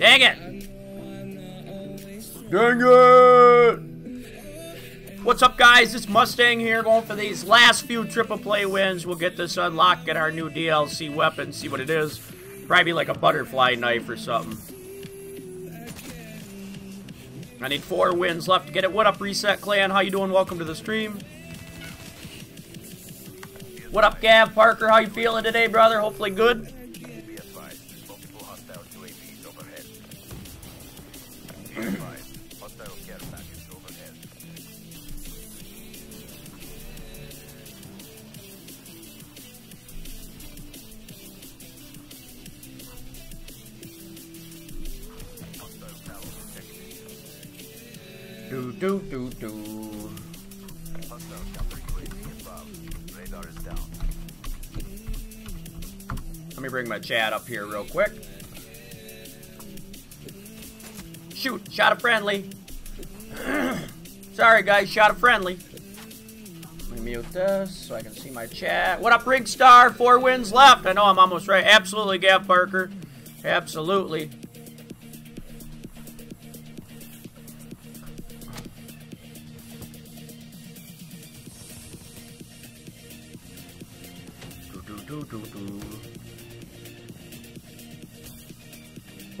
Dang it! Dang it! What's up, guys? It's Mustang here, going for these last few triple play wins. We'll get this unlocked, get our new DLC weapon, see what it is. Probably like a butterfly knife or something. I need four wins left to get it. What up, Reset Clan? How you doing? Welcome to the stream. What up, Gav Parker? How you feeling today, brother? Hopefully good. Chat up here real quick. Shoot, shot a friendly. Sorry guys, shot a friendly. Let me mute this so I can see my chat. What up, Rigstar? Four wins left. I know I'm almost right. Absolutely, Gav Parker. Absolutely.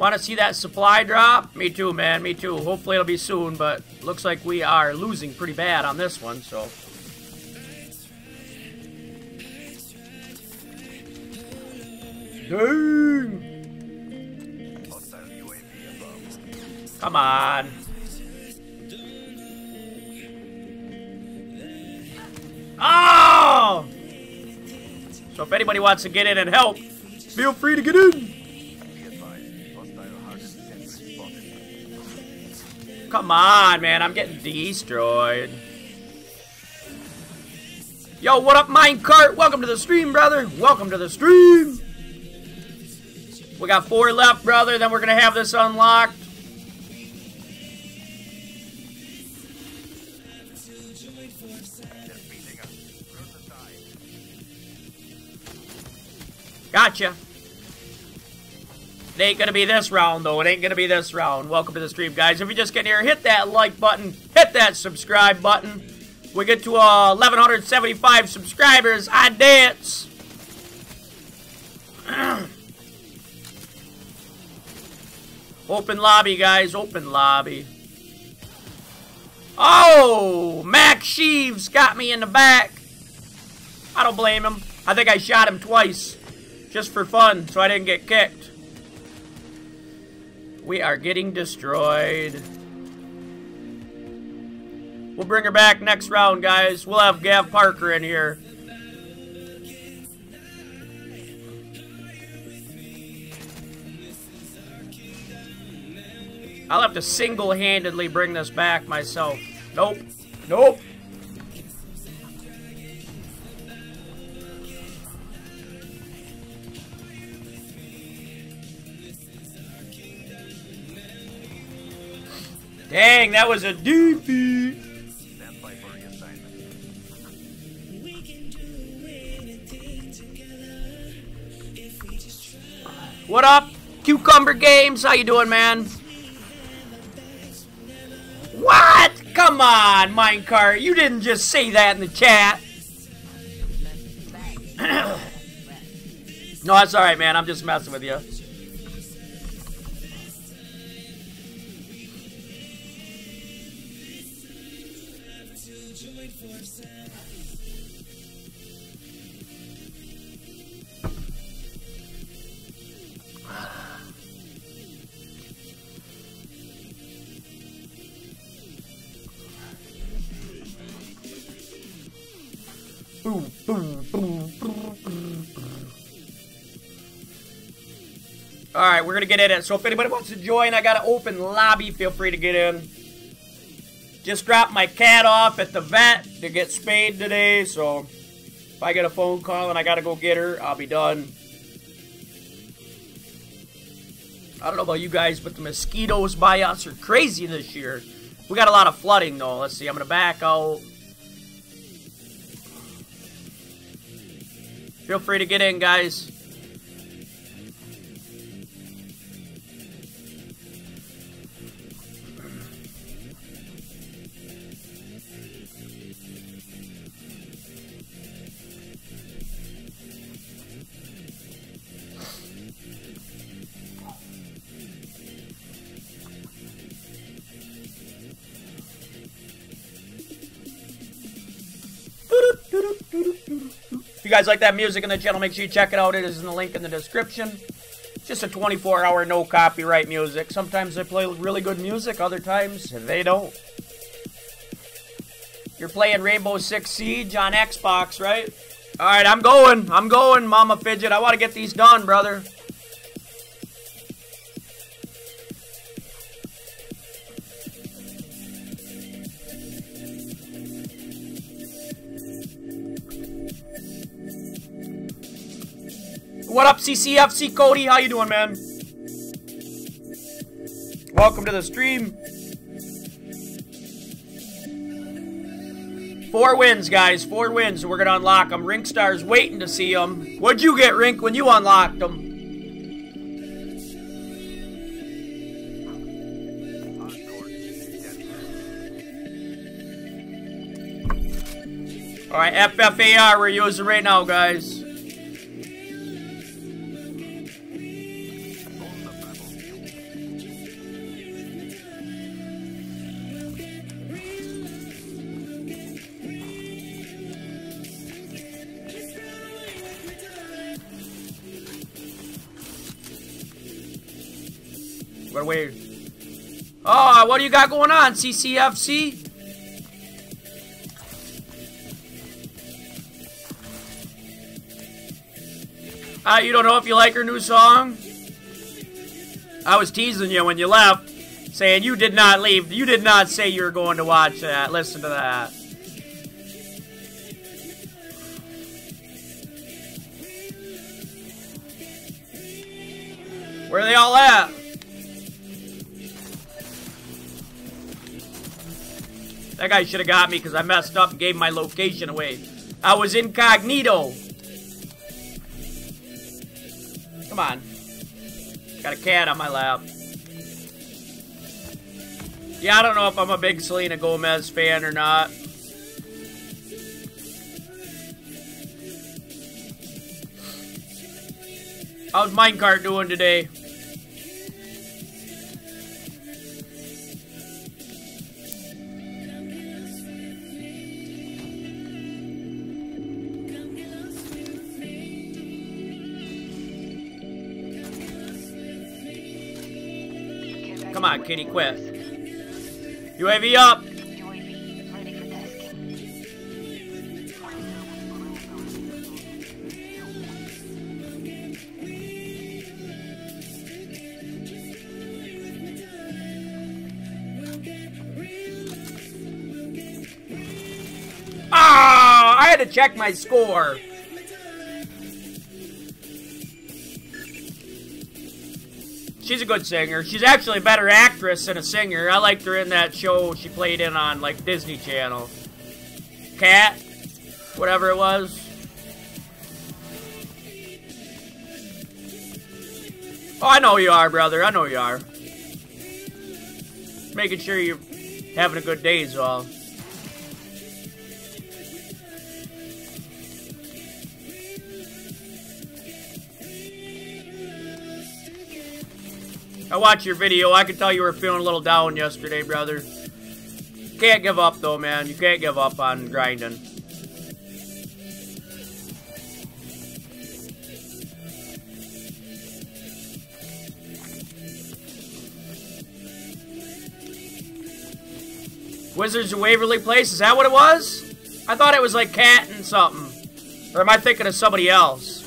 Want to see that supply drop? Me too, man. Me too. Hopefully it'll be soon, but looks like we are losing pretty bad on this one, so... Dang! Come on. Oh! So if anybody wants to get in and help, feel free to get in. Come on, man. I'm getting destroyed. Yo, what up, Minecart? Welcome to the stream, brother. Welcome to the stream. We got four left, brother. Then we're going to have this unlocked. Gotcha. It ain't gonna be this round, though. It ain't gonna be this round. Welcome to the stream, guys. If you're just getting here, hit that like button. Hit that subscribe button. We get to uh, 1,175 subscribers. I dance. Open lobby, guys. Open lobby. Oh! Mac Sheaves got me in the back. I don't blame him. I think I shot him twice. Just for fun, so I didn't get kicked. We are getting destroyed. We'll bring her back next round, guys. We'll have Gav Parker in here. I'll have to single-handedly bring this back myself. Nope. Nope. Dang, that was a defeat. What up, Cucumber Games? How you doing, man? What? Come on, Minecart. You didn't just say that in the chat. no, that's alright, man. I'm just messing with you. Boom, boom, boom, Alright, we're gonna get in it. So if anybody wants to join, I got an open lobby. Feel free to get in. Just dropped my cat off at the vet to get spayed today, so if I get a phone call and I gotta go get her, I'll be done. I don't know about you guys, but the mosquitoes by us are crazy this year. We got a lot of flooding, though. Let's see. I'm going to back out. Feel free to get in, guys. You guys like that music in the channel, make sure you check it out. It is in the link in the description. Just a 24 hour no copyright music. Sometimes they play really good music, other times they don't. You're playing Rainbow Six Siege on Xbox, right? Alright, I'm going. I'm going, Mama Fidget. I want to get these done, brother. What up, CCFC Cody? How you doing, man? Welcome to the stream. Four wins, guys. Four wins. We're gonna unlock them. Rinkstar's waiting to see them. What'd you get, Rink, when you unlocked them? Alright, FFAR we're using right now, guys. What do you got going on, CCFC? Uh, you don't know if you like her new song? I was teasing you when you left, saying you did not leave. You did not say you were going to watch that. Listen to that. Where are they all at? That guy should have got me because I messed up and gave my location away. I was incognito. Come on. Got a cat on my lap. Yeah, I don't know if I'm a big Selena Gomez fan or not. How's Minecart doing today? Come on. UAV up! Ah! I had to check my score. She's a good singer. She's actually a better actress than a singer. I liked her in that show she played in on like Disney Channel. Cat, whatever it was. Oh, I know you are, brother. I know you are. Making sure you're having a good day is all. I watched your video. I could tell you were feeling a little down yesterday, brother. Can't give up, though, man. You can't give up on grinding. Wizards of Waverly Place, is that what it was? I thought it was like Cat and something. Or am I thinking of somebody else?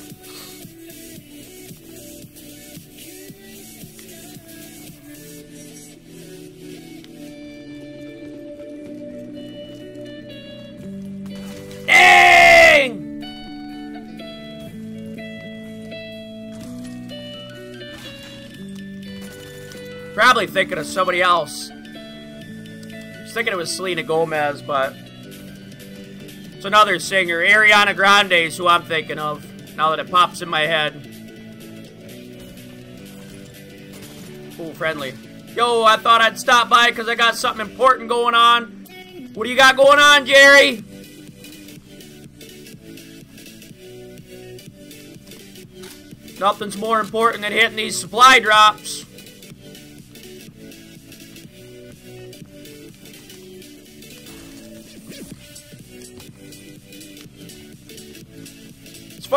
Probably thinking of somebody else. I was thinking it was Selena Gomez, but it's another singer. Ariana Grande is who I'm thinking of. Now that it pops in my head. Ooh, friendly. Yo, I thought I'd stop by because I got something important going on. What do you got going on, Jerry? Nothing's more important than hitting these supply drops.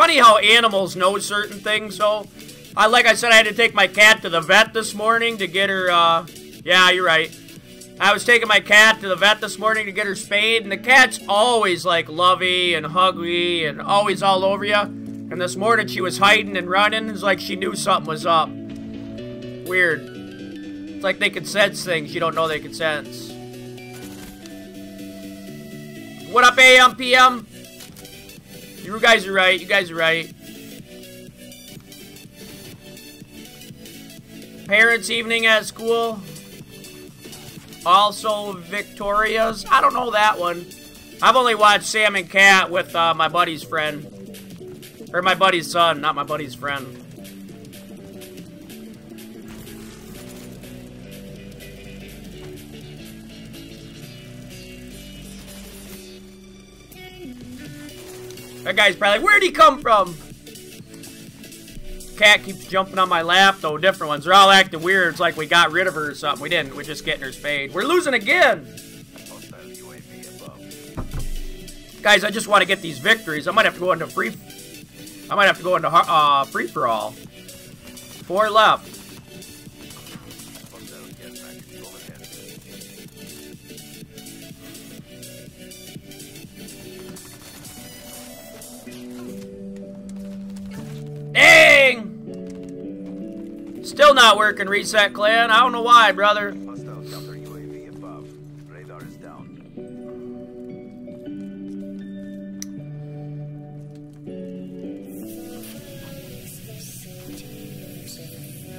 Funny how animals know certain things, though. I like I said, I had to take my cat to the vet this morning to get her. Uh, yeah, you're right. I was taking my cat to the vet this morning to get her spayed, and the cat's always like lovey and huggy and always all over you. And this morning she was hiding and running. It's like she knew something was up. Weird. It's like they can sense things you don't know they can sense. What up, AM, PM? You guys are right. You guys are right. Parents' evening at school. Also, Victoria's. I don't know that one. I've only watched Sam and Cat with uh, my buddy's friend. Or my buddy's son, not my buddy's friend. That guy's probably like, where'd he come from? Cat keeps jumping on my lap, though. Different ones. They're all acting weird. It's like we got rid of her or something. We didn't. We're just getting her spayed. We're losing again. Guys, I just want to get these victories. I might have to go into free... I might have to go into uh, free-for-all. Four left. Not working, Reset Clan. I don't know why, brother. Radar is down.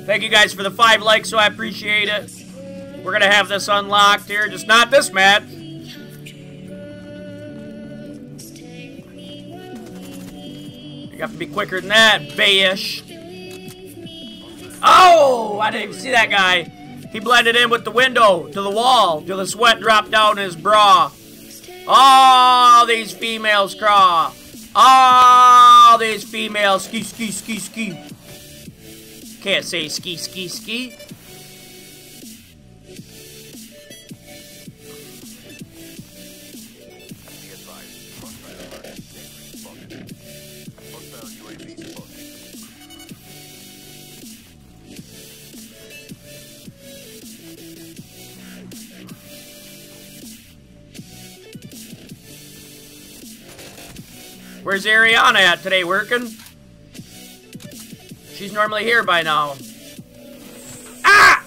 Thank you guys for the five likes, so I appreciate it. We're gonna have this unlocked here, just not this match. You have to be quicker than that, Bayish. Oh! I didn't even see that guy. He blended in with the window, to the wall, till the sweat dropped down his bra. All these females craw. All these females ski, ski, ski, ski. Can't say ski, ski, ski. Where's Ariana at today? Working? She's normally here by now. Ah!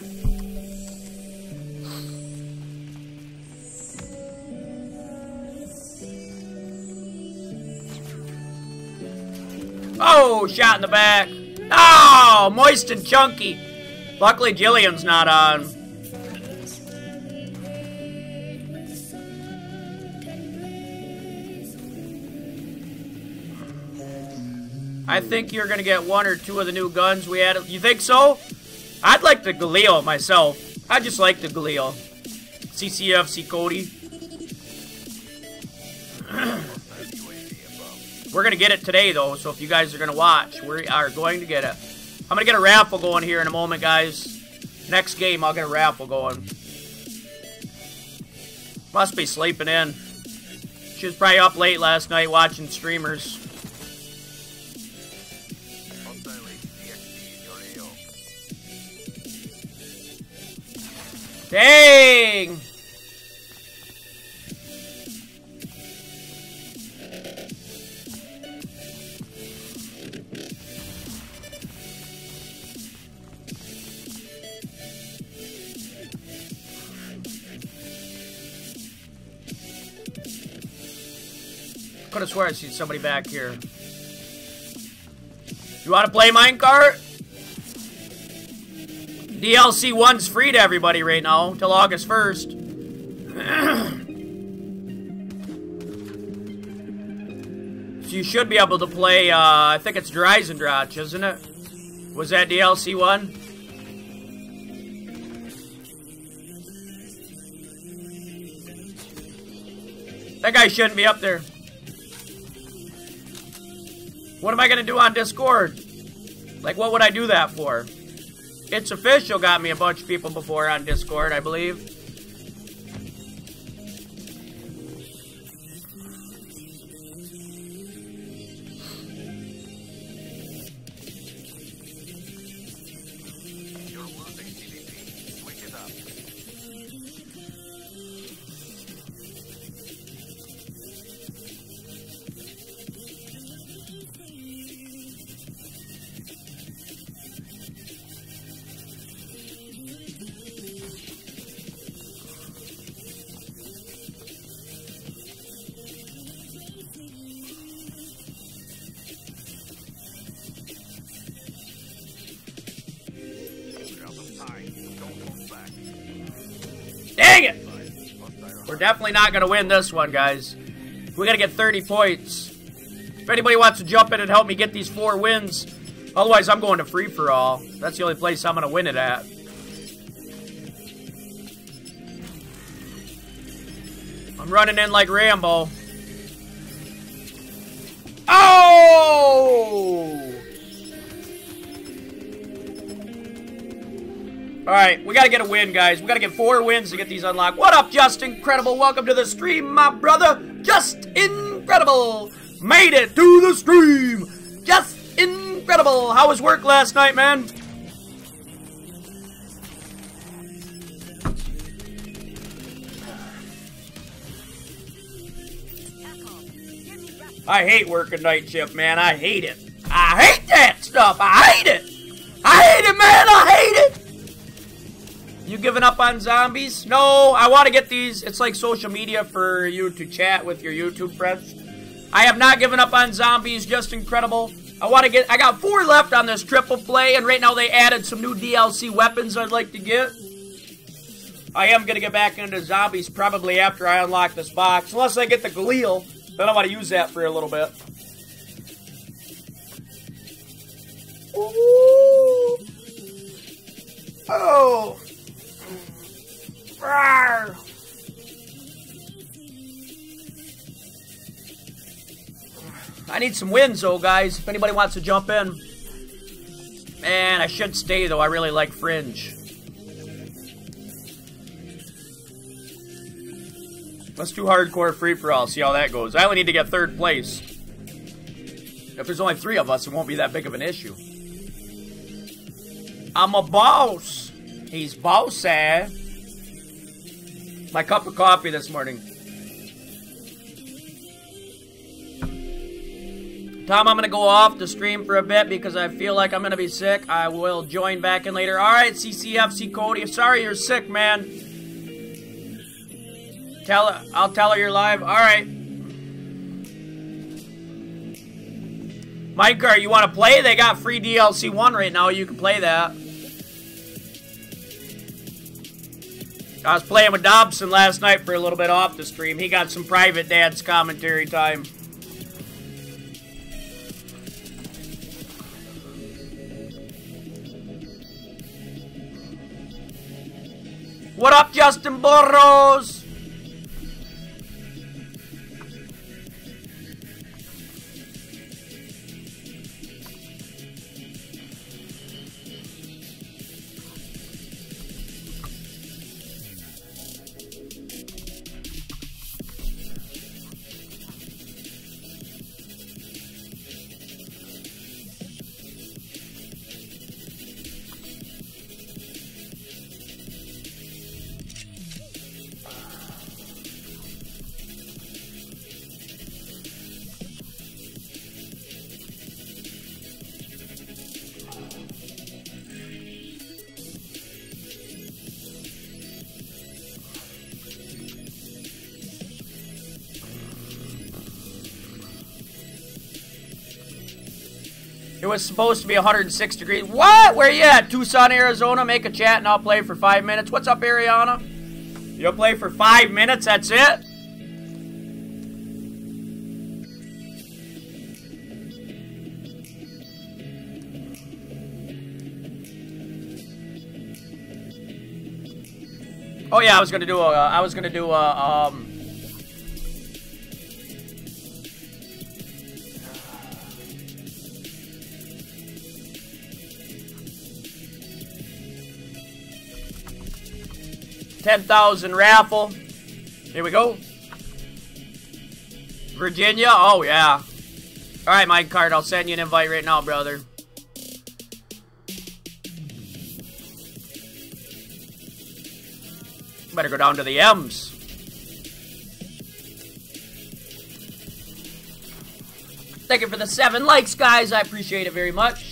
Oh, shot in the back. Oh, moist and chunky. Luckily, Jillian's not on. I think you're gonna get one or two of the new guns we added. You think so? I'd like the Galil myself. I just like the Galil. CCFC Cody. We're gonna get it today though, so if you guys are gonna watch, we are going to get it. I'm gonna get a raffle going here in a moment, guys. Next game, I'll get a raffle going. Must be sleeping in. She was probably up late last night watching streamers. Dang! Could have sworn I see somebody back here. You want to play minecart? DLC 1's free to everybody right now, till August 1st. so you should be able to play, uh, I think it's Der Eisendrache, isn't it? Was that DLC 1? That guy shouldn't be up there. What am I gonna do on Discord? Like, what would I do that for? It's official got me a bunch of people before on Discord, I believe. Definitely not going to win this one, guys. We got to get 30 points. If anybody wants to jump in and help me get these four wins, otherwise I'm going to free-for-all. That's the only place I'm going to win it at. I'm running in like Rambo. Oh! Alright, we gotta get a win, guys. We gotta get four wins to get these unlocked. What up, Just Incredible? Welcome to the stream, my brother. Just Incredible. Made it to the stream. Just Incredible. How was work last night, man? I hate working night shift, man. I hate it. I hate that stuff. I hate it. I hate it, man. I hate it. You giving up on zombies? No, I want to get these. It's like social media for you to chat with your YouTube friends. I have not given up on zombies. Just incredible. I want to get. I got four left on this triple play, and right now they added some new DLC weapons I'd like to get. I am going to get back into zombies probably after I unlock this box. Unless I get the Galil. Then I want to use that for a little bit. Ooh. Oh. Rawr. I need some wins, though, guys. If anybody wants to jump in. Man, I should stay, though. I really like Fringe. Let's do hardcore free for all. See how that goes. I only need to get third place. If there's only three of us, it won't be that big of an issue. I'm a boss. He's boss, eh? My cup of coffee this morning. Tom, I'm going to go off the stream for a bit because I feel like I'm going to be sick. I will join back in later. All right, CCFC Cody. Sorry you're sick, man. Tell her, I'll tell her you're live. All right. Mike, you want to play? They got free DLC 1 right now. You can play that. I was playing with Dobson last night for a little bit off the stream. He got some private dad's commentary time. What up, Justin Burrows? Was supposed to be 106 degrees. What? Where you at? Tucson, Arizona? Make a chat and I'll play for five minutes. What's up, Ariana? You'll play for five minutes? That's it? Oh yeah, I was gonna do a. I was gonna do a. Um, Ten thousand raffle. Here we go. Virginia. Oh yeah. All right, Minecart. I'll send you an invite right now, brother. Better go down to the M's. Thank you for the seven likes, guys. I appreciate it very much.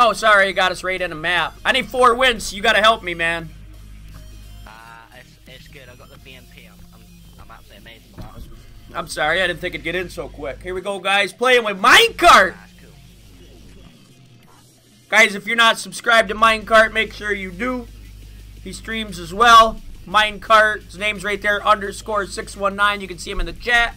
Oh sorry, you got us right in a map. I need four wins. You gotta help me, man. Uh, it's, it's good. I got the VMP. I'm, I'm, I'm absolutely amazing. I'm sorry, I didn't think it'd get in so quick. Here we go, guys. Playing with Minecart. That's. Guys, if you're not subscribed to Minecart, make sure you do. He streams as well. Minecart. His name's right there, underscore 619. You can see him in the chat.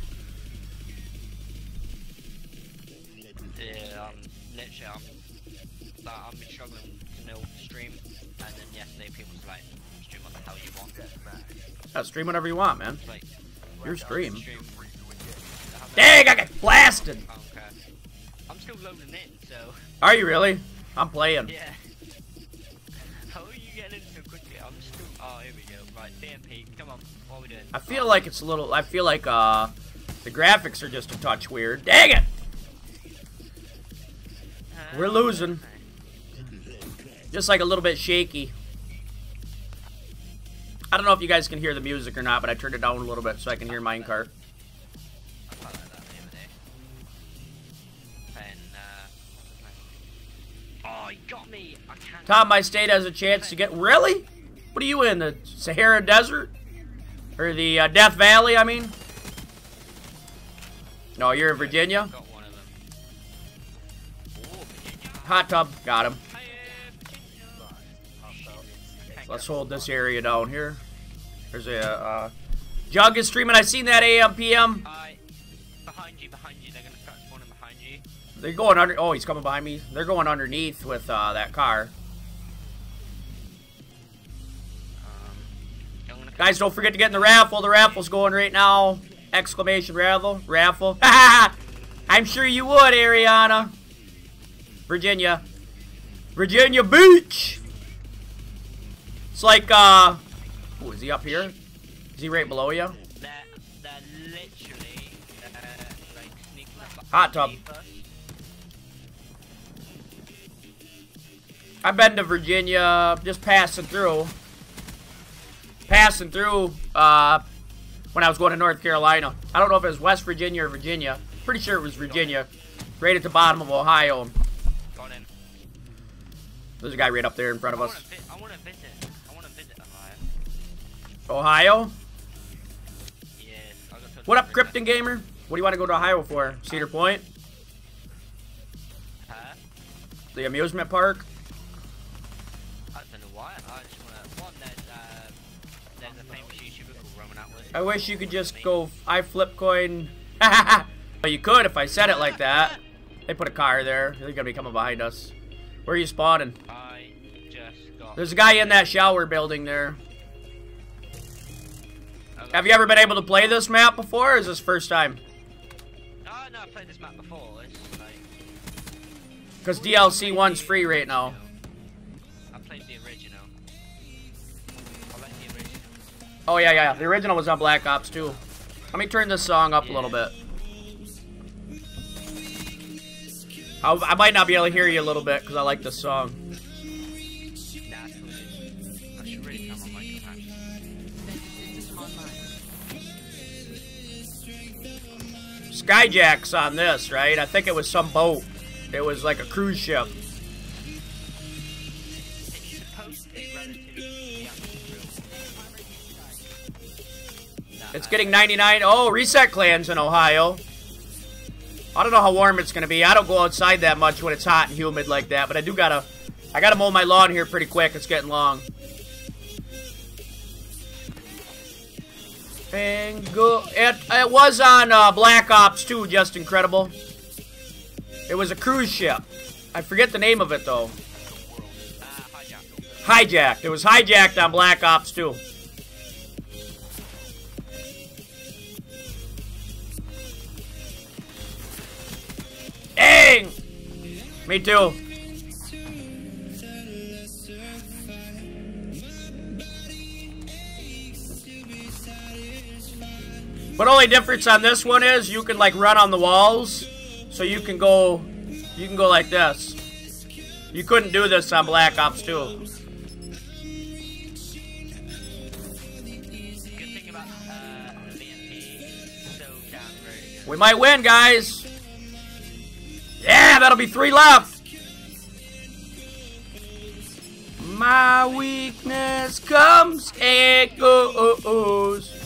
Yeah, stream whatever you want, man. Your stream. Dang, I got blasted. I don't care. I'm still loading in, so Are you really? I'm playing. yeah. How are you getting in so quickly? I'm still. Oh, here we go. Right, VMP, come on. What are we doing? I feel like it's a little. I feel like uh, the graphics are just a touch weird. Dang it! We're losing. Just like a little bit shaky. I don't know if you guys can hear the music or not, but I turned it down a little bit so I can hear Minecart. Tom, my state has a chance to get. Really? What are you in? The Sahara Desert? Or the uh, Death Valley, I mean? No, you're in Virginia. Hot tub. Got him. Let's hold this area down here. There's a uh, Jug is streaming. I seen that AM PM. Hi. Behind you, behind you. They're gonna start spawning behind you. They're going under. Oh, he's coming behind me. They're going underneath with uh, that car. Um, Guys, don't forget to get in the raffle. The raffle's going right now. Exclamation raffle. Raffle. I'm sure you would, Ariana. Virginia. Virginia Beach. It's like, uh... Oh, is he up here? Is he right below you? Uh, like, Hot tub. I've been to Virginia, just passing through. Passing through, uh, when I was going to North Carolina. I don't know if it was West Virginia or Virginia. Pretty sure it was Virginia. Right at the bottom of Ohio. There's a guy right up there in front of I us. wanna, I wanna visit. I wanna visit Ohio. Ohio? Yes. I got told What up. Krypton Gamer? What do you want to go to Ohio for? Cedar Point? Huh? The amusement park? I don't know why. I just wanna. One, there's, uh, there's a famous YouTuber called Roman Atwood. I wish you could just go, I flip coin. but you could if I said it like that. They put a car there. They're going to be coming behind us. Where are you spawning? I just got. There's a guy in that shower building there. Have you ever been able to play this map before, or is this first time? No, I've played this map before. It's like. Because DLC 1's free right now. I played the original. I like the original. Oh, yeah, yeah. The original was on Black Ops 2. Let me turn this song up a little bit. I, I might not be able to hear you a little bit because I like this song. Skyjack's on this, right? I think it was some boat. It was like a cruise ship. It's to to getting 99. Oh, Reset Clan's in Ohio. I don't know how warm it's gonna be. I don't go outside that much when it's hot and humid like that, but I do gotta, I gotta mow my lawn here pretty quick. It's getting long. And go. It it was on uh, Black Ops 2, just incredible. It was a cruise ship. I forget the name of it though. Hijacked. It was hijacked on Black Ops 2. Dang! Me too. But only difference on this one is you can like run on the walls. So you can go, you can go like this. You couldn't do this on Black Ops 2. We might win, guys. Yeah, that'll be three left. My weakness comes and goes.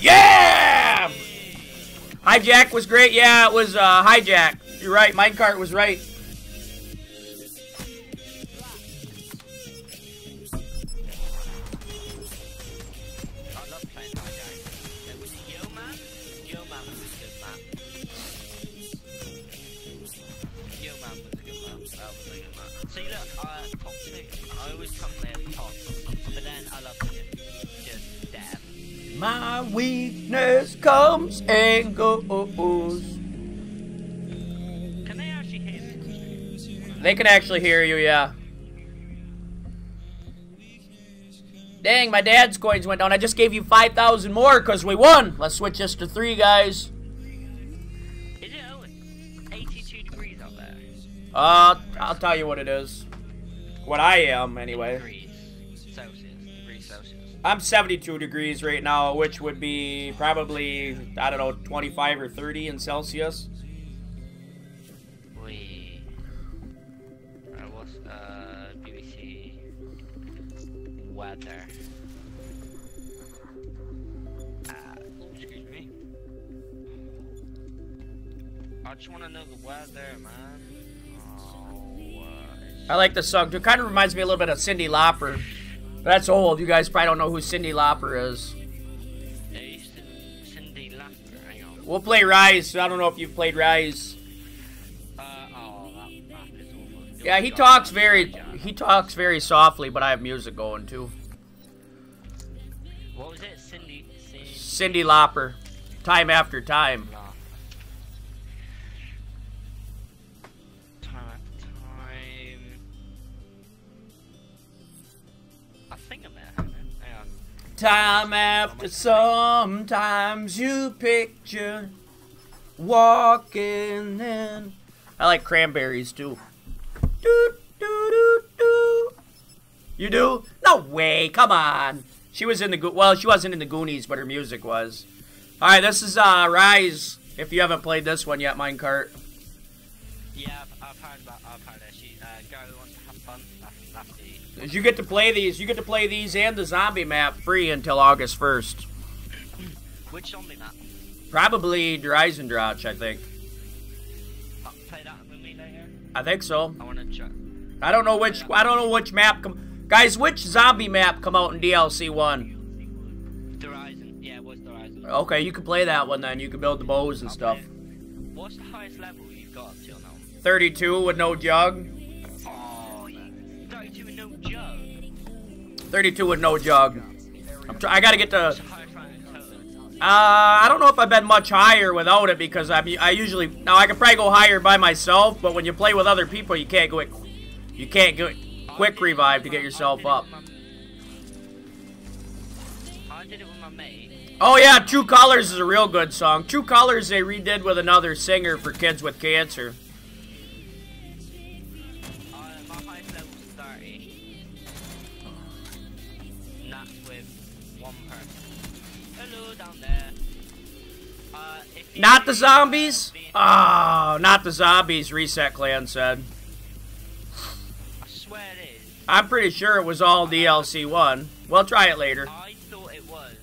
Yeah! Hijack was great. Yeah, it was uh, hijack. You're right. Minecart was right. My weakness comes and goes. Can they actually hear me? They can actually hear you, yeah. Dang, my dad's coins went down. I just gave you 5,000 more because we won. Let's switch this to three, guys. Is it only 82 degrees out there? Uh, I'll tell you what it is. What I am, anyway. I'm 72 degrees right now, which would be probably, I don't know, 25 or 30 in Celsius. We. Uh, what's uh BBC weather? Uh, oh, excuse me. I just want to know the weather, man. Oh, uh, I like this song too. Kind of reminds me a little bit of Cyndi Lauper. That's old. You guys probably don't know who Cyndi Lauper is. Cyndi Lauper. We'll play Rise. I don't know if you've played Rise. Uh, oh, that. Yeah, he talks very he talks very softly, but I have music going too. What was it? Cyndi. Cyndi. Cyndi Lauper, time after. Time Time after sometimes you picture walking in. I like cranberries too. Doo, doo, doo, doo. You do? No way! Come on. She was in the Go- well, she wasn't in the Goonies, but her music was. All right, this is uh Rise. If you haven't played this one yet, Minecart. Yeah, You get to play these. You get to play these and the zombie map free until August first. Which zombie map? Probably Der Eisendrache, I think. Uh, play that with me later. I think so. I want to check. I don't know which. I don't know which map. Com- Guys, which zombie map come out in DLC one? Horizon. Yeah, it was Horizon. Okay, you can play that one then. You can build the bows and stuff. What's the highest level you've got up till now? 32 with no jug. 32 with no jug. I'm try- I gotta get to. Uh, I don't know if I've been much higher without it because I'm. I usually now I can probably go higher by myself, but when you play with other people, you can't go. You can't go quick revive to get yourself up. I. Oh yeah, True Colors is a real good song. True Colors they redid with another singer for kids with cancer. Not the zombies? Oh, not the zombies, Reset Clan said. I swear it is. I'm pretty sure it was all DLC 1. We'll try it later. I thought it was.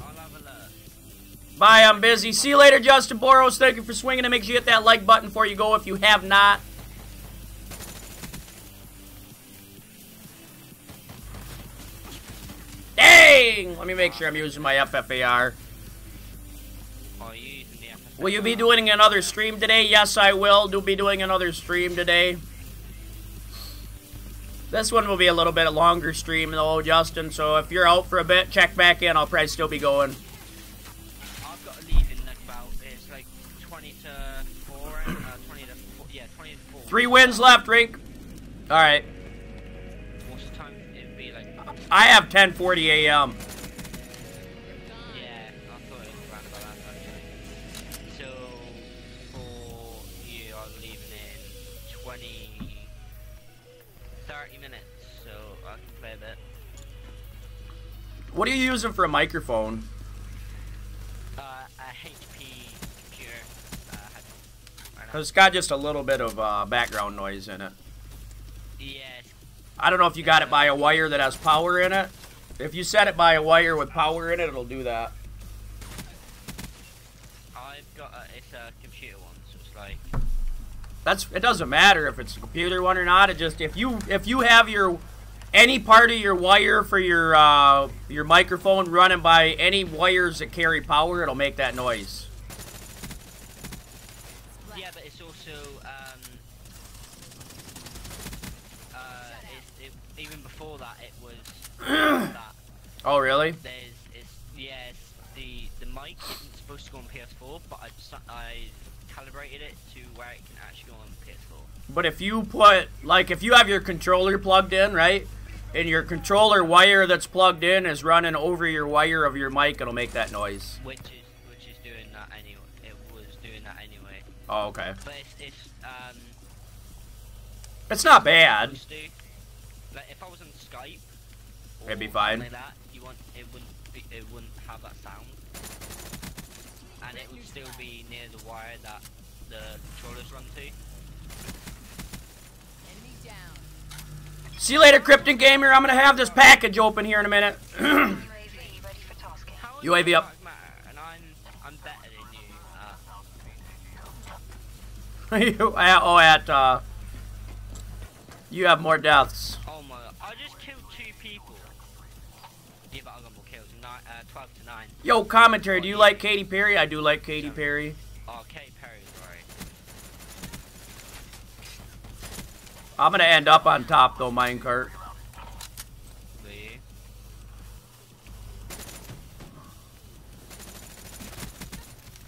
I'll have a look. Bye, I'm busy. See you later, Justin Boros. Thank you for swinging and make sure you hit that like button before you go if you have not. Dang! Let me make sure I'm using my FFAR. Will you be doing another stream today? Yes, I will. Do be doing another stream today. This one will be a little bit longer stream though, Justin. So if you're out for a bit, check back in. I'll probably still be going. I've got to leave in like about, it's like 20 to 4, uh, 20 to 4, yeah, 20 to 4. Three wins left, Rink. All right. What's the time? It'd be like, I have 10:40 a.m. What are you using for a microphone? Uh, a HP computer. Uh, headphone. Right now. Cause it's got just a little bit of uh, background noise in it. Yes. I don't know if you got it by a wire that has power in it. If you set it by a wire with power in it, it'll do that. I've got a, it's a computer one, so it's like That's it doesn't matter if it's a computer one or not. It just if you if you have your any part of your wire for your uh, your microphone running by any wires that carry power, it'll make that noise. yeah, but it's also um uh it, it, even before that it was that Oh really? there's it's yes the the mic isn't supposed to go on PS4, but I just I calibrated it to where it can actually go on PS4. But if you put like if you have your controller plugged in, right? And your controller wire that's plugged in is running over your wire of your mic, it'll make that noise. which is which is doing that anyway. It was doing that anyway, Oh, okay. but it's it's um It's not bad. to. Like if I was on Skype, It'd be fine. Like that, you want it wouldn't be, it wouldn't have that sound, and it would still be near the wire that the controllers run to. Enemy down. See you later, Krypton Gamer. I'm gonna have this package open here in a minute. UAV ready for tasking. How are UAV you up. Dark Matter, and I'm I'm better than you. Uh, you, at- oh, at uh, you have more deaths. oh my! God. I just killed two people. Yeah, but I got more kills. Nine, uh, Twelve to nine. Yo, commentary. Do you like Katy Perry? I do like Katy Perry. Oh, Katy Perry's right. I'm gonna end up on top though, minecart.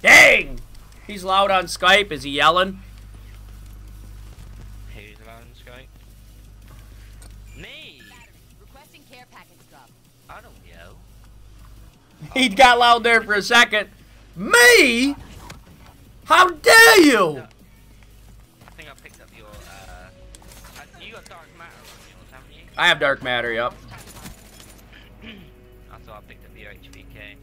Dang! He's loud on Skype. Is he yelling? He's loud on Skype? Me. Requesting care package drop. I don't yell. He got loud there for a second. Me? How dare you? I I have dark matter. Yep. I thought I picked up your HVK.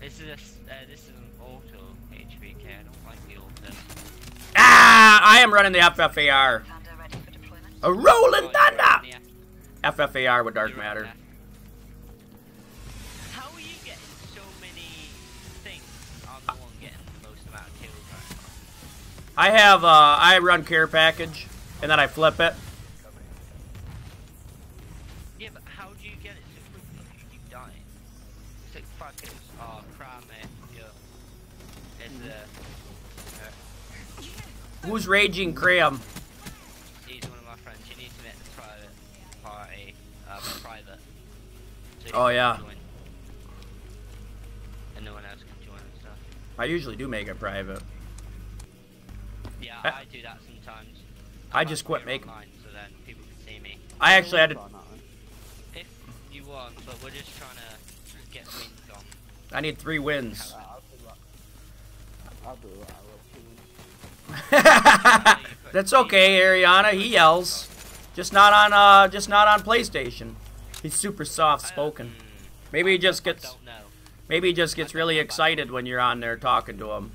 This is a, s- uh, this is an auto HVK. I don't like the auto. Ah! I am running the FFAR. Thunder ready for deployment. A rolling Oh, thunder. yeah, FFAR with dark matter. How are you getting so many things? I'm the one getting the most amount of kills right now. I have uh, I run care package, and then I flip it. Who's raging Cram? he's one of my friends. You need to make the private party uh, private. So Oh, yeah. join. And no one else can join and stuff. I usually do make it private. Yeah, Uh, I do that sometimes. I like just quit making- online so then people can see me. I actually had to. If you want, but we're just trying to get wins on. I need three wins. I'll do that. I'll do That's okay, Ariana. He yells, just not on uh, just not on PlayStation. He's super soft spoken. Hmm, Maybe he just gets maybe he just gets really excited when you're on there talking to him.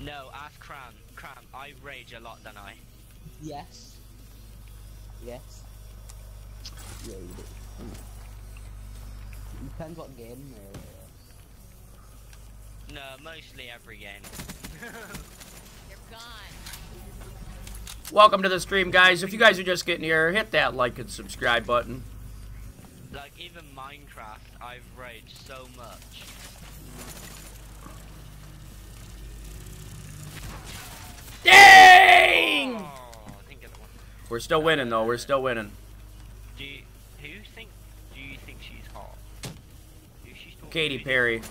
No, ask Cram. Cram, I rage a lot, don't I? Yes. Yes. Yeah, you do. Depends what game uh, No, mostly every game. Welcome to the stream, guys. If you guys are just getting here, hit that like and subscribe button. like, even Minecraft, I've raged so much. Dang! Oh, I didn't get the one. We're still winning though. We're still winning. Do you, who think, do you think she's hot? Who she's Katy? Perry. Um,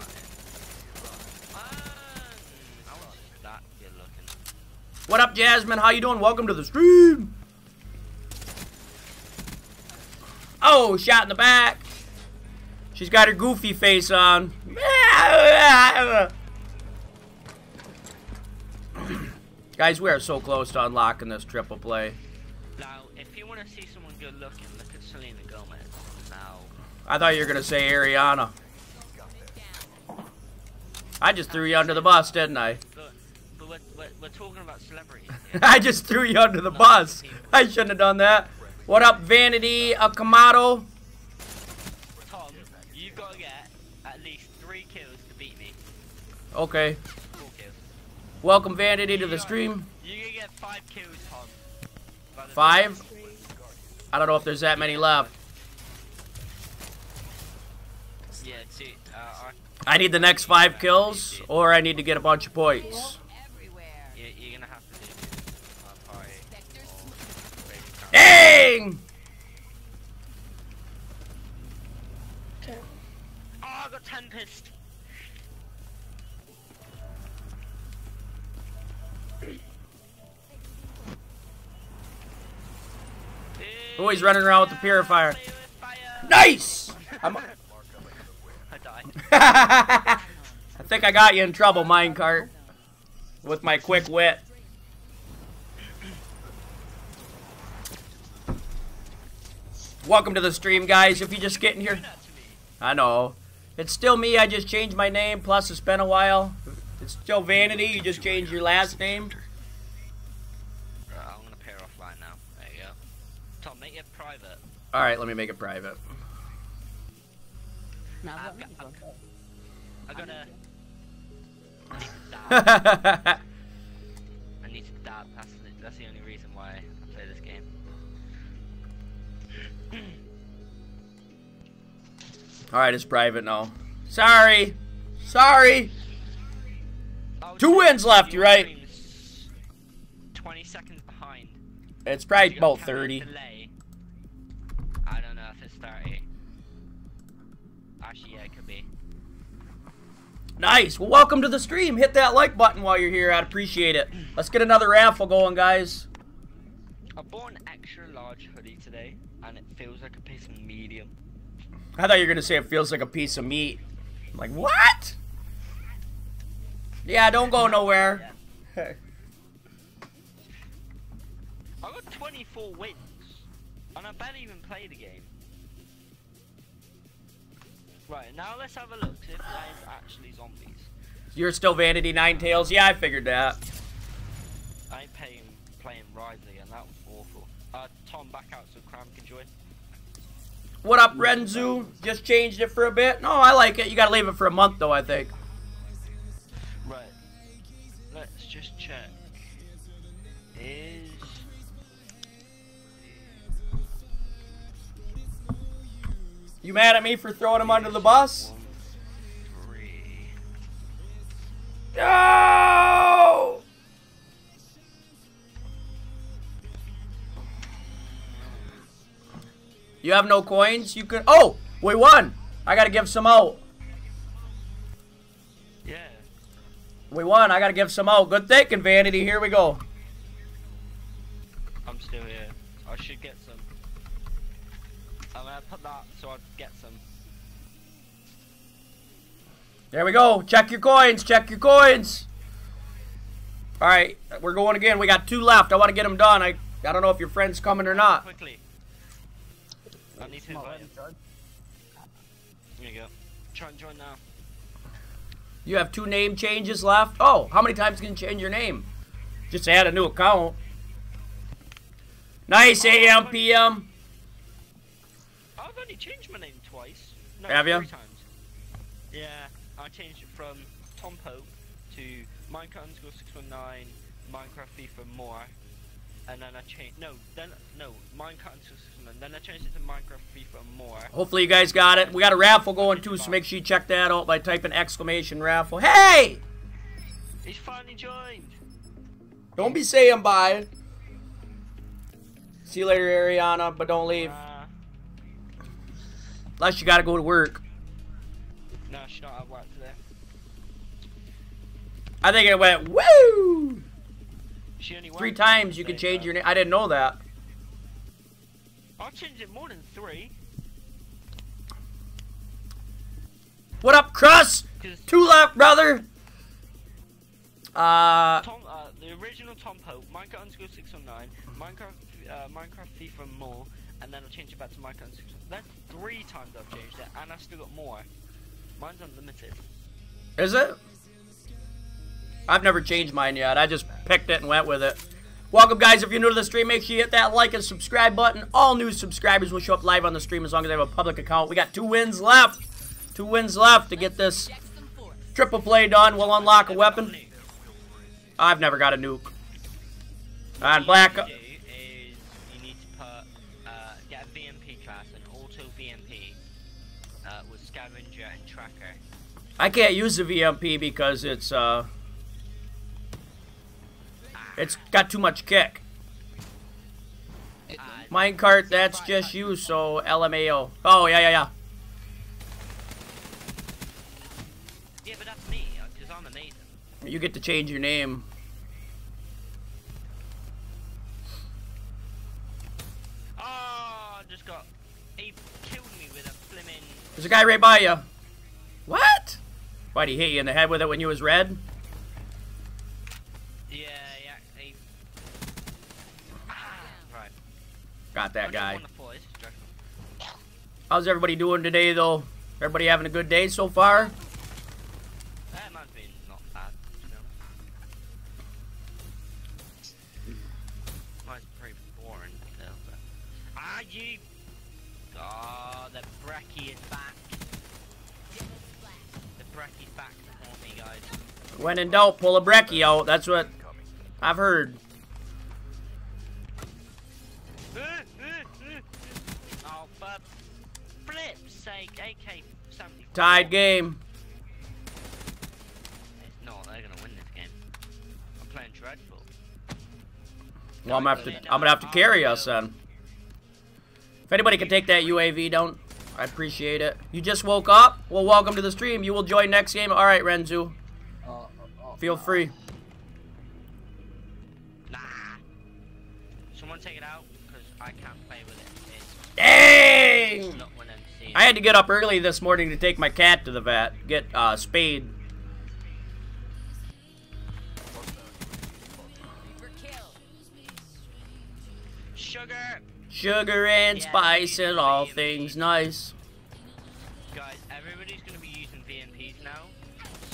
I was just that good looking. What up, Jasmine? How you doing? Welcome to the stream. Oh, shot in the back. She's got her goofy face on. Guys, we are so close to unlocking this triple play. Now, if you want to see someone good looking, look at Selena Gomez. Now, I thought you were gonna say Ariana. I just threw you under the bus, didn't I? But, we're, we're, we're talking about celebrities. I just threw you under the bus. I shouldn't have done that. What up, Vanity Akamato? Tom, you've got to get at least three kills to beat me. Okay. Four kills. Welcome, Vanity, to the stream. You can get five kills, Tom. Five? I don't know if there's that many left. Yeah, two. Uh, I, I need the next five kills, or I need to get a bunch of points. Everywhere. you, you're gonna have to do uh, party Sector or raise Dang! Oh, I got Tempest. Oh, he's running around with the purifier. Play with fire. Nice! I'm- I think I got you in trouble, minecart. With my quick wit. Welcome to the stream, guys. If you're just getting here, I know. It's still me. I just changed my name. Plus, it's been a while. It's still Vanity. You just changed your last name. I'm gonna pair offline now. There you go. Tom, make it private. All right, let me make it private. Nah, I've I've got- got me right, it's private now. Sorry. Sorry. Two wins left, you're right. Twenty seconds behind. It's probably You about 30. Delay. I don't know if it's thirty. Actually, yeah, it could be. Nice. Well, welcome to the stream. Hit that like button while you're here. I'd appreciate it. Let's get another raffle going, guys. I bought an extra large hoodie today, and it feels like a piece of medium. I thought you were going to say it feels like a piece of meat. I'm like, what? Yeah, don't go nowhere. I got 24 wins, and I barely even played the game. Right, now let's have a look see if that is actually zombies. You're still Vanity Nine Tails? Yeah, I figured that. I ain't paying, playing Ridley, and that was awful. Uh, Tom, back out What up, Renzu? Just changed it for a bit. No, I like it. You got to leave it for a month, though, I think. Right. Let's just check. Is You mad at me for throwing him under the bus? one? No! You have no coins? You can. Oh, we won. I gotta give some out. Yeah. We won. I gotta give some out. Good thinking, Vanity. Here we go. I'm still here. I should get some. I'm gonna put that so I get some. There we go. Check your coins. Check your coins. All right, we're going again. We got two left. I want to get them done. I I don't know if your friend's coming or not. Quickly. I need to invite him. join. Here you go. Try and join now. You have two name changes left. Oh, how many times can you change your name? Just add a new account. Nice oh, AM PM. I've only changed my name twice. No, Have times. Yeah, I changed it from Tom Pope to Minecraft underscore six one nine, Minecraft FIFA more, and then I changed no, then no Minecraft underscore nine. Then I changed it to Minecraft FIFA more. Hopefully you guys got it. We got a raffle going too, so make sure you check that out by typing exclamation raffle. Hey! He's finally joined. Don't be saying bye. See you later, Ariana, but don't leave. Uh, Unless you gotta go to work. no, she's not at work today. I think it went woo! She only Three times you can change your name. I didn't know that. I've changed it more than three. What up, Crust? Two left, brother. Uh, Tom, uh, the original Tom Pope, Minecraft underscore six one nine, Minecraft, uh, Minecraft FIFA more, and then I'll change it back to Minecraft. That's three times I've changed it, and I've still got more. Mine's unlimited. Is it? I've never changed mine yet. I just picked it and went with it. Welcome, guys. If you're new to the stream, make sure you hit that like and subscribe button. All new subscribers will show up live on the stream as long as they have a public account. We got two wins left. Two wins left to get this triple play done. We'll unlock a weapon. I've never got a nuke. And black. Uh. I can't use the VMP because it's uh, it's got too much kick. Minecart, that's just you. So LMAO. Oh yeah, yeah, yeah. yeah, but that's me because I'm amazing. You get to change your name. Oh, just got he killed me with a flimming. There's a guy right by you. What? Why'd he hit you in the head with it when you was red? Yeah, yeah. He... Ah, right. Got that guy. don't wanna fall, this is dreadful. How's everybody doing today, though? Everybody having a good day so far? Mine's not bad, to be. Mine's pretty boring still, but... You! The brekkie is back. The brekkie's back to me, guys. When in doubt, pull a brekkie out. That's what I've heard. Tied game. It's not, they're gonna win this game. I'm playing dreadful. Well, I'm gonna have to. I'm gonna have to carry us then. If anybody can take that UAV don't. I appreciate it. You just woke up? Well, welcome to the stream. You will join next game. All right, Renzu. uh, uh, uh, Feel free. Nah. Someone take it out, because I can't play with it. It's Dang! I had to get up early this morning to take my cat to the vet, get uh, spayed. Sugar! Sugar and Yeah, spice and all things nice. Guys, everybody's gonna be using VMPs now,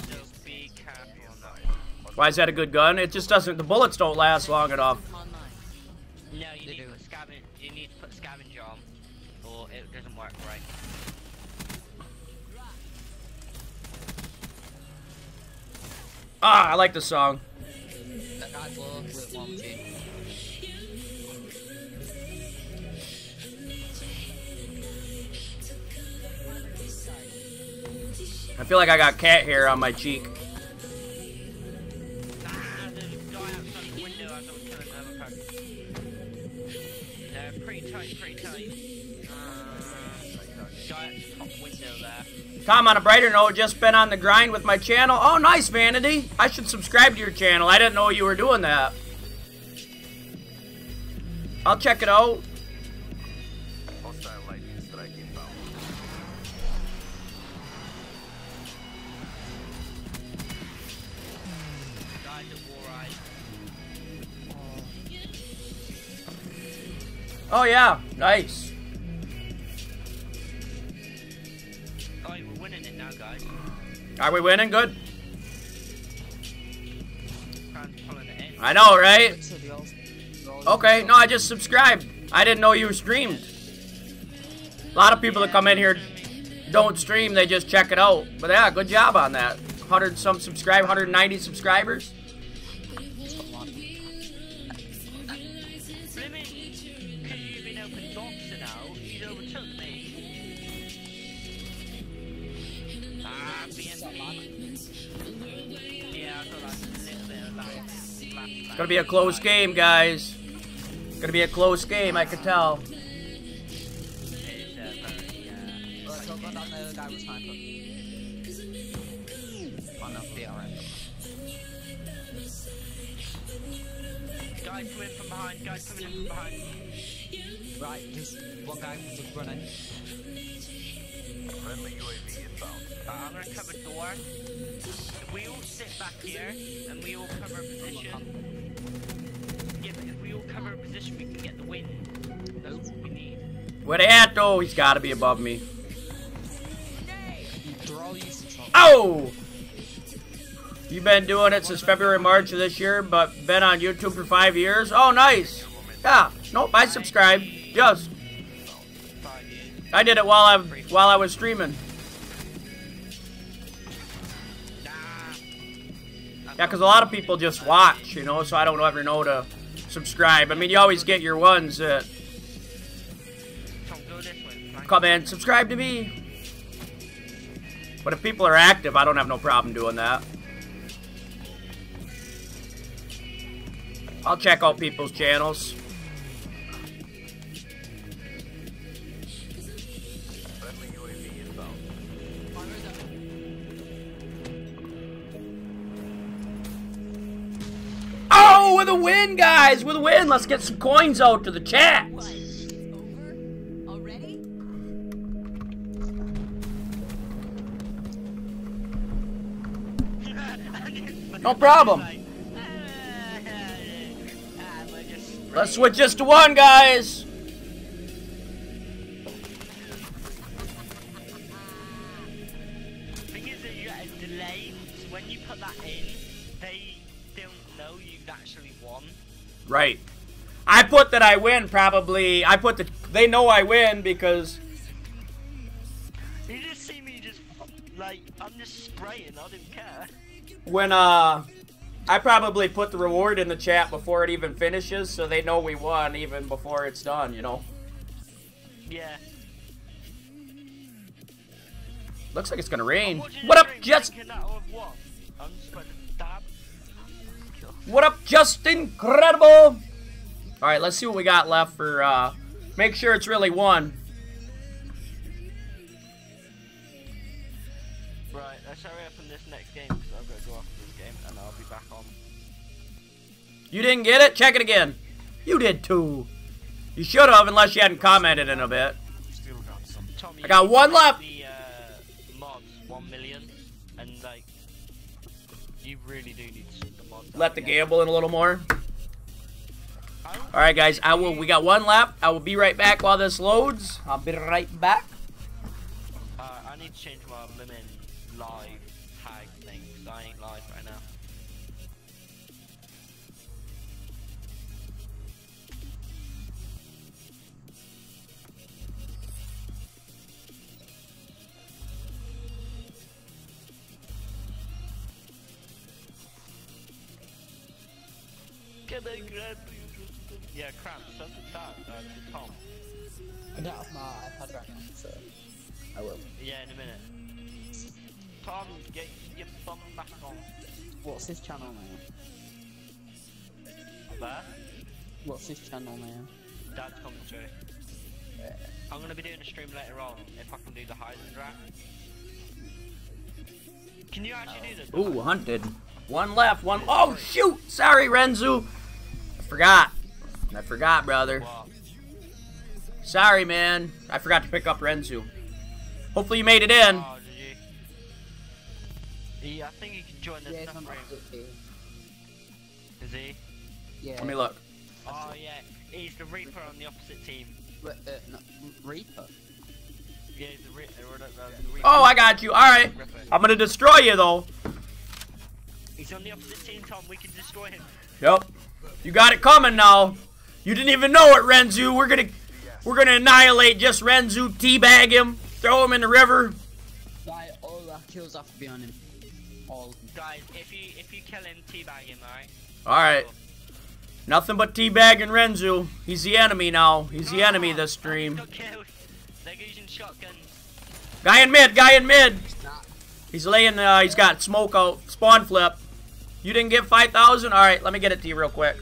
so be careful on that. Why is that a good gun? It just doesn't. The bullets don't last long enough. Ah, I like the song. I feel like I got cat hair on my cheek. Tom, on a brighter note, just been on the grind with my channel. Oh, nice, Vanity. I should subscribe to your channel. I didn't know you were doing that. I'll check it out. Oh, yeah. Nice. Are we winning? Good. Fran's pulling it in. I know, right? So the old- the old- Okay, no, I just subscribed. I didn't know you streamed. A lot of people that come in here don't stream, they just check it out. But yeah, good job on that. 100 some subscribe, 190 subscribers. It's gonna be a close game, guys. It's Gonna be a close game, I can tell. It's, very, Right, so go down there, the guy with sniper. No, be alright. Guys coming from behind, guys coming in from behind. Right, just one guy just running. Friendly UAV inbound. Uh, I'm gonna cover door. We all sit back here and we all cover a position. Position, we can get the win. That's what we need. Where they at though? He's gotta be above me. They're all used to trouble. Oh! You've been doing it since February, March of this year, but been on YouTube for five years? Oh, nice. Yeah. Nope, I subscribed. Just. I did it while I while I was streaming. Nah. Yeah, because a lot of people just watch, you know, so I don't ever know to subscribe. I mean, you always get your ones that. Flank. come in, subscribe to me. But if people are active, I don't have no problem doing that. I'll check all people's channels. Guys! With a win! Let's get some coins out to the chat. No problem. Let's switch just to one, guys. Probably. I put the. They know I win because. You just see me just like I'm just spraying. I didn't care. when uh I probably put the reward in the chat before it even finishes so they know we won even before it's done, you know. Yeah. Looks like it's gonna rain. What up, just thinking that I've won. I'm just about to dab. what up, just incredible? Alright, let's see what we got left for uh make sure it's really one. Right, let's hurry up in this next game because I've got to go off this game and I'll be back on. You didn't get it? Check it again. You did too. You should have unless you hadn't commented in a bit. Tom, I got one left. The uh, mods, one million, and like, you really do need to sort the mods. Let the gamble in a little more. Alright guys, I will we got one lap. I will be right back while this loads. I'll be right back. Uh, I need to change my lemon live tag thing because I ain't live right now. Can I grab? Yeah, crap. Send it that uh, to Tom. I don't have my iPad right now, so I will. Yeah, in a minute. Tom, get your bum back on. What's his channel name? There. What's his channel name? Dad's commentary. I'm gonna be doing a stream later on if I can do the Eisendrache. Can you actually do this? Ooh, hunted. One left, one oh shoot! Sorry, Renzu. I forgot. I forgot, brother. What? Sorry, man. I forgot to pick up Renzu. Hopefully you made it in. Oh, did you? Yeah, I think you can join the Yeah, stuff room. opposite team. Is he? Yeah. Let me look. Oh yeah, he's the Reaper on the opposite team. Re- uh, no, Reaper. Yeah, he's the, Re- uh, the, the Reaper. Oh, I got you. All right. I'm gonna destroy you though. He's on the opposite team, Tom. We can destroy him. Yep. You got it coming now. You didn't even know it, Renzu. We're gonna we're gonna annihilate just Renzu, teabag him, throw him in the river. Right, all our kills have to be on him. All. Guys, if you if you kill him, teabag him, alright? All right. Nothing but teabag and Renzu. He's the enemy now. He's the enemy this stream. They're using shotguns. Guy in mid. Guy in mid. He's laying. Uh, he's got smoke out. Spawn flip. You didn't get 5,000? All right. Let me get it to you real quick.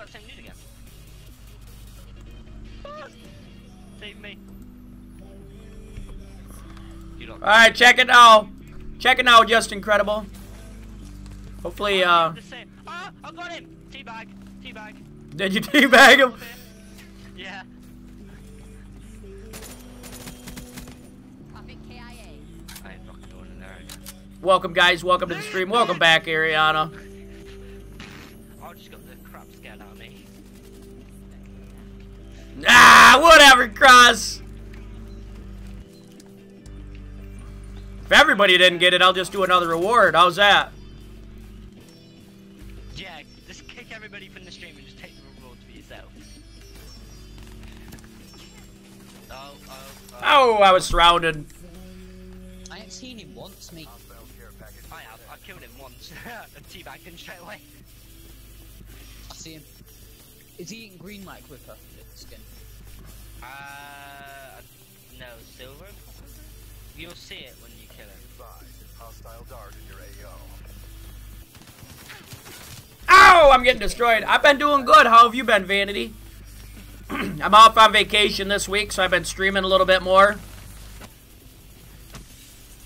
Got the same dude again. Save me. All right. Check it now. Check it now. Just incredible. Hopefully, uh, The same. Ah, I got him. Teabag. Teabag. did you teabag him? Yeah. Welcome, guys. Welcome to the stream. Welcome back, Ariana. Ah, whatever, Cross. If everybody didn't get it, I'll just do another reward. How's that? Yeah, just kick everybody from the stream and just take the rewards for yourself. Oh, oh, oh. Oh, I was surrounded. I ain't seen him once, mate. Hostile care package. I have. I killed him once. and teabagged him straight away. I see him. Is he eating green like with Skin. Uh, no, silver? You'll see it when you kill him. Hostile dart in your AO. Ow, I'm getting destroyed. I've been doing good. How have you been, Vanity? I'm off on vacation this week, so I've been streaming a little bit more.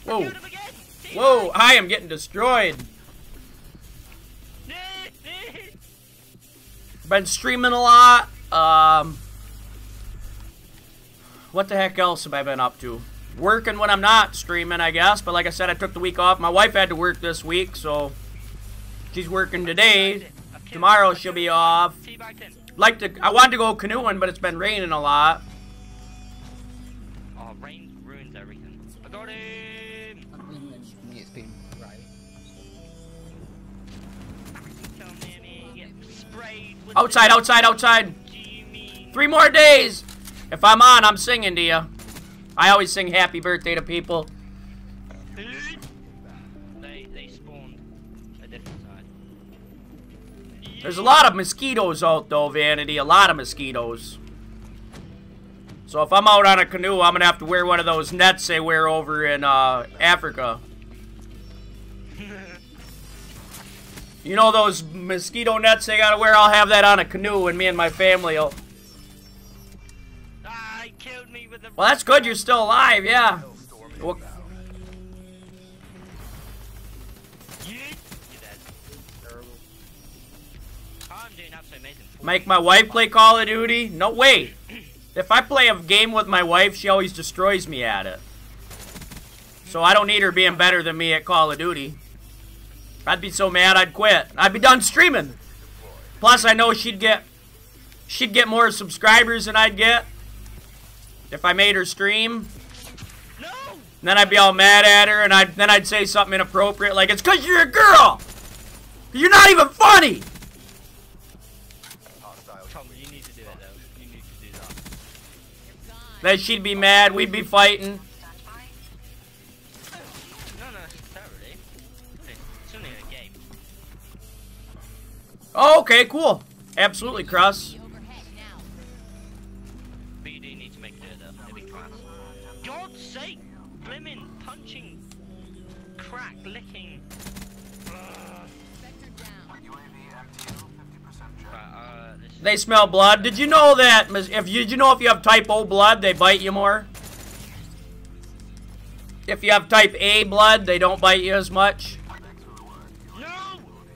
Whoa. Killed him again! Whoa, I am getting destroyed. Been streaming a lot. Um, what the heck else have I been up to? Working when I'm not streaming, I guess. But like I said, I took the week off. My wife had to work this week, so she's working today. Tomorrow she'll be off. Like to, I wanted to go canoeing, but it's been raining a lot. Oh, rain ruins everything. I got him! It's been right. Tell me me get sprayed with Outside, outside, outside. Three more days. If I'm on, I'm singing to you. I always sing happy birthday to people. They they a. There's a lot of mosquitoes out though, Vanity. A lot of mosquitoes. So if I'm out on a canoe, I'm gonna have to wear one of those nets they wear over in uh, Africa. You know those mosquito nets they gotta wear? I'll have that on a canoe, and me and my family will. Well, that's good. You're still alive, yeah. Well. Make my wife play Call of Duty? No, wait. If I play a game with my wife, she always destroys me at it. So I don't need her being better than me at Call of Duty. I'd be so mad I'd quit. I'd be done streaming. Plus, I know she'd get she'd get more subscribers than I'd get if I made her stream. No! then I'd be all mad at her, and I'd then I'd say something inappropriate like, "It's because you're a girl. You're not even funny." Then she'd be mad. We'd be fighting. Oh, okay, cool. Absolutely, Cross. They smell blood. Did you know that if you did you know if you have type O blood, they bite you more? If you have type A blood, they don't bite you as much. No!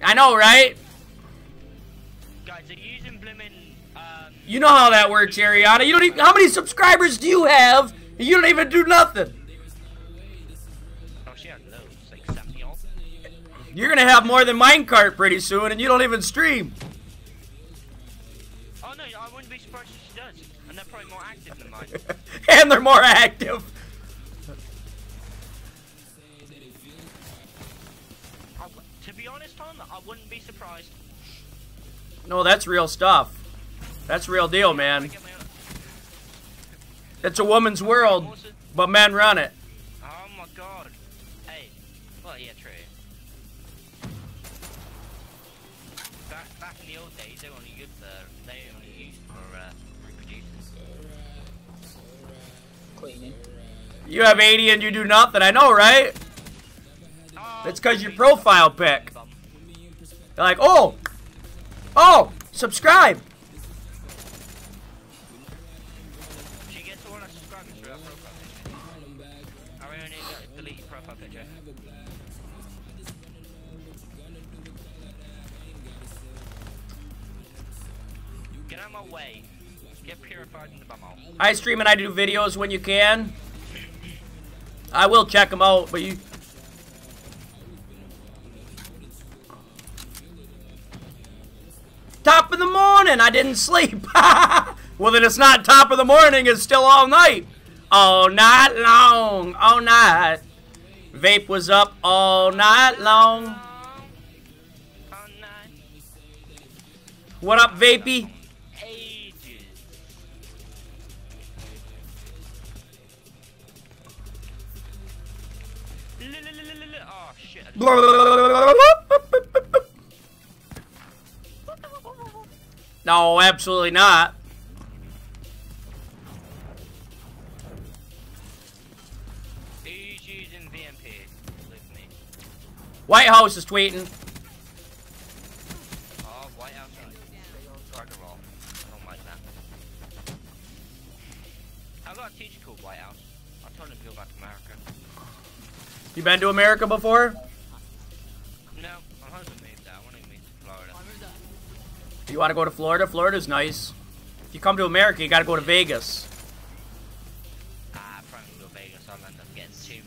I know, right? Guys, blimmin' um. You know how that works, Ariana. You don't even how many subscribers do you have? You don't even do nothing. She had loads, like 70 odd. You're gonna have more than Minecart pretty soon, and you don't even stream. and they're more active. To be honest, Tom, I wouldn't be surprised. No, that's real stuff. That's real deal, man. get my own- It's a woman's world, but men run it. You have 80 and you do nothing. I know, right? Oh, That's 'cause your profile pic. They're like, oh, oh, subscribe. She gets all her subscribers through her profile picture. I only got delete your profile picture. Get out of my way. Get purified in the bumhole. I stream and I do videos when you can. I will check them out, but you... Top of the morning! I didn't sleep! well, then it's not top of the morning, it's still all night! All night long, all night. Vape was up all night long. What up, Vapey? Told him to go back to America. You been to America before? You want to go to Florida? Florida's nice. If you come to America, you got to go to Vegas. Ah, probably go to Vegas. I'll end up getting too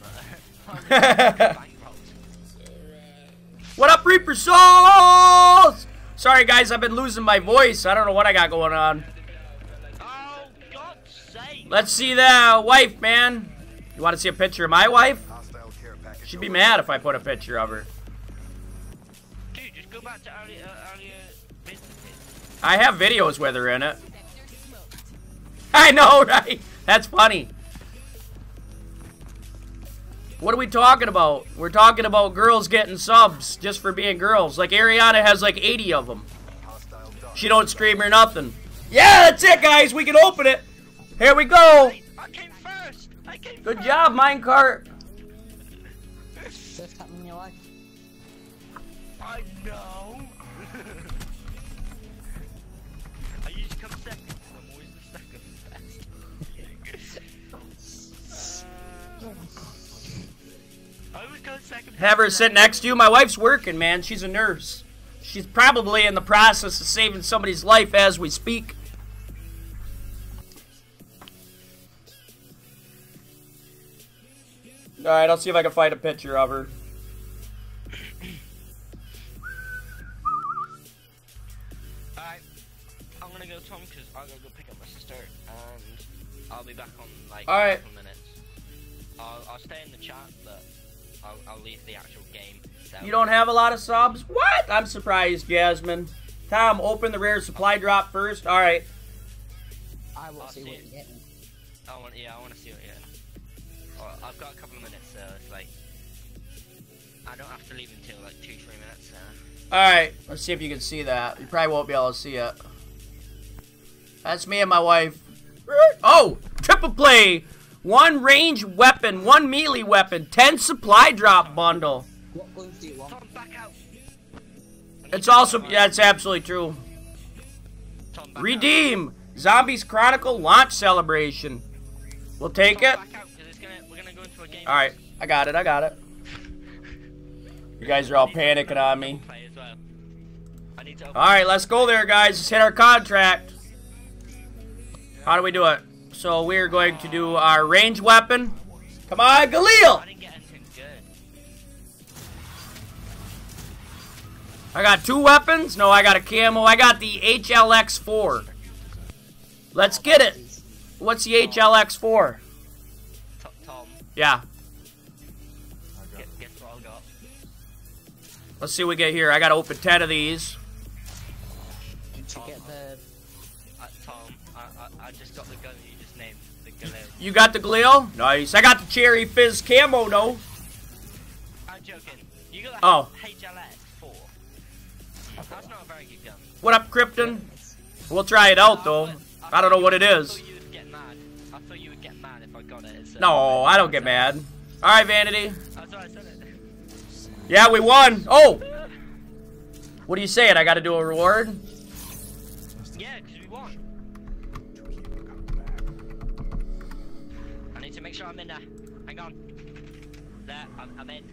much. What up, Reaper Souls? Sorry, guys, I've been losing my voice. I don't know what I got going on. Oh, God's sake! Let's see the wife, man. You want to see a picture of my wife? Hostile care package. She'd be mad if I put a picture of her. Dude, just go back to earlier, earlier businesses. I have videos with her in it. I know, right? That's funny. What are we talking about? We're talking about girls getting subs just for being girls. Like Ariana has like 80 of them. She don't scream or nothing. Yeah, that's it, guys. We can open it. Here we go. I came first! I came Good job, minecart. Have her sit next to you. My wife's working, man. She's a nurse. She's probably in the process of saving somebody's life as we speak. All right, I'll see if I can find a picture of her. Alright, I'm gonna go Tom because I gotta go pick up my sister and I'll be back on like Alright. a couple minutes. I'll, I'll stay in the chat, but I'll, I'll leave the actual game. So. You don't have a lot of subs? What? I'm surprised, Jasmine. Tom, open the rare supply drop first. All right. I will I'll see see what it. you're getting. I want, yeah, I want to see what. Yeah. Well, I've got a couple of minutes, so it's like I don't have to leave until like two, three minutes. So. All right. Let's see if you can see that. You probably won't be able to see it. That's me and my wife. Oh, triple play. One range weapon, one melee weapon, 10 supply drop bundle. It's also, yeah, it's absolutely true. Redeem. Zombies Chronicle launch celebration. We'll take it. back out, 'cause it's gonna, we're gonna go into a game. All right. I got it. I got it. You guys are all panicking on me. Well. I need to open All right, let's go there, guys. Let's hit our contract. How do we do it? So we're going to do our range weapon. Come on, Galil. I didn't get anything good. I got two weapons. No, I got a camo. I got the HLX4. Let's get it. What's the HLX4? Tom, Yeah. guess, guess what I got? Let's see what we get here. I got to open 10 of these. You got the Galil? Nice. I got the Cherry Fizz camo, though. I'm joking. You got Oh. HLX 4. That's not a very good gun. What up, Krypton? We'll try it out, though. I don't know what it I is. thought you would get mad. I thought you would get mad if I got it. So No, I don't get mad. All right, Vanity. That's why I said it. Yeah, we won. Oh, what are you saying? I got to do a reward? Sure I'm in there. Hang on. There, I'm, I'm in.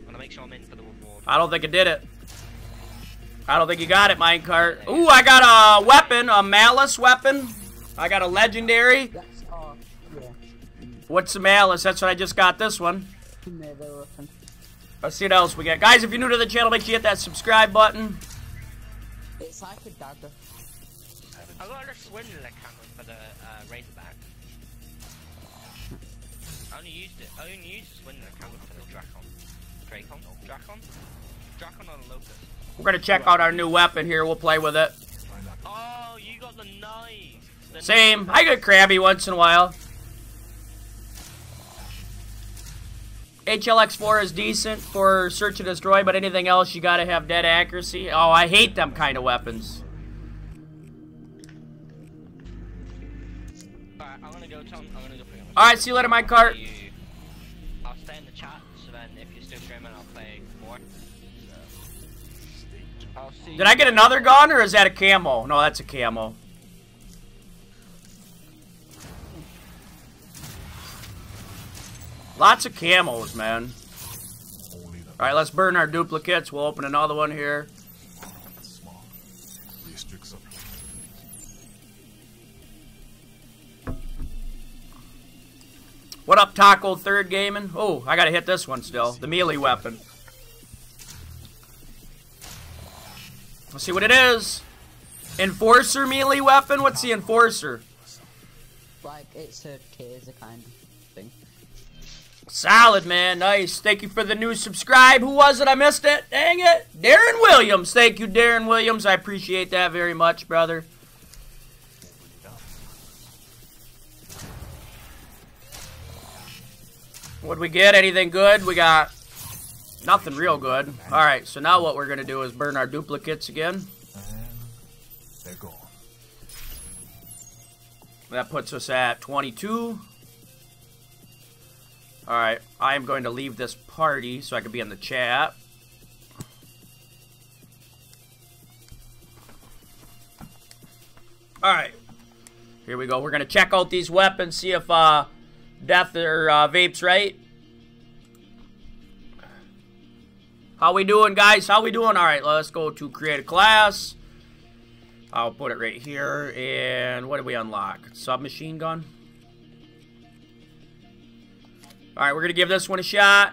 I'm gonna make sure I'm in for the reward. I don't think it did it. I don't think you got it, minecart. Ooh, I got a weapon, a malice weapon. I got a legendary. that's yeah. What's the malice? That's what I just got. This one. Let's see what else we got. Guys, if you're new to the channel, make sure you hit that subscribe button. It's like a dagger. We're gonna check out our new weapon here. We'll play with it. Oh, you got the knife. The Same. I get crabby once in a while. HLX4 is decent for search and destroy, but anything else you gotta have dead accuracy. Oh, I hate them kind of weapons. Alright, I'm gonna go, Tom. I'm gonna go. Alright, see you later, Minecart. Did I get another gun, or is that a camo? No, that's a camo. Lots of camos, man. Alright, let's burn our duplicates. We'll open another one here. What up, Taco Third Gaming? Oh, I gotta hit this one still. The melee weapon. Let's see what it is. Enforcer melee weapon? What's the enforcer? Like, it's a taser kind of thing. Solid, man. Nice. Thank you for the new subscribe. Who was it? I missed it. Dang it. Darren Williams. Thank you, Darren Williams. I appreciate that very much, brother. What'd we get? Anything good? We got nothing real good. Alright, so now what we're going to do is burn our duplicates again. They're gone. That puts us at 22. Alright, I am going to leave this party so I can be in the chat. Alright, here we go. We're going to check out these weapons, see if uh, Death or uh, Vape's right. How we doing, guys? How we doing? Alright, let's go to create a class. I'll put it right here. And what did we unlock? Submachine gun? Alright, we're going to give this one a shot.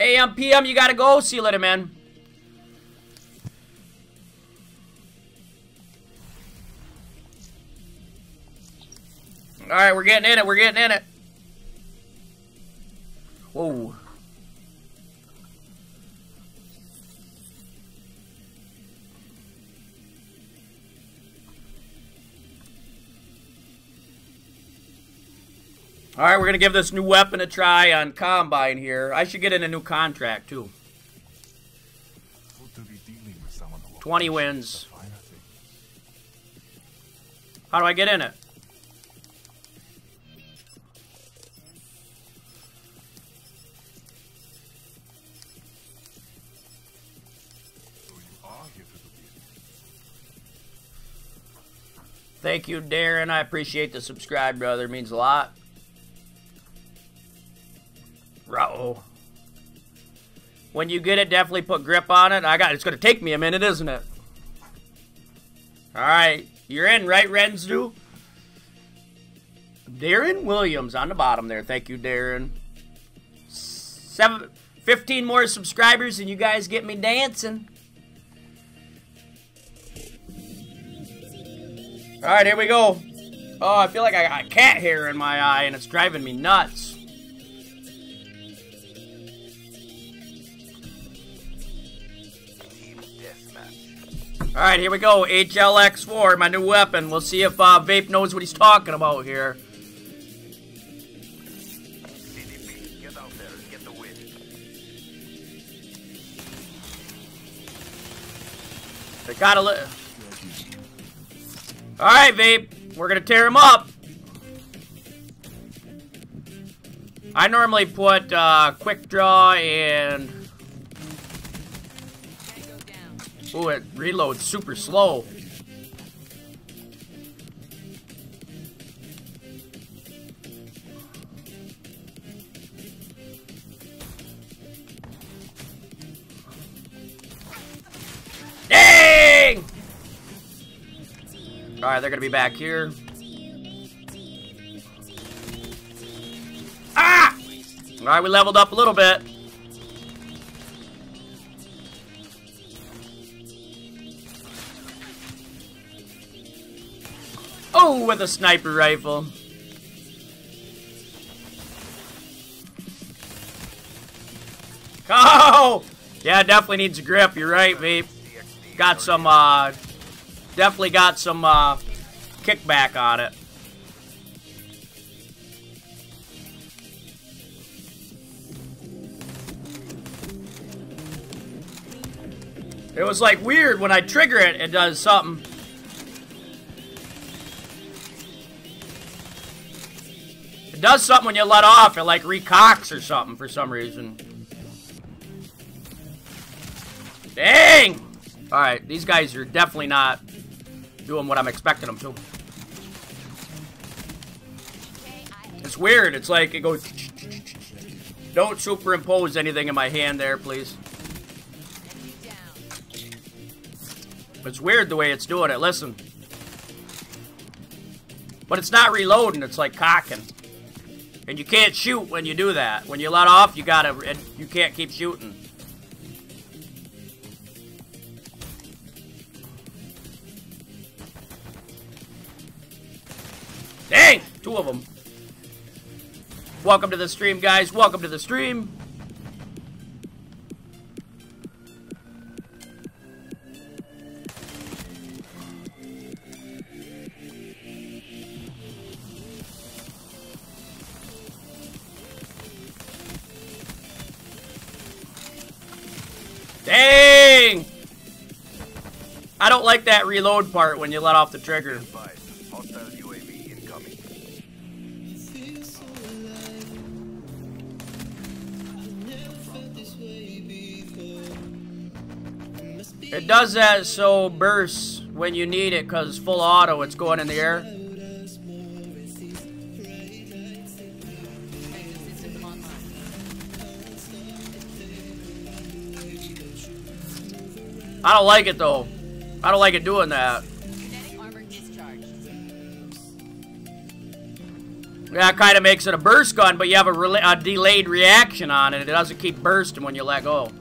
AM, PM, you got to go. See you later, man. Alright, we're getting in it. We're getting in it. Whoa. Alright, we're going to give this new weapon a try on Combine here. I should get in a new contract, too. 20 wins. How do I get in it? Thank you, Darren. I appreciate the subscribe, brother. It means a lot. When you get it, definitely put grip on it. I got it's gonna take me a minute, isn't it? Alright. You're in, right, Rensdu? Darren Williams on the bottom there. Thank you, Darren. Seven, 15 more subscribers and you guys get me dancing. Alright, here we go. Oh, I feel like I got cat hair in my eye and it's driving me nuts. Alright, here we go. HLX4, my new weapon. We'll see if uh, Vape knows what he's talking about here. They gotta li- Alright, Vape. We're gonna tear him up. I normally put uh, quick draw and. Ooh, it reloads super slow. Dang! Alright, they're gonna be back here. Ah! Alright, we leveled up a little bit. With a sniper rifle. Oh! Yeah, definitely needs a grip. You're right, Vape. Got some, uh... Definitely got some, uh... Kickback on it. It was like weird when I trigger it, it does something. It does something when you let off. It like recocks or something for some reason. Dang! Alright, these guys are definitely not doing what I'm expecting them to. It's weird. It's like it goes... Don't superimpose anything in my hand there, please. It's weird the way it's doing it. Listen. But it's not reloading. It's like cocking. And you can't shoot when you do that. When you let off, you gotta... and You can't keep shooting. Dang! Two of them. Welcome to the stream, guys. Welcome to the stream. Dang! I don't like that reload part when you let off the trigger. It does that so bursts when you need it because full auto, it's going in the air. I don't like it though. I don't like it doing that. It kind of makes it a burst gun, but you have a, a delayed reaction on it. It doesn't keep bursting when you let go.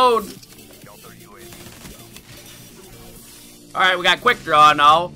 Reload. Alright, we got quick draw now.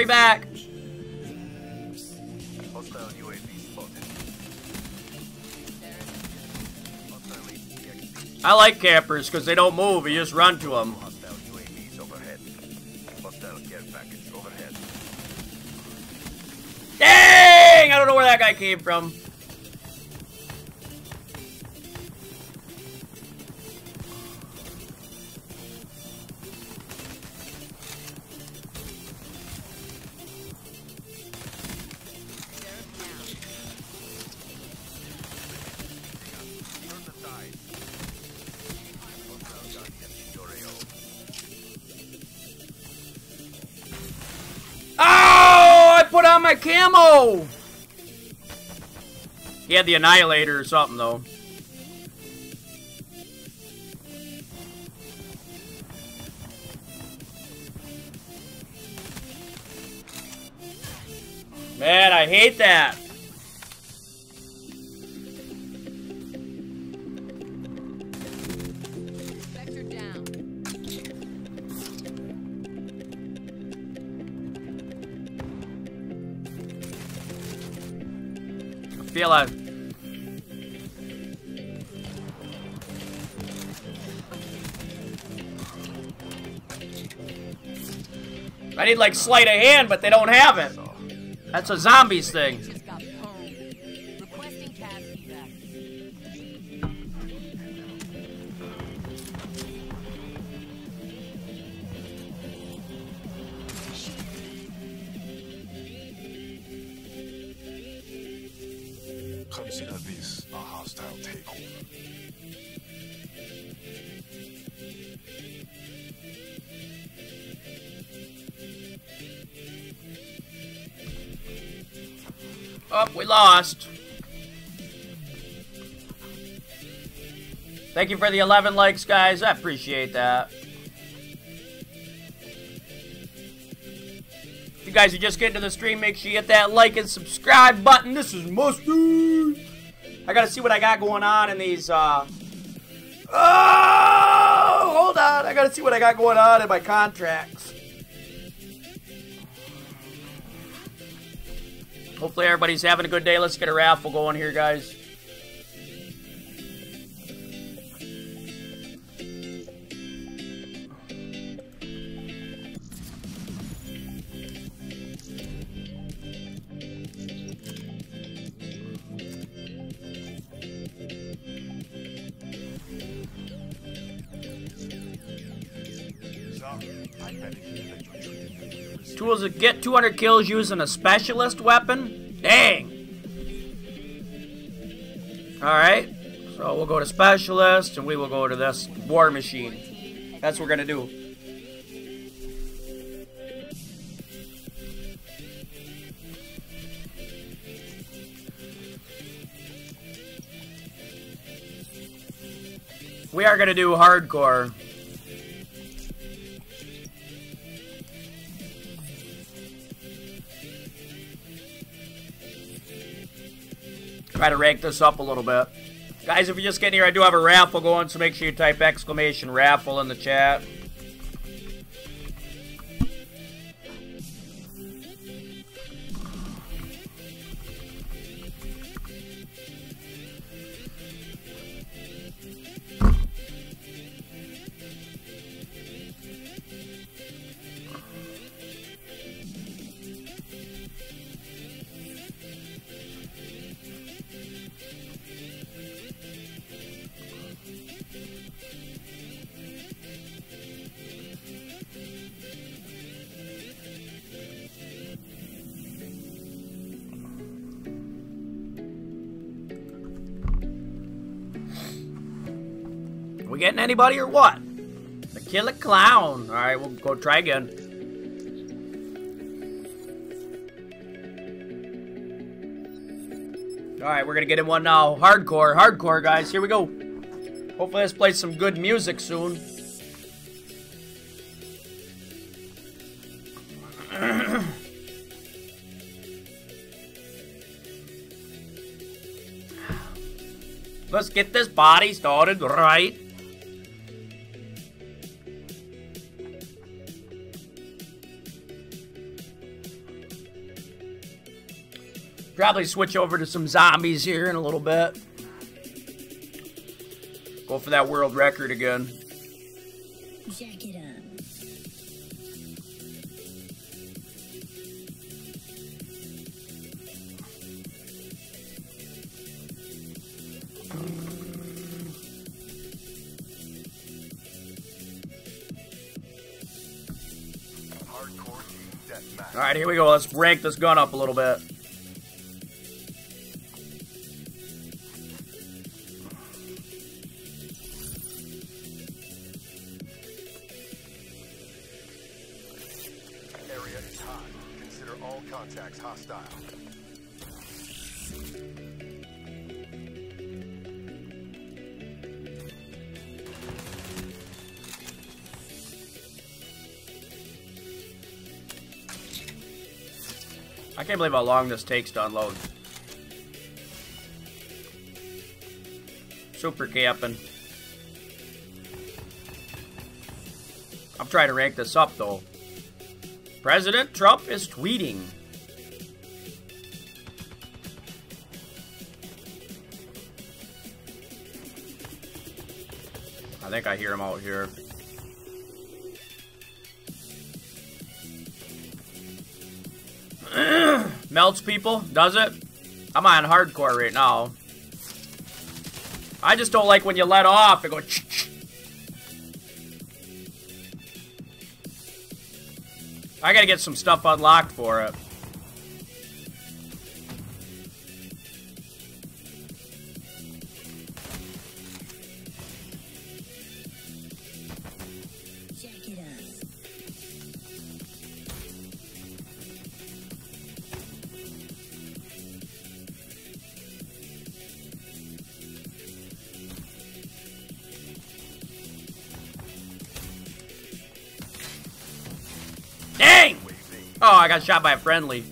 Hurry back. I like campers because they don't move. You just run to them. Dang! I don't know where that guy came from. Camo! He had the Annihilator or something, though. Man, I hate that. Need like sleight of hand, but they don't have it. That's a zombies thing. Lost. Thank you for the 11 likes, guys. I appreciate that. If you guys are just getting to the stream, make sure you hit that like and subscribe button. This is Mustard. I gotta see what I got going on in these, uh... Oh! Hold on. I gotta see what I got going on in my contracts. Hopefully everybody's having a good day. Let's get a raffle going here, guys. Tools that get 200 kills using a specialist weapon? Dang! Alright, so we'll go to specialist and we will go to this war machine. That's what we're gonna do. We are gonna do hardcore. To rank this up a little bit. Guys, if you're just getting here, I do have a raffle going, so make sure you type exclamation raffle in the chat. Anybody or what? The killer clown. All right, we'll go try again. All right, we're gonna get in one now. Hardcore, hardcore, guys. Here we go. Hopefully, this plays some good music soon. Let's get this body started right. Probably switch over to some zombies here in a little bit. Go for that world record again. Jack it up. Hardcore team deathmatch. All right, here we go. Let's rank this gun up a little bit. I can't believe how long this takes to unload. Super camping. I'm trying to rank this up though. President Trump is tweeting. I think I hear him out here. Melts people, does it? I'm on hardcore right now. I just don't like when you let off and go. I gotta get some stuff unlocked for it. Got shot by a friendly.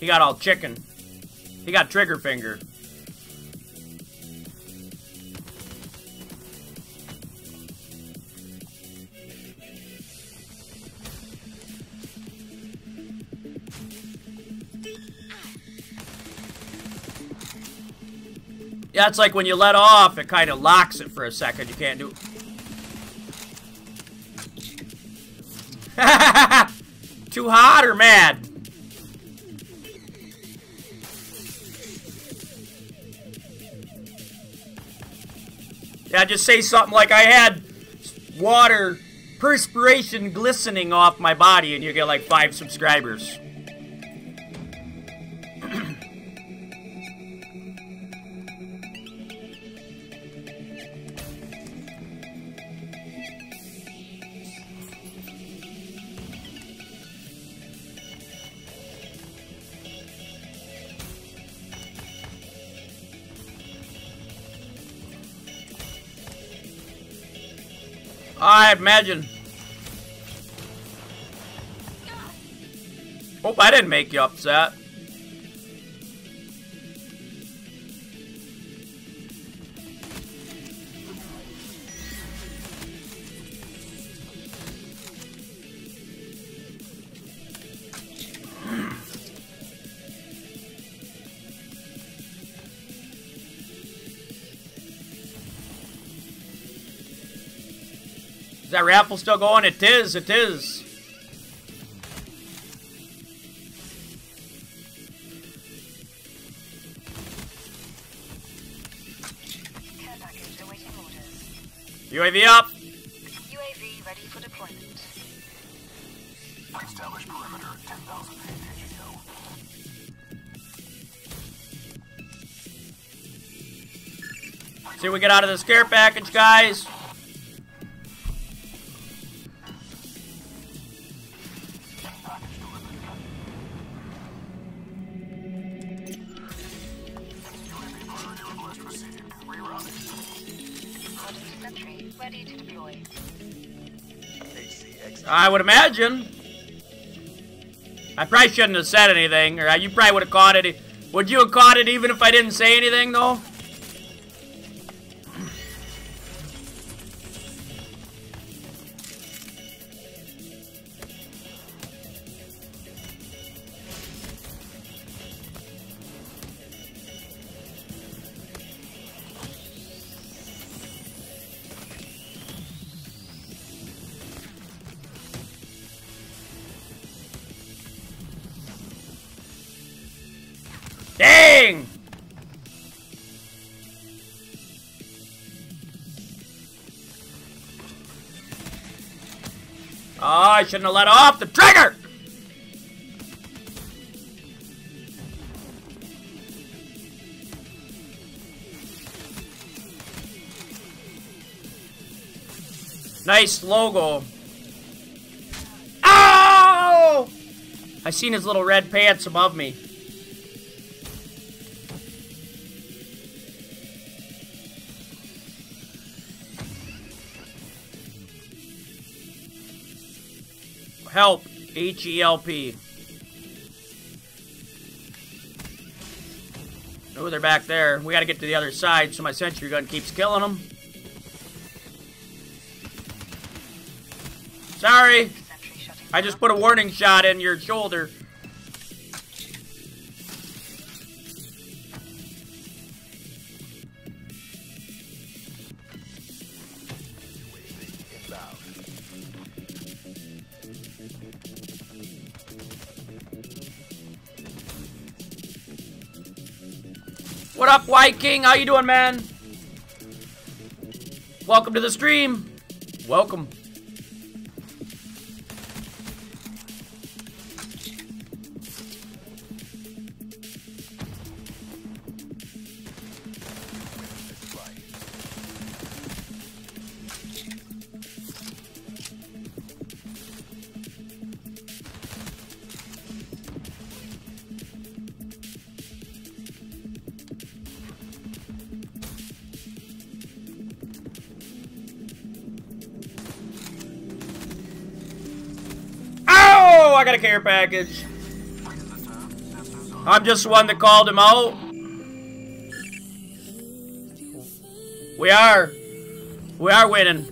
He got all chicken. He got trigger finger. Yeah, it's like when you let off, it kind of locks it for a second. You can't do. Too hot or mad? Yeah, just say something like I had water, perspiration glistening off my body, and you get like five subscribers. Imagine. Hope I didn't make you upset. That raffle still going? It is, it is. Care package awaiting orders. UAV up. UAV ready for deployment. Establish perimeter 10,000 feet AGO. See what we get out of this care package, guys. Would imagine. I probably shouldn't have said anything, or you probably would have caught it. Would you have caught it even if I didn't say anything, though? I shouldn't have let off the trigger! Nice logo. Oh! I seen his little red pants above me. Help. H-E-L-P. Oh, they're back there. We gotta get to the other side so my sentry gun keeps killing them. Sorry! I just put a warning shot in your shoulder. What up, White King? How you doing, man? Welcome to the stream. Welcome. I got a care package. I'm just one that called him out. We are. We are winning.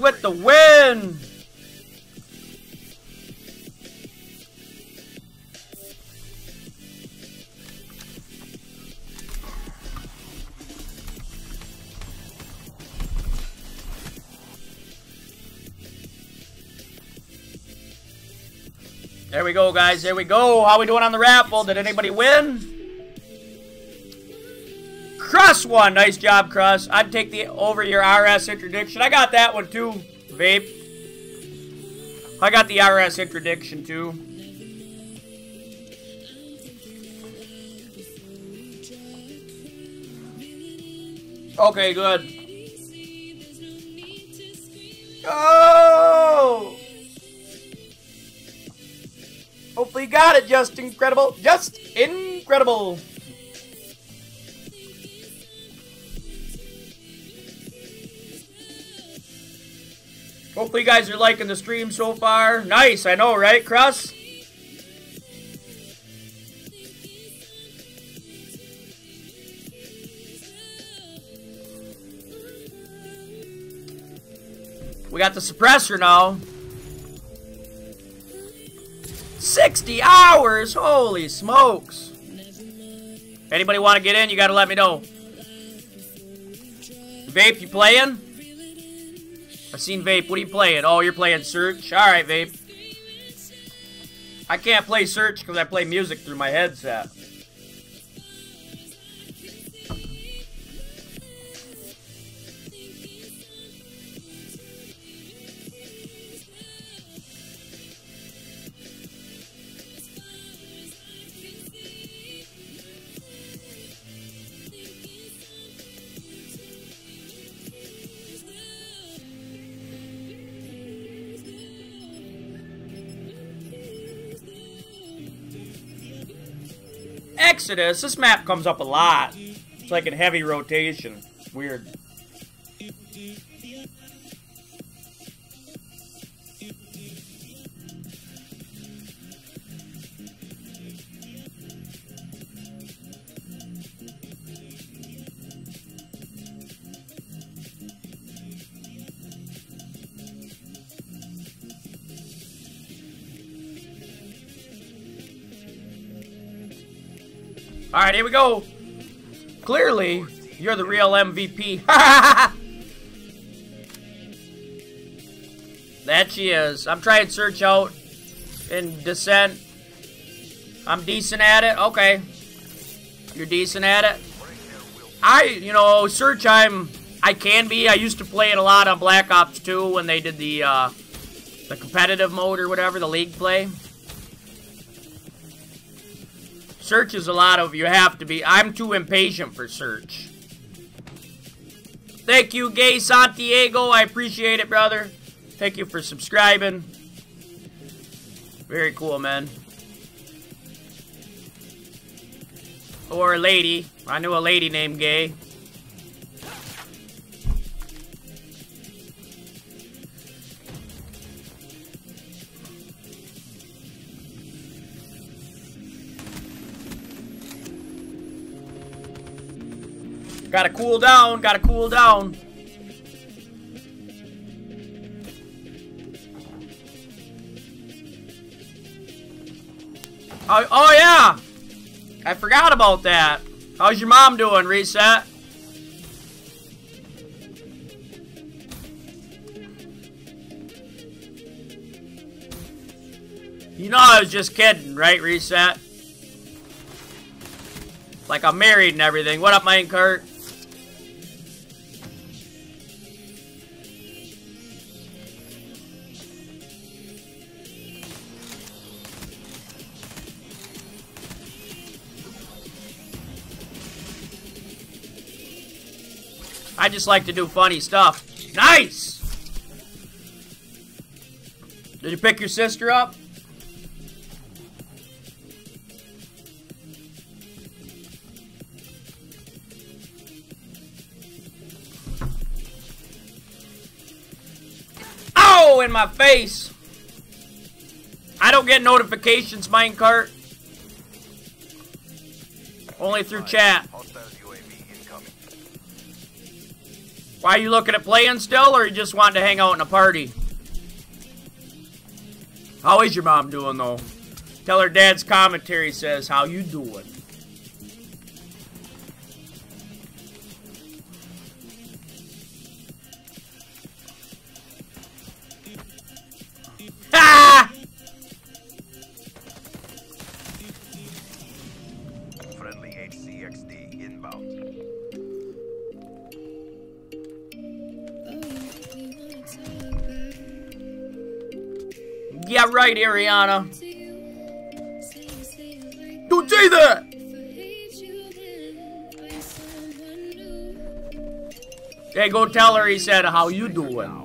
With the win. There we go, guys. There we go. How we doing on the raffle? Did anybody win? One. Nice job, Cross. I'd take the over your RS interdiction. I got that one too, Vape. I got the RS interdiction too. Okay, good. Oh! Hopefully got it, just incredible. Just incredible. Hopefully you guys are liking the stream so far. Nice, I know, right, Cross? We got the suppressor now. 60 hours! Holy smokes! Anybody want to get in, you gotta let me know. Vape, you playing? I seen Vape. What are you playing? Oh, you're playing Search? Alright, Vape. I can't play Search because I play music through my headset. Exodus, this map comes up a lot. It's like in heavy rotation. Weird. Go. Clearly, you're the real MVP. that she is. I'm trying to search out in Descent. I'm decent at it. Okay. You're decent at it. I, you know, search I'm, I can be. I used to play it a lot on Black Ops 2 when they did the, uh, the competitive mode or whatever, the league play. Search is a lot of you have to be. I'm too impatient for search. Thank you, Gay Santiago. I appreciate it, brother. Thank you for subscribing. Very cool, man. Or a lady. I knew a lady named Gay. Gotta cool down, gotta cool down. Oh, oh yeah! I forgot about that. How's your mom doing, Reset? You know I was just kidding, right, Reset? Like I'm married and everything. What up, Mine just like to do funny stuff. Nice! Did you pick your sister up? Oh, in my face! I don't get notifications, minecart. Only through chat. Why are you looking at playing still, or you just wanting to hang out in a party? How is your mom doing, though? Tell her dad's commentary says, how you doing? Right, Ariana. Don't say that! Hey, go tell her he said, how you doing?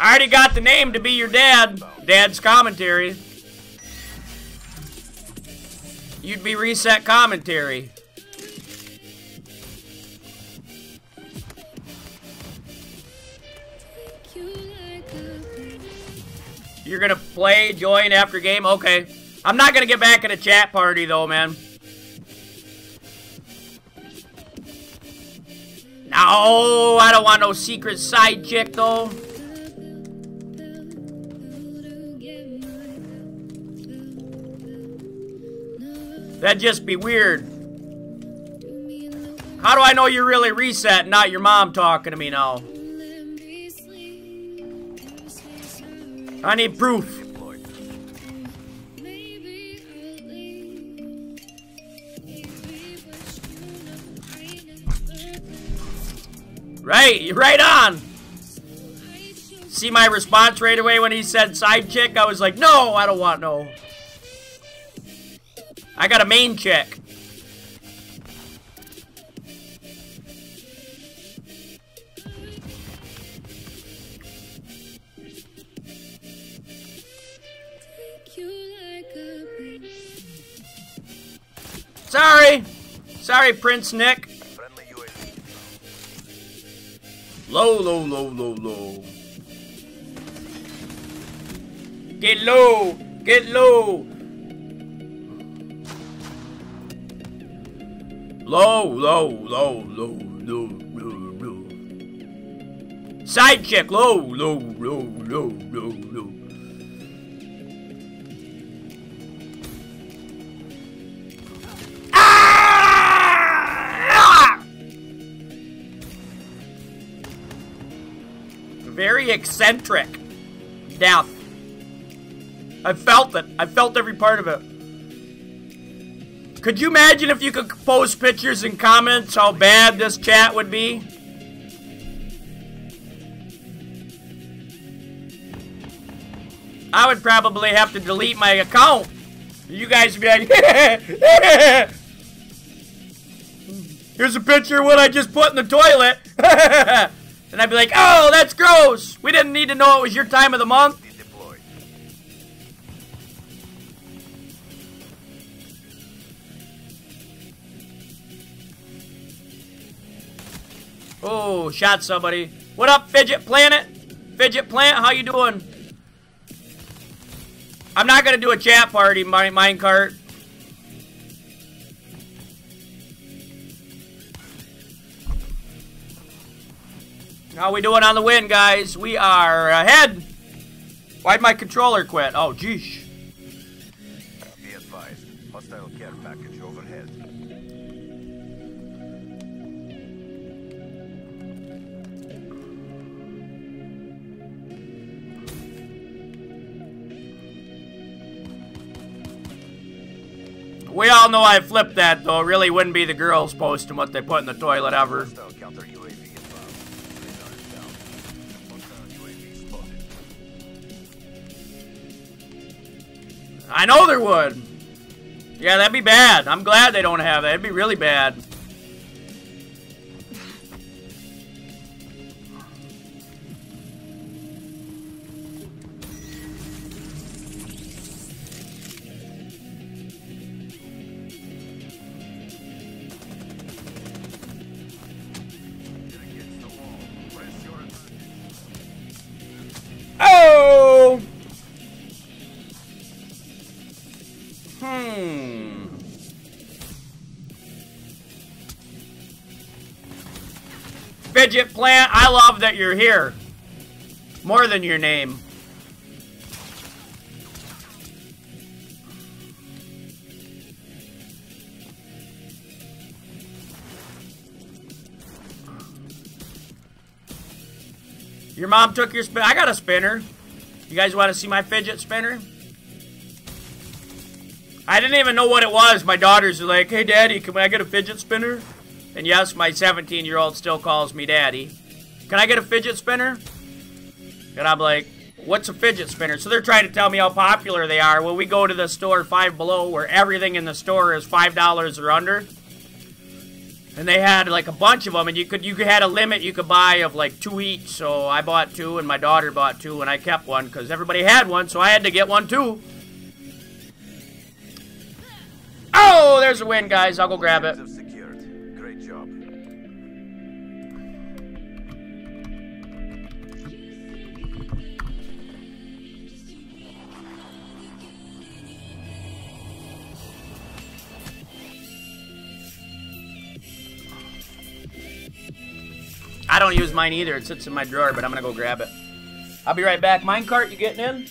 I already got the name to be your dad. Dad's commentary. You'd be reset commentary. You're gonna play, join after game? Okay. I'm not gonna get back in a chat party though, man. No, I don't want no secret side chick though. That'd just be weird. How do I know you're really reset not your mom talking to me now? I need proof. Right, right on. See my response right away when he said side chick? I was like, no, I don't want no. I got a main chick. Sorry. Sorry, Prince Nick. Low, low, low, low, low. Get low. Get low. Low, low, low, low, low, low, low. Side check. Low, low, low, low, low, low. Very eccentric death. I felt it. I felt every part of it. Could you imagine if you could post pictures and comments how bad this chat would be? I would probably have to delete my account. You guys would be like, here's a picture of what I just put in the toilet. Then I'd be like, oh, that's gross. We didn't need to know it was your time of the month. Oh, shot somebody. What up, Fidget Planet? Fidget Plant, how you doing? I'm not gonna do a chat party, my minecart. How we doing on the win, guys? We are ahead. Why'd my controller quit? Oh, geesh. Be advised. Hostile care package overhead. We all know I flipped that, though. It really wouldn't be the girls posting what they put in the toilet ever. I know there would. Yeah, that'd be bad. I'm glad they don't have that. It'd be really bad. Fidget Plant, I love that you're here. More than your name. Your mom took your spin. I got a spinner. You guys want to see my fidget spinner? I didn't even know what it was. My daughters are like, hey, daddy, can I get a fidget spinner? And yes, my 17 year old still calls me daddy. Can I get a fidget spinner? And I'm like, what's a fidget spinner? So they're trying to tell me how popular they are. Well, we go to the store Five Below where everything in the store is $5 or under. And they had like a bunch of them, and you could you had a limit you could buy of like two each. So I bought two, and my daughter bought two, and I kept one because everybody had one, so I had to get one too. Oh, there's a win, guys. I'll go grab it. I don't use mine either. It sits in my drawer, but I'm gonna go grab it. I'll be right back. Minecart, you getting in?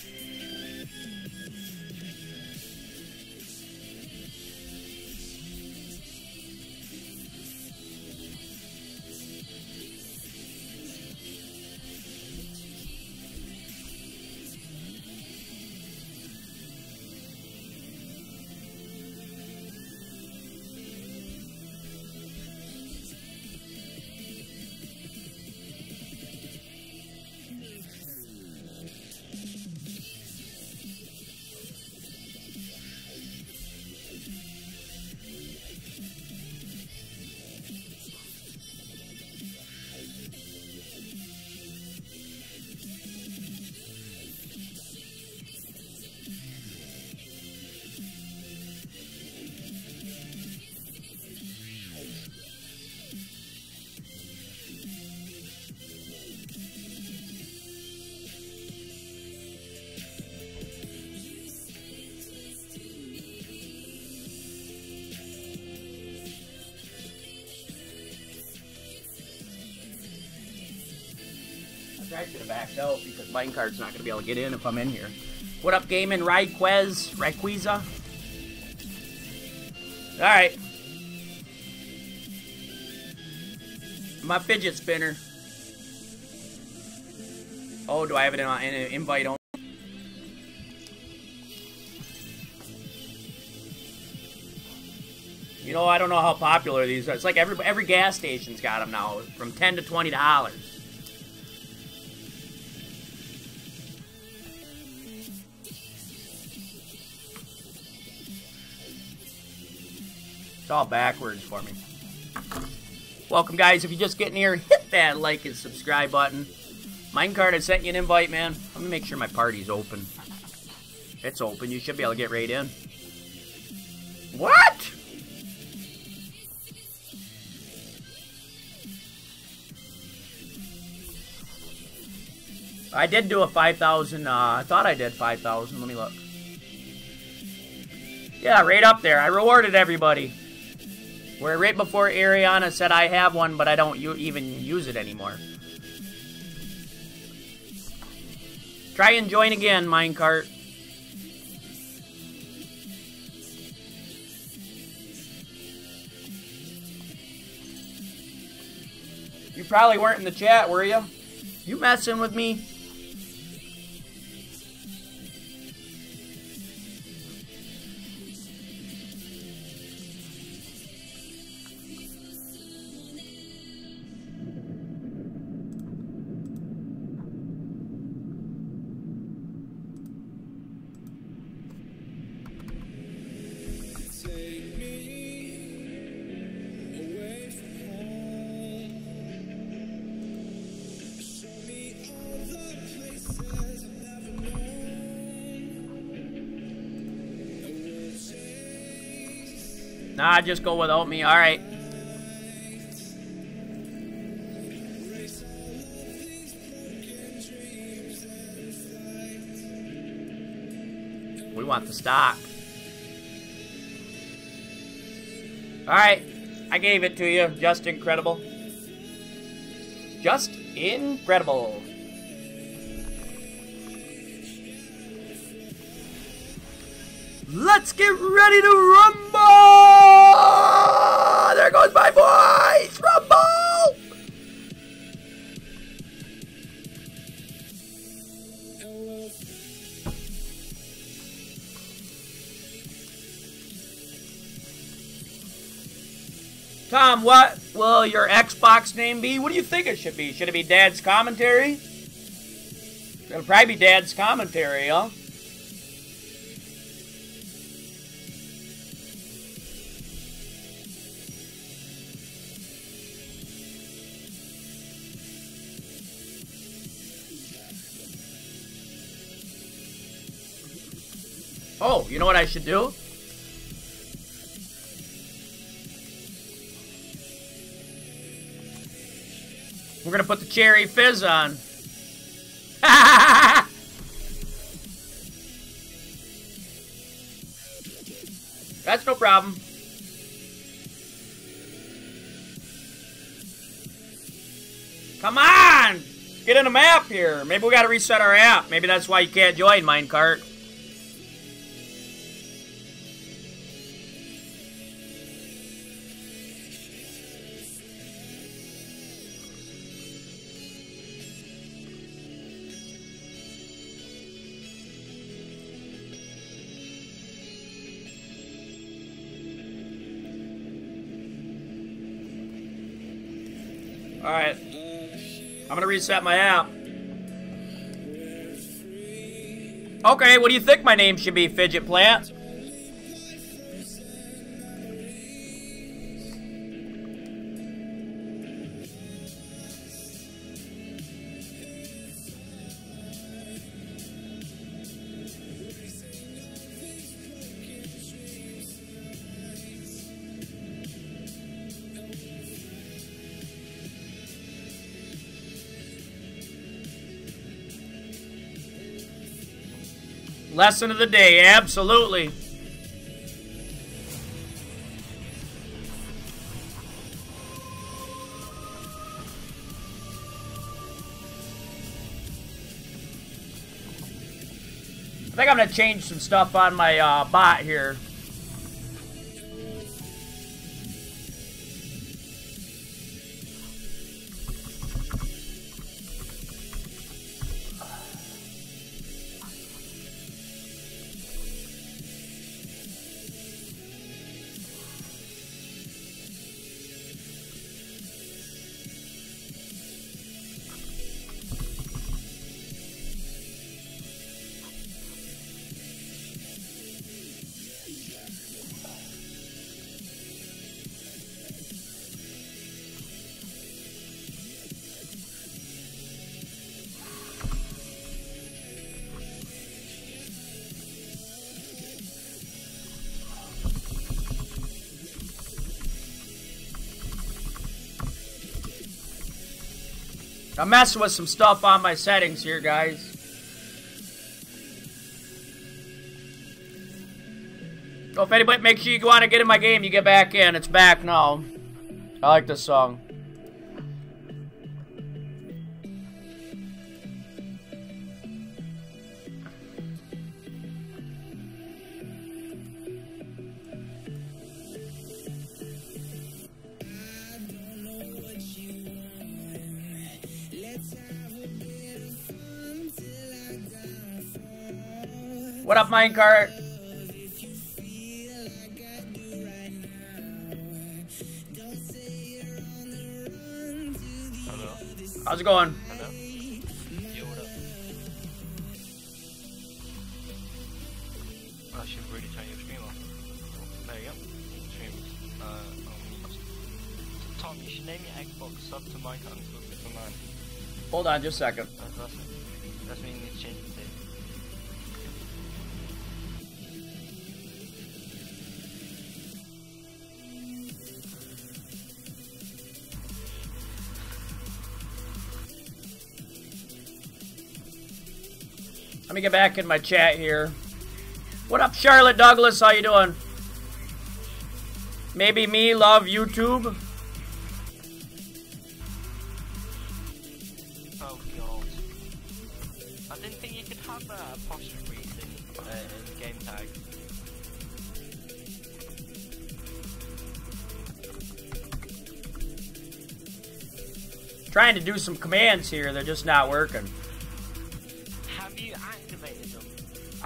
Because Minecart's not going to be able to get in if I'm in here. What up, gaming? Raiquez? Raiquiza? Alright. My fidget spinner. Oh, do I have it in, in an invite only? You know, I don't know how popular these are. It's like every every gas station's got them now, from ten to twenty dollars. It's all backwards for me. Welcome, guys. If you're just getting here, hit that like and subscribe button. Minecart, I sent you an invite, man. Let me make sure my party's open. It's open. You should be able to get right in. What? I did do a 5,000, uh, I thought I did 5,000. Let me look. Yeah, right up there. I rewarded everybody. Where right before Ariana said I have one, but I don't even use it anymore. Try and join again, Minecart. You probably weren't in the chat, were you? You messing with me? Just go without me. Alright. We want the stock. Alright. I gave it to you. Just incredible. Just incredible. Let's get ready to rumble! Tom, what will your Xbox name be? What do you think it should be? Should it be Dad's Commentary? It'll probably be Dad's Commentary, huh? Oh, you know what I should do? We're gonna put the cherry fizz on. That's no problem. Come on! Get in the map here. Maybe we gotta reset our app. Maybe that's why you can't join Minecart. Alright. I'm gonna reset my app. Okay, what do you think my name should be, Fidget Plant? Lesson of the day, absolutely. I think I'm going to change some stuff on my uh, bot here. I'm messing with some stuff on my settings here, guys. So if anybody makes sure you want to get in my game, you get back in. It's back now. I like this song. Hello? How's it going? Hello? Yo, what up? I should really turn your stream off. There you go. Streams. Uh, um, Tom, you should name your Xbox sub to my console for mine. Hold on just a second. Back in my chat here. What up, Charlotte Douglas? How you doing? Maybe me love YouTube. Oh god. I didn't think you could have that apostrophe thing uh, in game tag. Trying to do some commands here, they're just not working.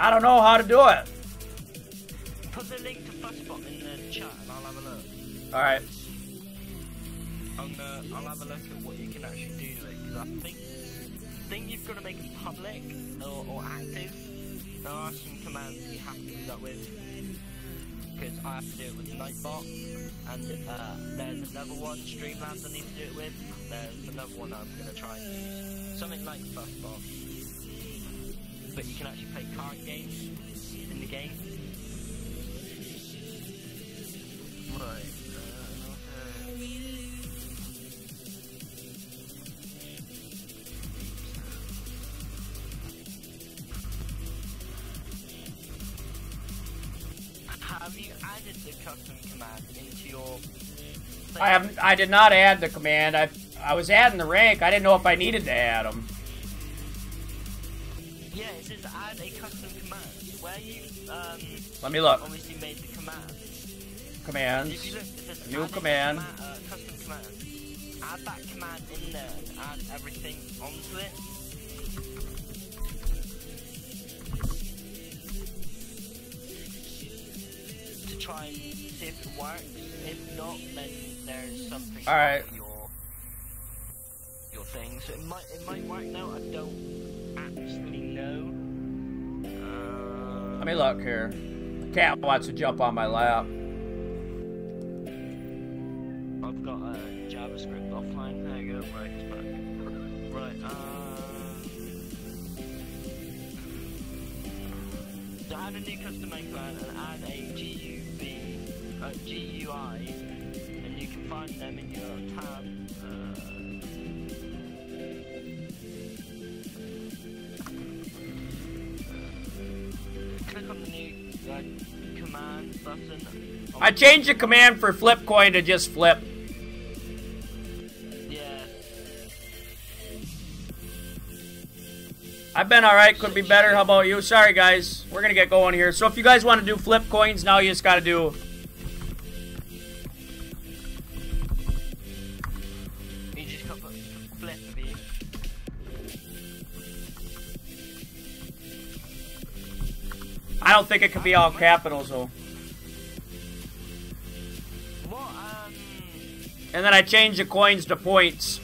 I don't know how to do it. Put the link to Fuzzbot in the chat and I'll have a look. Alright. I'm gonna, I'll have a look at what you can actually do to it because I think, think you've got to make it public or, or active. There are some commands you have to do that with because I have to do it with Nightbot and uh, there's another one, Streamlabs I need to do it with. There's another one I'm gonna try and use. Something like Fuzzbot. But you can actually play card games in the game. Uh. Have you added the custom command into your? I have I did not add the command. I I was adding the rank. I didn't know if I needed to add them. Let me look. obviously made the command. Commands. look, New a command. uh, custom command. Add that command in there and add everything onto it. To try and see if it works. If not, then there's something All right. your your thing. So it might it might work now. I don't actually know. Uh, Let me look here. Cat wants to jump on my lap. I've got uh, JavaScript offline. There you go. Right, it's. Right. Um, so add a new custom main client and add a GUV, uh, GUI, and you can find them in your tab. I changed the command for flip coin to just flip. Yeah. I've been alright, could be better. How about you? Sorry guys. We're gonna get going here. So if you guys want to do flip coins, now you just gotta do You just got put flip of you. I don't think it could be all capitals though. And then I changed the coins to points.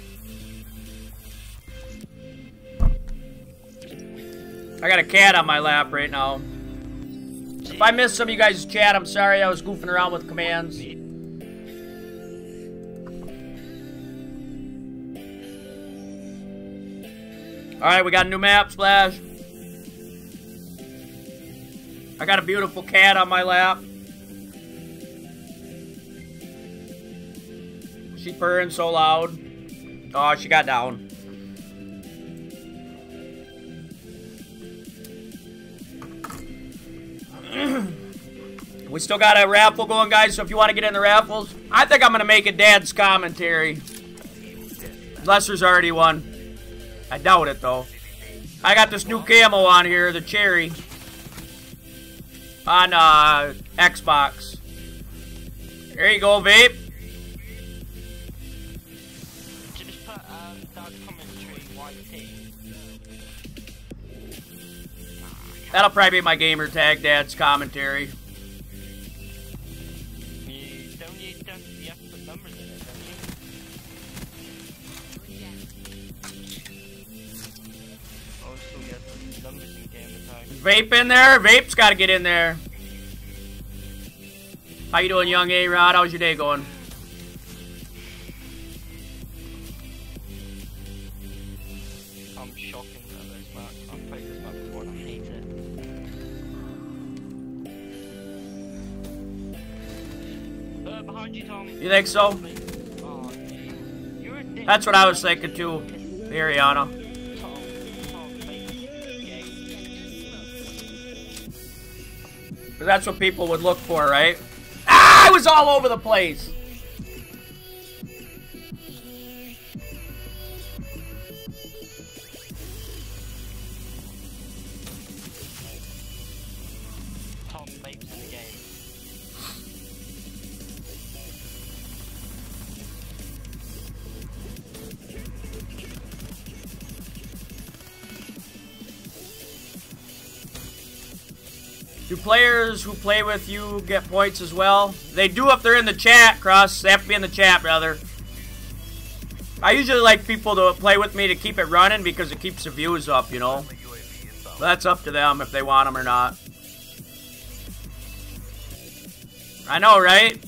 I got a cat on my lap right now. If I missed some of you guys' chat, I'm sorry. I was goofing around with commands. Alright, we got a new map, Splash. I got a beautiful cat on my lap. She's purring so loud. Oh, she got down. we still got a raffle going, guys, so if you want to get in the raffles, I think I'm going to make a dad's commentary. Unless already won. I doubt it, though. I got this new camo on here, the cherry. On uh, Xbox. There you go, Vape. That'll probably be my gamer tag, Dad's commentary. Vape in there? Vape's got to get in there. How you doing, young A-Rod? How's your day going? You, Tom. You think so? Oh, you're a dick. That's what I was thinking too, Ariana. Tom, Tom, mate. 'Cause that's what people would look for, right? Ah, I was all over the place. Players who play with you get points as well? They do if they're in the chat, Cross. They have to be in the chat, brother. I usually like people to play with me to keep it running because it keeps the views up, you know? But that's up to them if they want them or not. I know, right?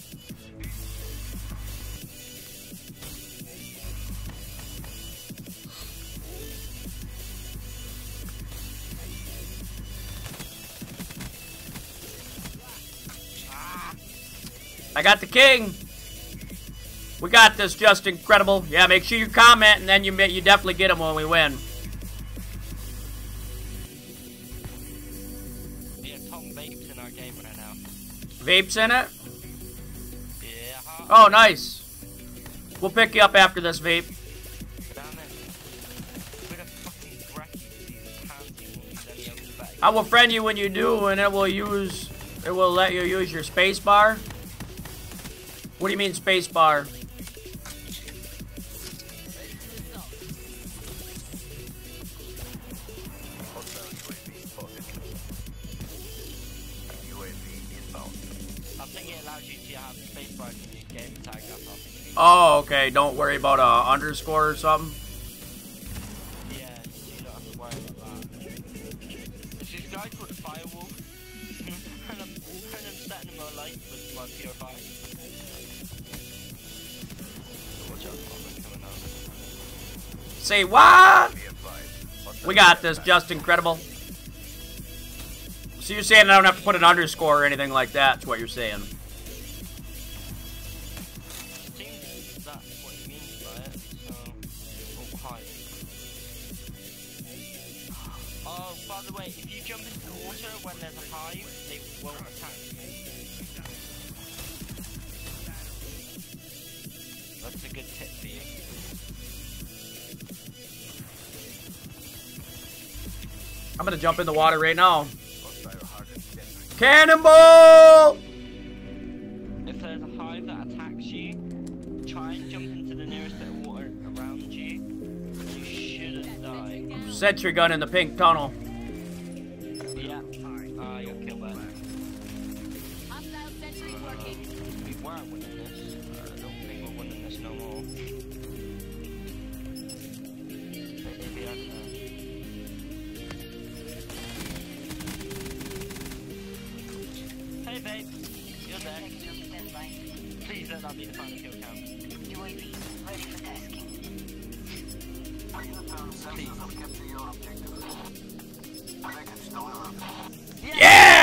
I got the king. We got this, just incredible. Yeah, make sure you comment, and then you you definitely get them when we win. Yeah, Tom vapes in our game right now. Vapes in it. Yeah. Oh, nice. We'll pick you up after this vape. Damn it. We're a fucking gracky pansy when he's any other bag. I will friend you when you do, and it will use it will let you use your space bar. What do you mean spacebar Oh, okay. Don't worry about a underscore or something. Say what? We got this, just incredible. So you're saying I don't have to put an underscore or anything like that? That's what you're saying. I'm gonna jump in the water right now. Cannonball! If there's a hive that attacks you, try and jump into the nearest bit of water around you. You shouldn't die. Sentry gun in the pink tunnel.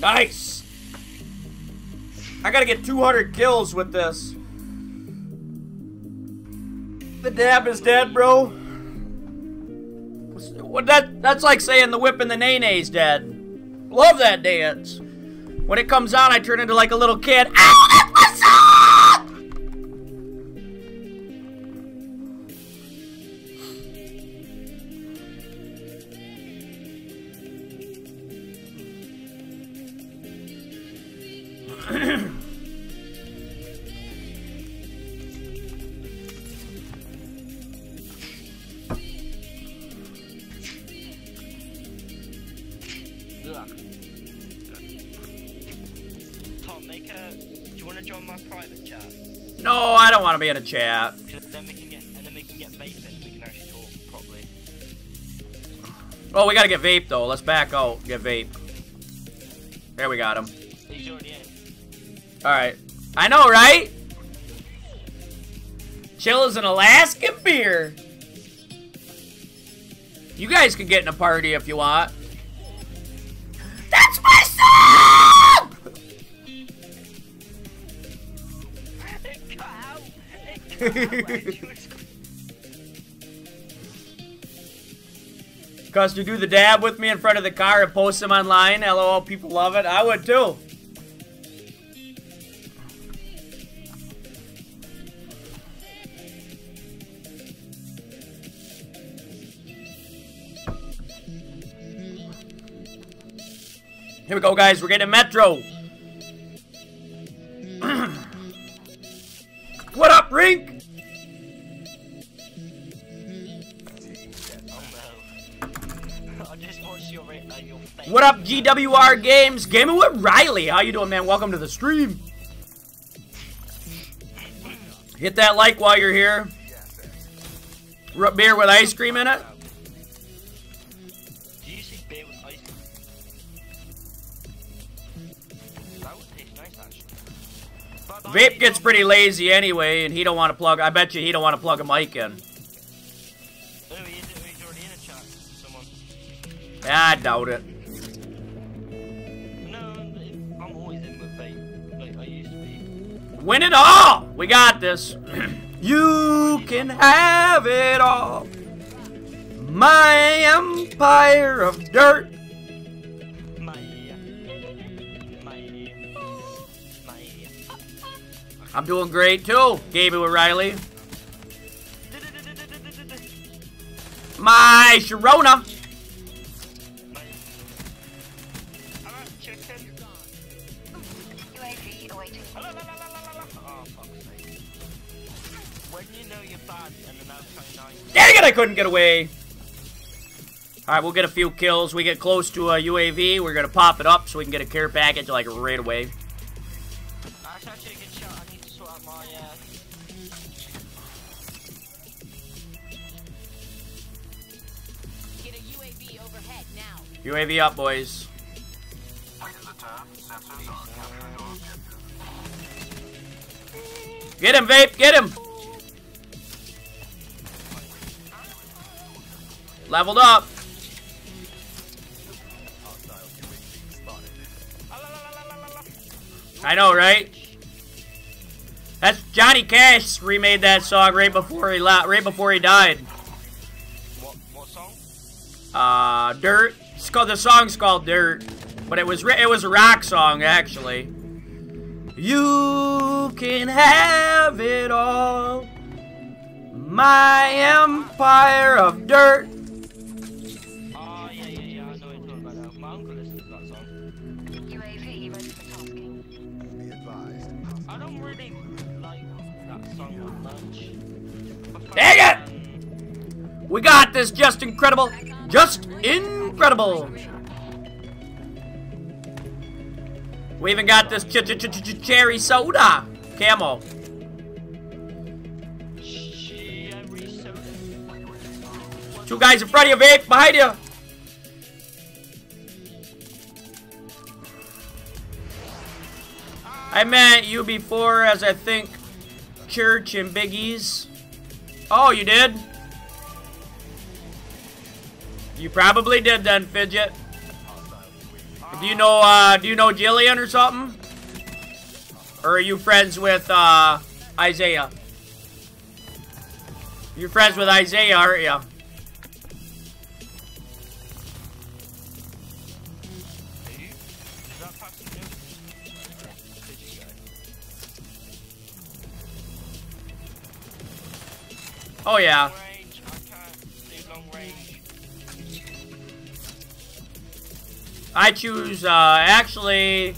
Nice. I gotta get 200 kills with this. The dab is dead, bro. What that? That's like saying the whip and the nay nay's dead. Love that dance. When it comes on, I turn into like a little kid. Ow, I don't want to be in a chat. then we can get, and then we can get vaping. We can actually talk properly. Oh, we gotta get vape though. Let's back out. Get vape. There we got him. He's already in. Alright. I know, right? Chill is an Alaskan beer. You guys can get in a party if you want. When you do the dab with me in front of the car and post them online. LOL, people love it. I would too. Here we go, guys. We're getting Metro. GWR Games? Gaming with Riley. How you doing, man? Welcome to the stream. Hit that like while you're here. Root beer with ice cream in it. Do you see beer with ice cream? That would taste nice, actually. But I Vape gets pretty lazy anyway, and he don't want to plug. I bet you he don't want to plug a mic in. He he's already in a chat. Someone. I doubt it. Win it all. We got this. you can have it all. My empire of dirt. My, my, my. I'm doing great too. Gaming O'Reilly. My Sharona. Dang it, I couldn't get away. Alright, we'll get a few kills. We get close to a UAV. We're going to pop it up so we can get a care package like right away. UAV up, boys. Get him, Vape. Get him. Leveled up. I know, right? That's Johnny Cash remade that song right before he right before he died. What what song? Uh, Dirt. It's called the song's called Dirt, but it was it was a rock song actually. You can have it all, my empire of dirt. Dang it! We got this, just incredible, just incredible. We even got this ch ch ch ch cherry soda Camel. Two guys in front of you, vape behind you. I met you before as I think Church and Biggies. Oh, you did? You probably did then, Fidget. Do you know, uh, do you know Jillian or something? Or are you friends with, uh, Isaiah? You're friends with Isaiah, aren't you? Oh, yeah. I choose, uh, actually,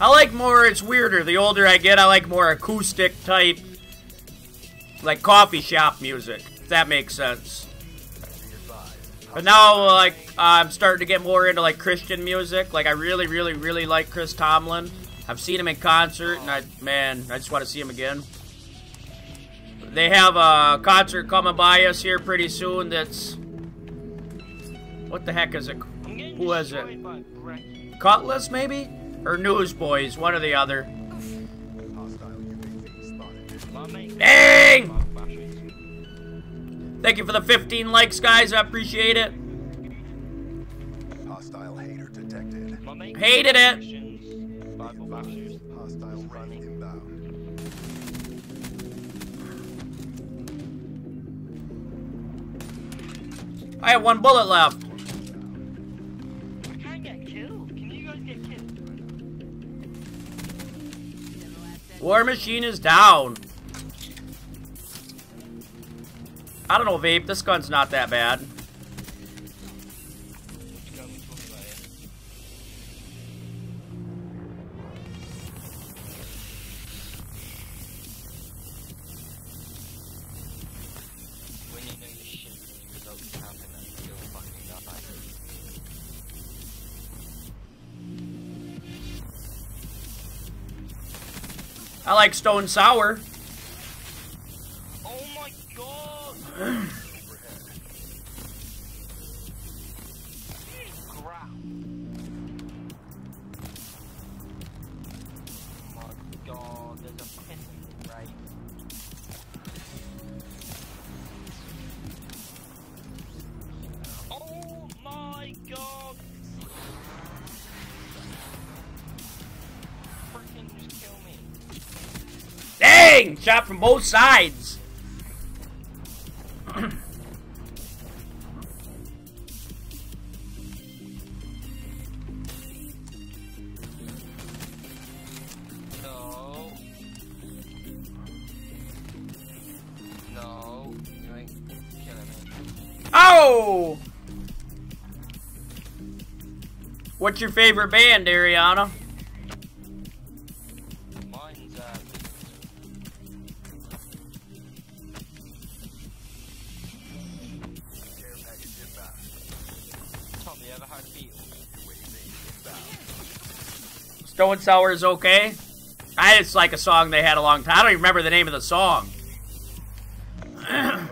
I like more, it's weirder. The older I get, I like more acoustic type, like coffee shop music, if that makes sense. But now, like, I'm starting to get more into, like, Christian music. Like, I really, really, really like Chris Tomlin. I've seen him in concert, and I, man, I just want to see him again. They have a concert coming by us here pretty soon that's... What the heck is it? Who is it? destroyed by Brett. Cutlass, maybe? Or Newsboys, one or the other. Dang! Thank you for the 15 likes, guys. I appreciate it. Hostile hater detected. Hated it. I have one bullet left. War Machine is down. I don't know, Vape. This gun's not that bad. I like Stone Sour. Shot from both sides. No. No. You ain't killing me. Oh! What's your favorite band, Ariana? Stone Sour is okay. I just like a song they had a long time. I don't even remember the name of the song.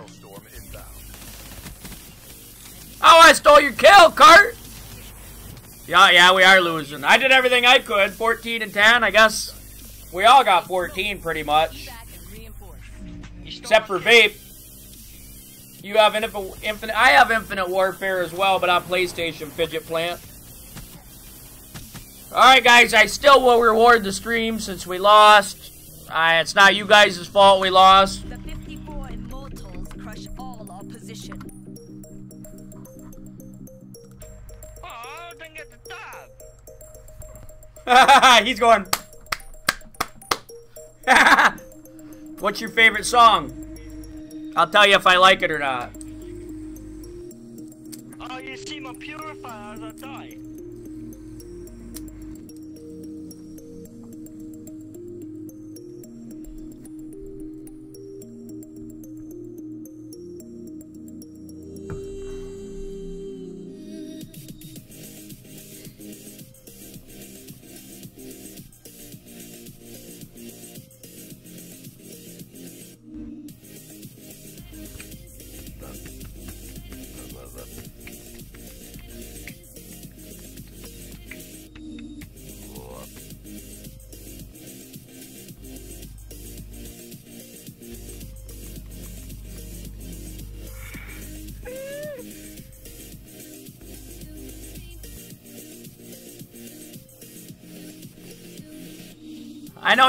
Oh, I stole your kill, Cart! Yeah, yeah, we are losing. I did everything I could. 14 and 10, I guess. We all got 14 pretty much. And Except for. Vape. You have infinite. I have Infinite Warfare as well, but on PlayStation Fidget Planet. Alright, guys, I still will reward the stream since we lost. Uh, it's not you guys' fault we lost. The 54 immortals crush all opposition. Oh, I didn't get the dab. He's going. What's your favorite song? I'll tell you if I like it or not. Oh, you see my purifier as I die.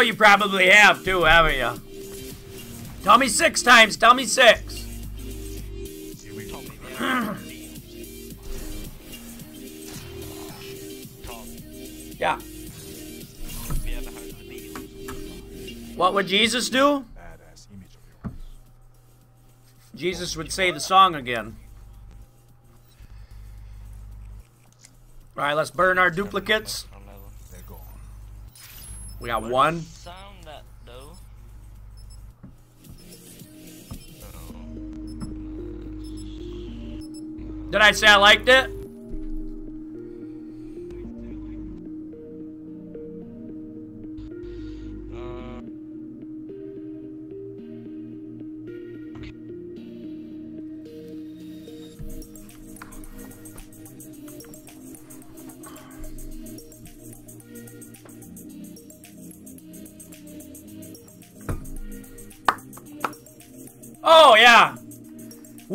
You probably have too, haven't you? Tell me six times. Tell me six. Yeah. What would Jesus do? Jesus would say the song again. All right, let's burn our duplicates. I'll never- They're gone. We got one. Did I say I liked it?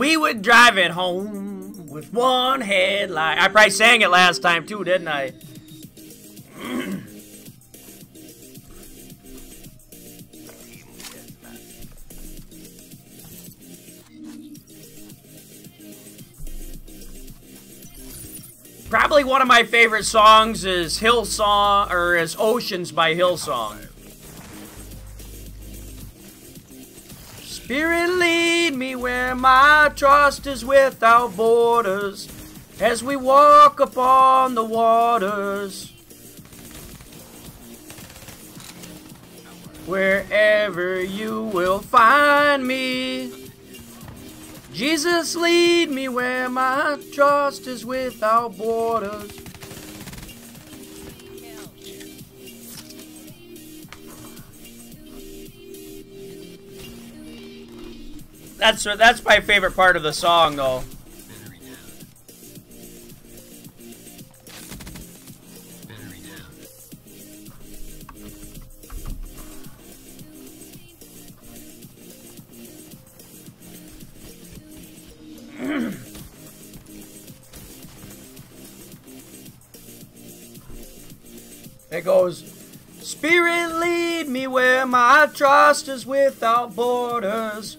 We would drive it home with one headlight. I probably sang it last time too, didn't I? Probably one of my favorite songs is Hillsong or is Oceans by Hillsong. Spirit lead me where my trust is without borders as we walk upon the waters. Wherever you will find me. Jesus lead me where my trust is without borders. That's that's my favorite part of the song, though. It goes, Spirit lead me where my trust is without borders.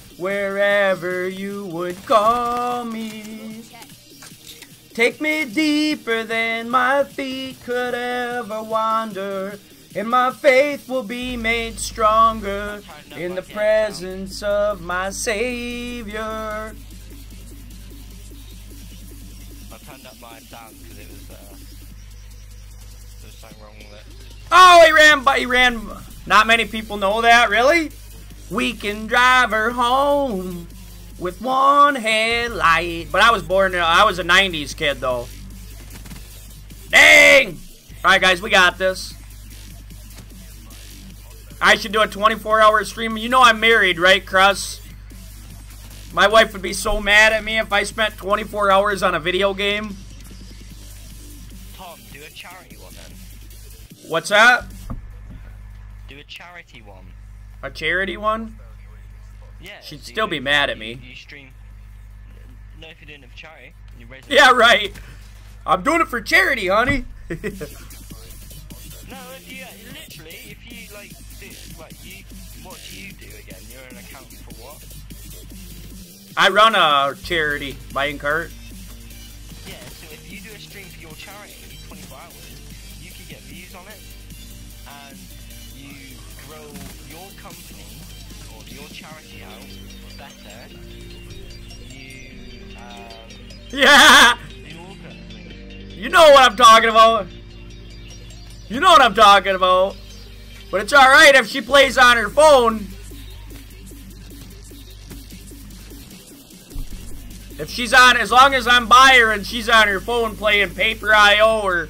wherever you would call me. Take me deeper than my feet could ever wander, and my faith will be made stronger in the presence of my Savior. I turned up my sound because it was uh, there was something wrong with it. Oh, he ran, but he ran. Not many people know that, really. We can drive her home with one headlight. But I was born, I was a 90s kid, though. Dang! Alright, guys, we got this. I should do a 24 hour stream. You know I'm married, right, Crus? My wife would be so mad at me if I spent 24 hours on a video game. Tom, do a charity one then. What's that? Do a charity one. A charity one? Yeah. She'd you still be mad at me. You stream. No, if doing it for charity, you. Yeah, right. I'm doing it for charity, honey. No, if you literally, if you like, do, like you, what do you do again? You're an accountant for what? I run a charity buying cart. Yeah, you know what I'm talking about. You know what I'm talking about. But it's alright if she plays on her phone. If she's on, as long as I'm by her and she's on her phone playing Paper IO or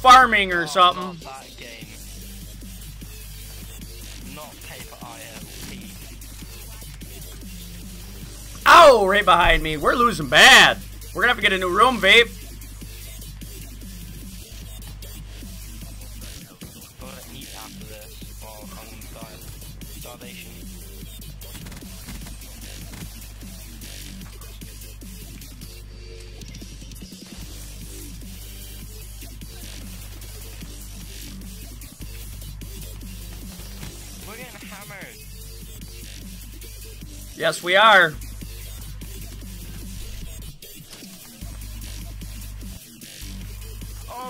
farming or something. Oh, right behind me. We're losing bad. We're gonna have to get a new room, vape. Gotta eat after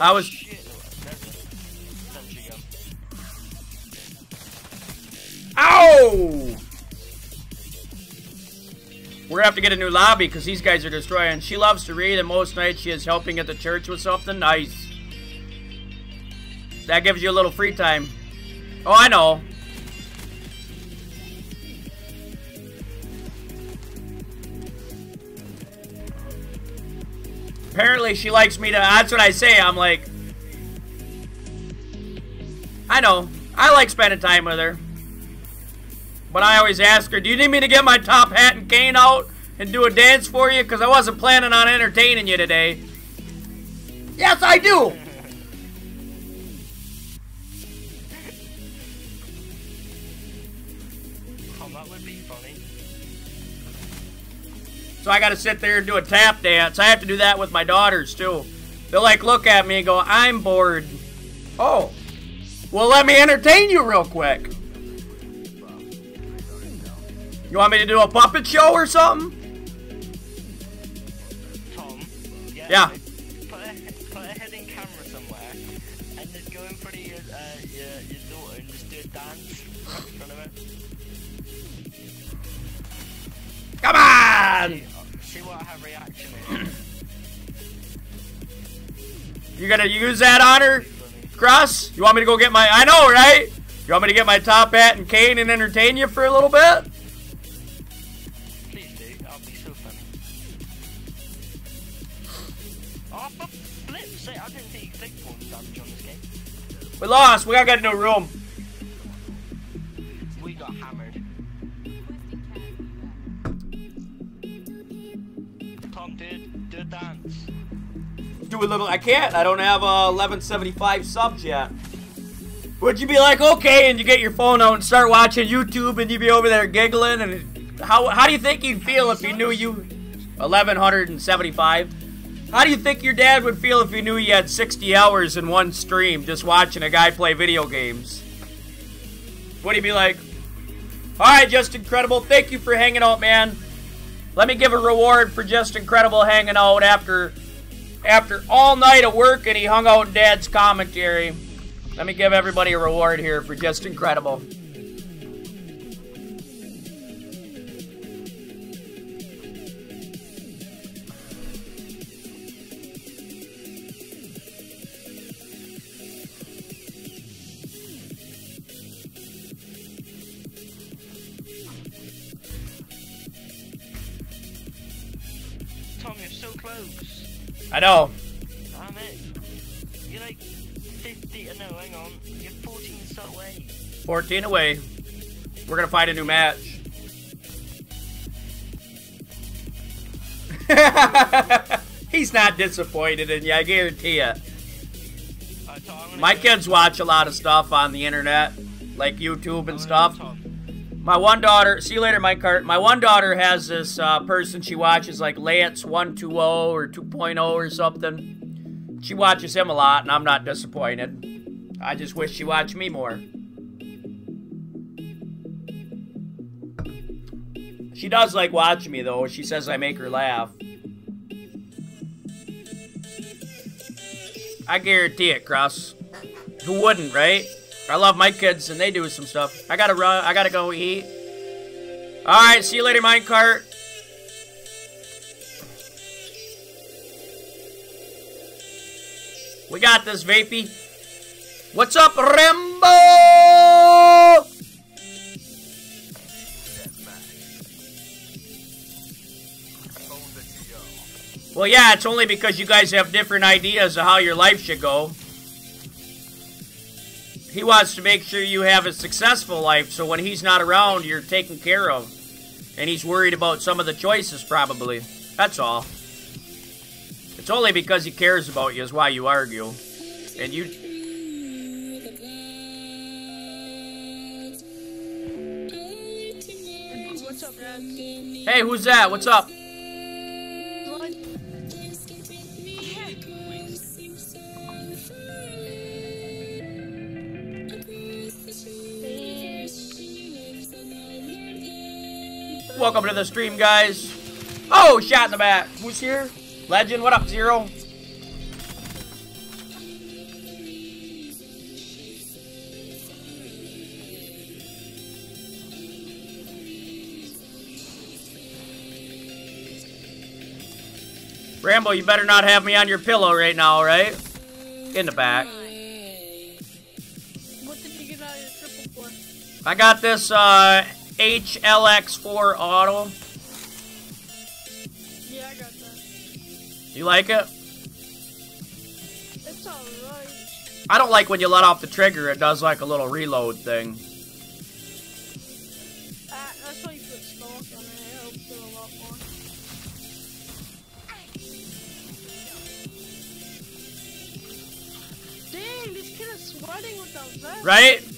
I oh, was- Shit. There's a sentry gun. Ow! We're gonna have to get a new lobby because these guys are destroying. She loves to read, and most nights she is helping at the church with something nice. That gives you a little free time. Oh, I know. Apparently, she likes me to. That's what I say. I'm like, I know. I like spending time with her. But I always ask her, do you need me to get my top hat and cane out and do a dance for you? Because I wasn't planning on entertaining you today. Yes, I do. So I got to sit there and do a tap dance. I have to do that with my daughters, too. They'll like look at me and go, I'm bored. Oh. Well, let me entertain you real quick. You want me to do a puppet show or something? Tom. Yeah. Yeah. Put a, put a hidden camera somewhere, and just go in front of your, uh, your, your daughter and just do a dance in front of her. Come on! What her reaction is. You gonna use that on her? Cross? You want me to go get my. I know, right? You want me to get my top hat and cane and entertain you for a little bit? Please do. That'll be so funny. Oh, for flip's sake, I didn't think you one damage on this game. We lost. We gotta get a new room. Dance. Do a little. I can't. I don't have uh, 1175 subs yet. Would you be like, okay, and you get your phone out and start watching YouTube and you be over there giggling? And how, how do you think you'd feel if you knew you. 1175? How do you think your dad would feel if he knew you had 60 hours in one stream just watching a guy play video games? Would he be like, Alright, Just Incredible, thank you for hanging out, man. Let me give a reward for Just Incredible hanging out after after all night of work and he hung out in Dad's commentary. Let me give everybody a reward here for Just Incredible. I know. Damn it. You're like 50. uh, No, hang on. You're 14 so away. 14 away. We're going to find a new match. He's not disappointed in you, I guarantee you. Alright, Tom, I'm gonna My kids watch a lot of stuff on the internet, like YouTube and gonna stuff. My one daughter, see you later, Minecart. My one daughter has this uh, person she watches, like Lance 120 or 2.0 or something. She watches him a lot, and I'm not disappointed. I just wish she watched me more. She does like watching me, though. She says I make her laugh. I guarantee it, Cross. Who wouldn't, right? I love my kids and they do some stuff. I gotta run. I gotta go eat. All right. See you later, minecart. We got this, Vapey. What's up, Rambo? Well, yeah, it's only because you guys have different ideas of how your life should go. He wants to make sure you have a successful life, so when he's not around, you're taken care of. And he's worried about some of the choices, probably. That's all. It's only because he cares about you is why you argue. And you... Hey, who's that? What's up? Welcome to the stream, guys. Oh, shot in the back. Who's here? Legend, what up, Zero? Rambo, you better not have me on your pillow right now, right? In the back. What did you get out of your triple for? I got this uh, HLX4 Auto. Yeah, I got that. You like it? It's alright. I don't like when you let off the trigger, it does like a little reload thing. Uh, that's why you put on it. It helps it a lot more. Dang, this kid is sweating without vest. Right?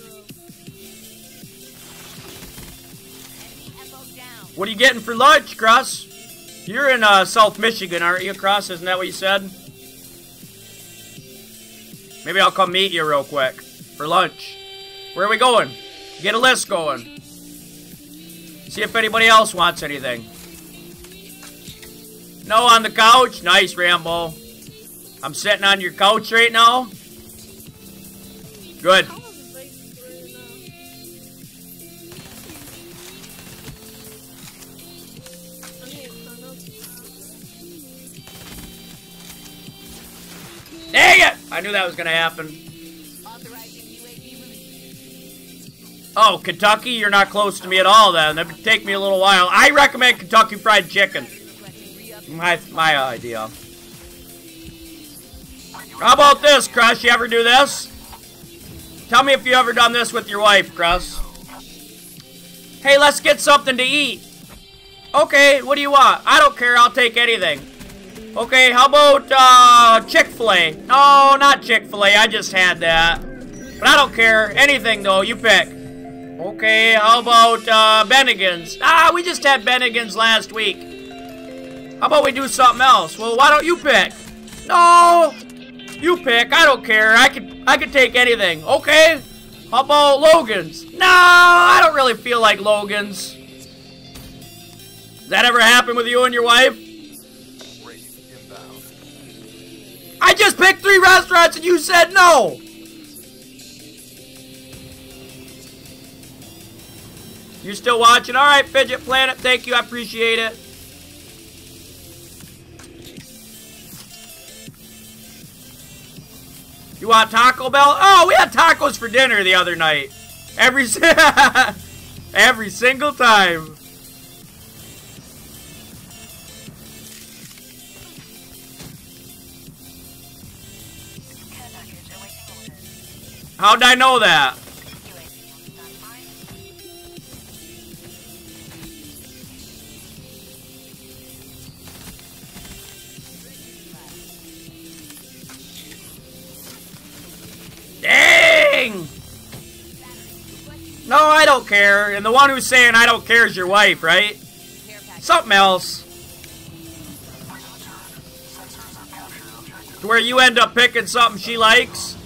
What are you getting for lunch, Cross? You're in uh, South Michigan, aren't you, Cross? Isn't that what you said? Maybe I'll come meet you real quick for lunch. Where are we going? Get a list going. See if anybody else wants anything. No on the couch? Nice, Rambo. I'm sitting on your couch right now. Good. Dang it! I knew that was gonna happen. Oh, Kentucky? You're not close to me at all then. That would take me a little while. I recommend Kentucky Fried Chicken. My, my idea. How about this, Crush? You ever do this? Tell me if you ever done this with your wife, Crush. Hey, let's get something to eat. Okay, what do you want? I don't care. I'll take anything. Okay, how about uh, Chick-fil-A? No, not Chick-fil-A. I just had that. But I don't care. Anything, though. You pick. Okay, how about uh, Bennigan's? Ah, we just had Bennigan's last week. How about we do something else? Well, why don't you pick? No, you pick. I don't care. I could, I could take anything. Okay. How about Logan's? No, I don't really feel like Logan's. Does that ever happen with you and your wife? I just picked three restaurants and you said no. You're still watching? All right, Fidget Planet. Thank you. I appreciate it. You want Taco Bell? Oh, we had tacos for dinner the other night. Every every single time. How'd I know that? Dang! No, I don't care. And the one who's saying I don't care is your wife, right? Something else. To where you end up picking something she likes.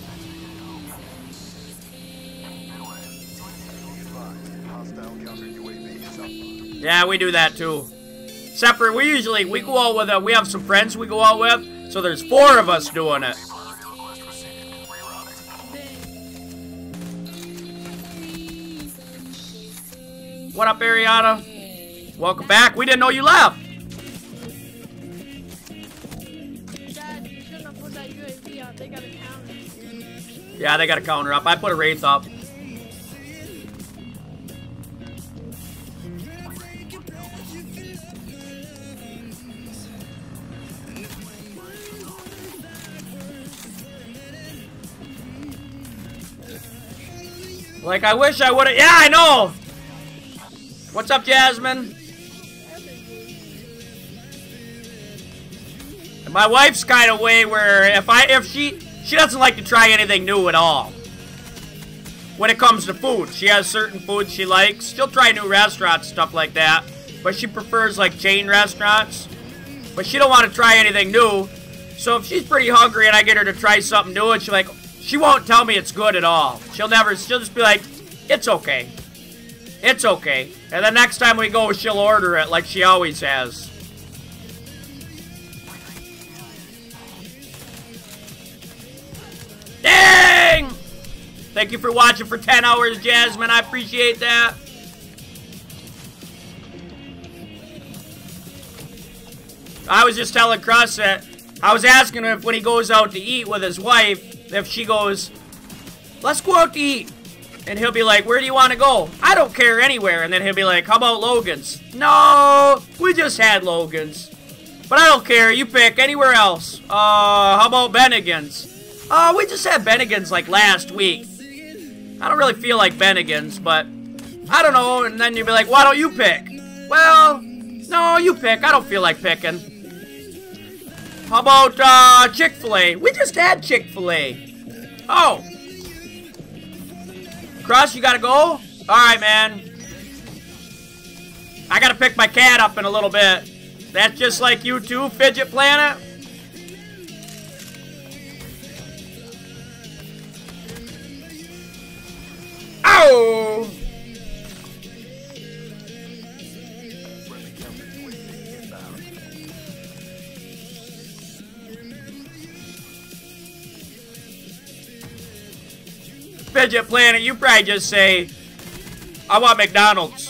Yeah, we do that too. Separate. We usually we go out with. Uh, we have some friends we go out with. So there's four of us doing it. What up, Ariana? Welcome back. We didn't know you left. A. Yeah, they got a counter up. I put a wraith up. Like, I wish I would've- Yeah, I know! What's up, Jasmine? And my wife's kind of way where if I- if she- she doesn't like to try anything new at all. When it comes to food, she has certain foods she likes. She'll try new restaurants, stuff like that. But she prefers, like, chain restaurants. But she don't want to try anything new. So if she's pretty hungry and I get her to try something new and she's like, she won't tell me it's good at all. She'll never. She'll just be like, "It's okay, it's okay." And the next time we go, she'll order it like she always has. Dang! Thank you for watching for 10 hours, Jasmine. I appreciate that. I was just telling Cross that I was asking him if when he goes out to eat with his wife, if she goes, let's go out to eat. And he'll be like, where do you want to go? I don't care anywhere. And then he'll be like, how about Logan's? No, we just had Logan's. But I don't care. You pick anywhere else. Uh, how about Bennigan's? Uh, we just had Bennigan's like last week. I don't really feel like Bennigan's, but I don't know. And then you'd be like, why don't you pick? Well, no, you pick. I don't feel like picking. How about uh, Chick-fil-A? We just had Chick-fil-A. Oh. Cross, you gotta go? Alright, man. I gotta pick my cat up in a little bit. That's just like you too, Fidget Planet? Ow! Fidget Planet, you probably just say, I want McDonald's.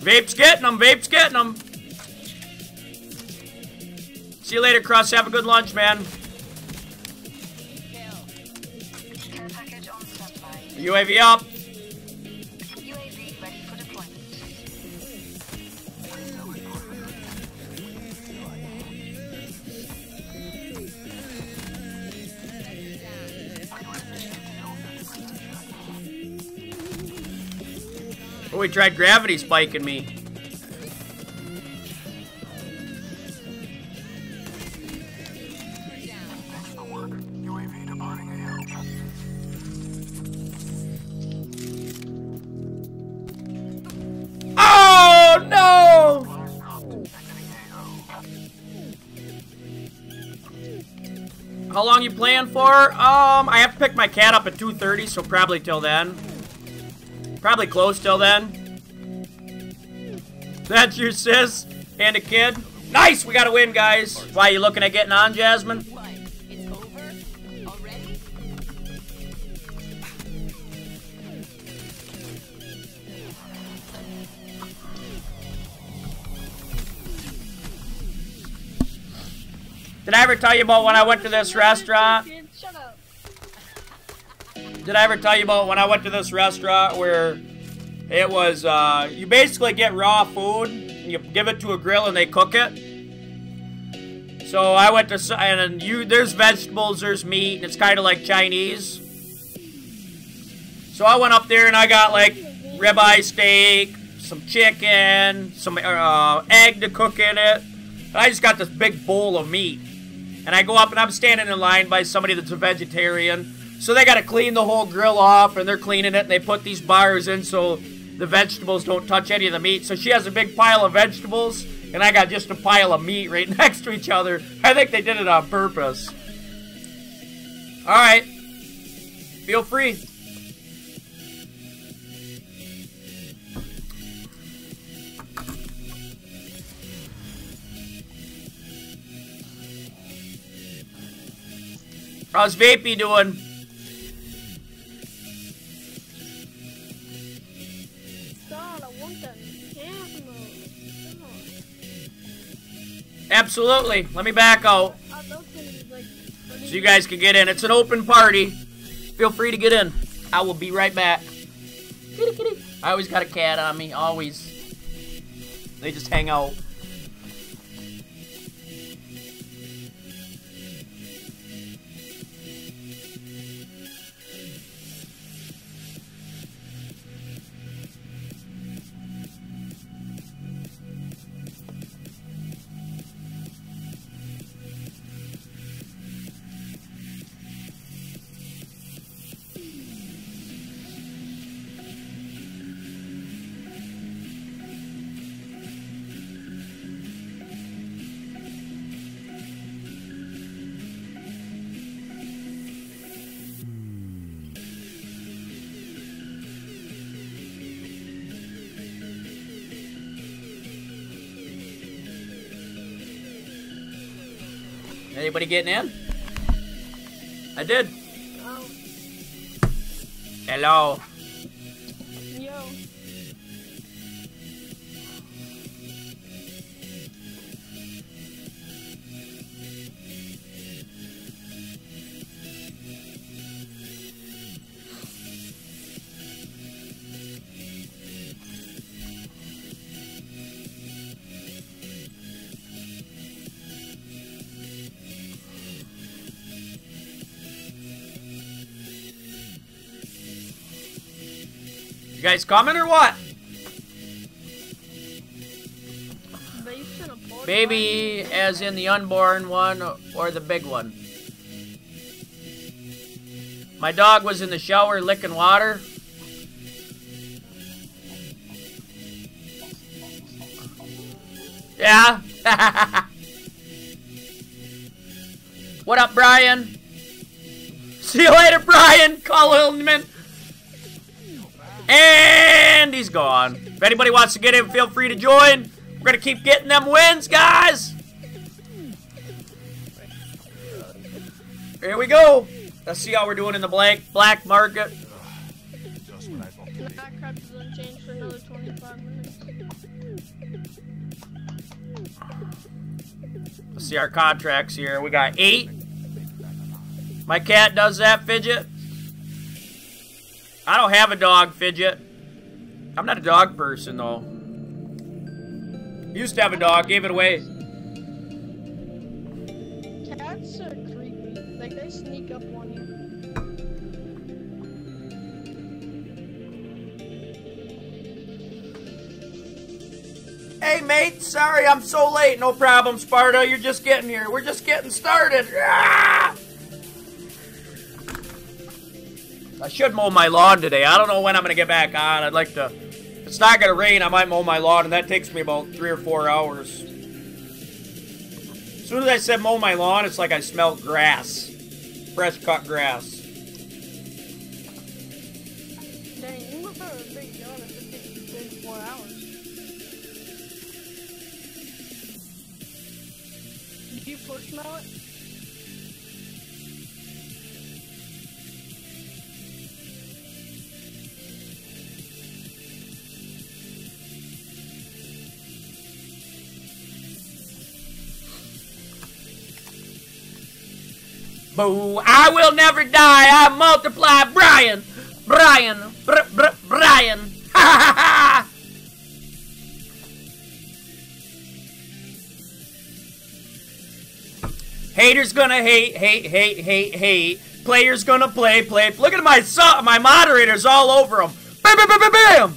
Vape's getting them. Vape's getting them. See you later, Cross. Have a good lunch, man. UAV up. UAV ready for deployment. Oh, he tried gravity spiking me. How long you playing for? Um, I have to pick my cat up at 2.30, so probably till then. Probably close till then. That's your sis and a kid. Nice! We got to win, guys. Why, you looking at getting on, Jasmine? Did I ever tell you about when I went to this restaurant? Did I ever tell you about when I went to this restaurant where it was, uh, you basically get raw food, you give it to a grill and they cook it? So I went to, and you, there's vegetables, there's meat, and it's kind of like Chinese. So I went up there and I got like ribeye steak, some chicken, some uh, egg to cook in it. I just got this big bowl of meat. And I go up and I'm standing in line by somebody that's a vegetarian. So they got to clean the whole grill off and they're cleaning it and they put these bars in so the vegetables don't touch any of the meat. So she has a big pile of vegetables and I got just a pile of meat right next to each other. I think they did it on purpose. All right. Feel free. How's Vapey doing? Stall, I want that camera. Come on. Absolutely. Let me back out I thought it was like. so you guys can get in. It's an open party. Feel free to get in. I will be right back. Kitty, kitty. I always got a cat on me, always. They just hang out. Anybody getting in? I did. Oh, Hello. Guys coming or what? Based in a porch Baby, as in the unborn one or the big one? My dog was in the shower licking water. Yeah. what up, Brian? See you later, Brian. Call Hillman. And he's gone. If anybody wants to get in, feel free to join. We're gonna keep getting them wins, guys. Here we go. Let's see how we're doing in the black black market. That crap is unchanged for another 25 minutes. Let's see our contracts here. We got eight. My cat does that fidget. I don't have a dog fidget. I'm not a dog person though. Used to have a dog, gave it away. Cats are creepy. Like, they sneak up on you. Hey mate, sorry I'm so late. No problem, Sparta. You're just getting here. We're just getting started. Ah! I should mow my lawn today. I don't know when I'm gonna get back on. I'd like to. If it's not gonna rain, I might mow my lawn, and that takes me about three or four hours. As soon as I said mow my lawn, it's like I smell grass, fresh cut grass. Dang, you must have a big if it takes you 34 hours. Did you push smell it? Boo! I will never die. I multiply, Brian. Brian. Br br Brian. Ha ha ha! Haters gonna hate, hate, hate, hate, hate. Players gonna play, play. Look at my so my moderators all over them. Bam, bam, bam, bam, bam.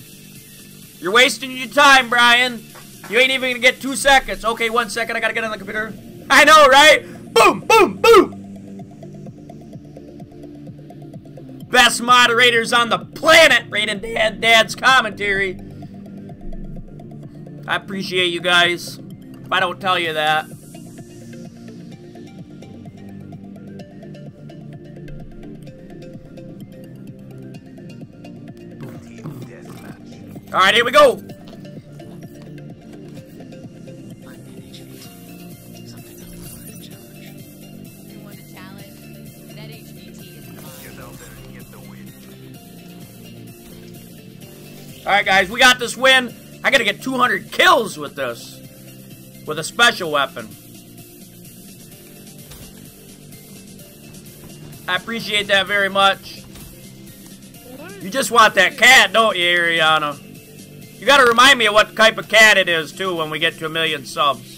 You're wasting your time, Brian. You ain't even gonna get two seconds. Okay, one second. I gotta get on the computer. I know, right? Boom, boom, boom. Best moderators on the planet, rating Dad Dad's commentary. I appreciate you guys. If I don't tell you that. All right, here we go. All right, guys, we got this win. I gotta get 200 kills with this, with a special weapon. I appreciate that very much. You just want that cat, don't you, Ariana? You gotta remind me of what type of cat it is, too, when we get to a million subs.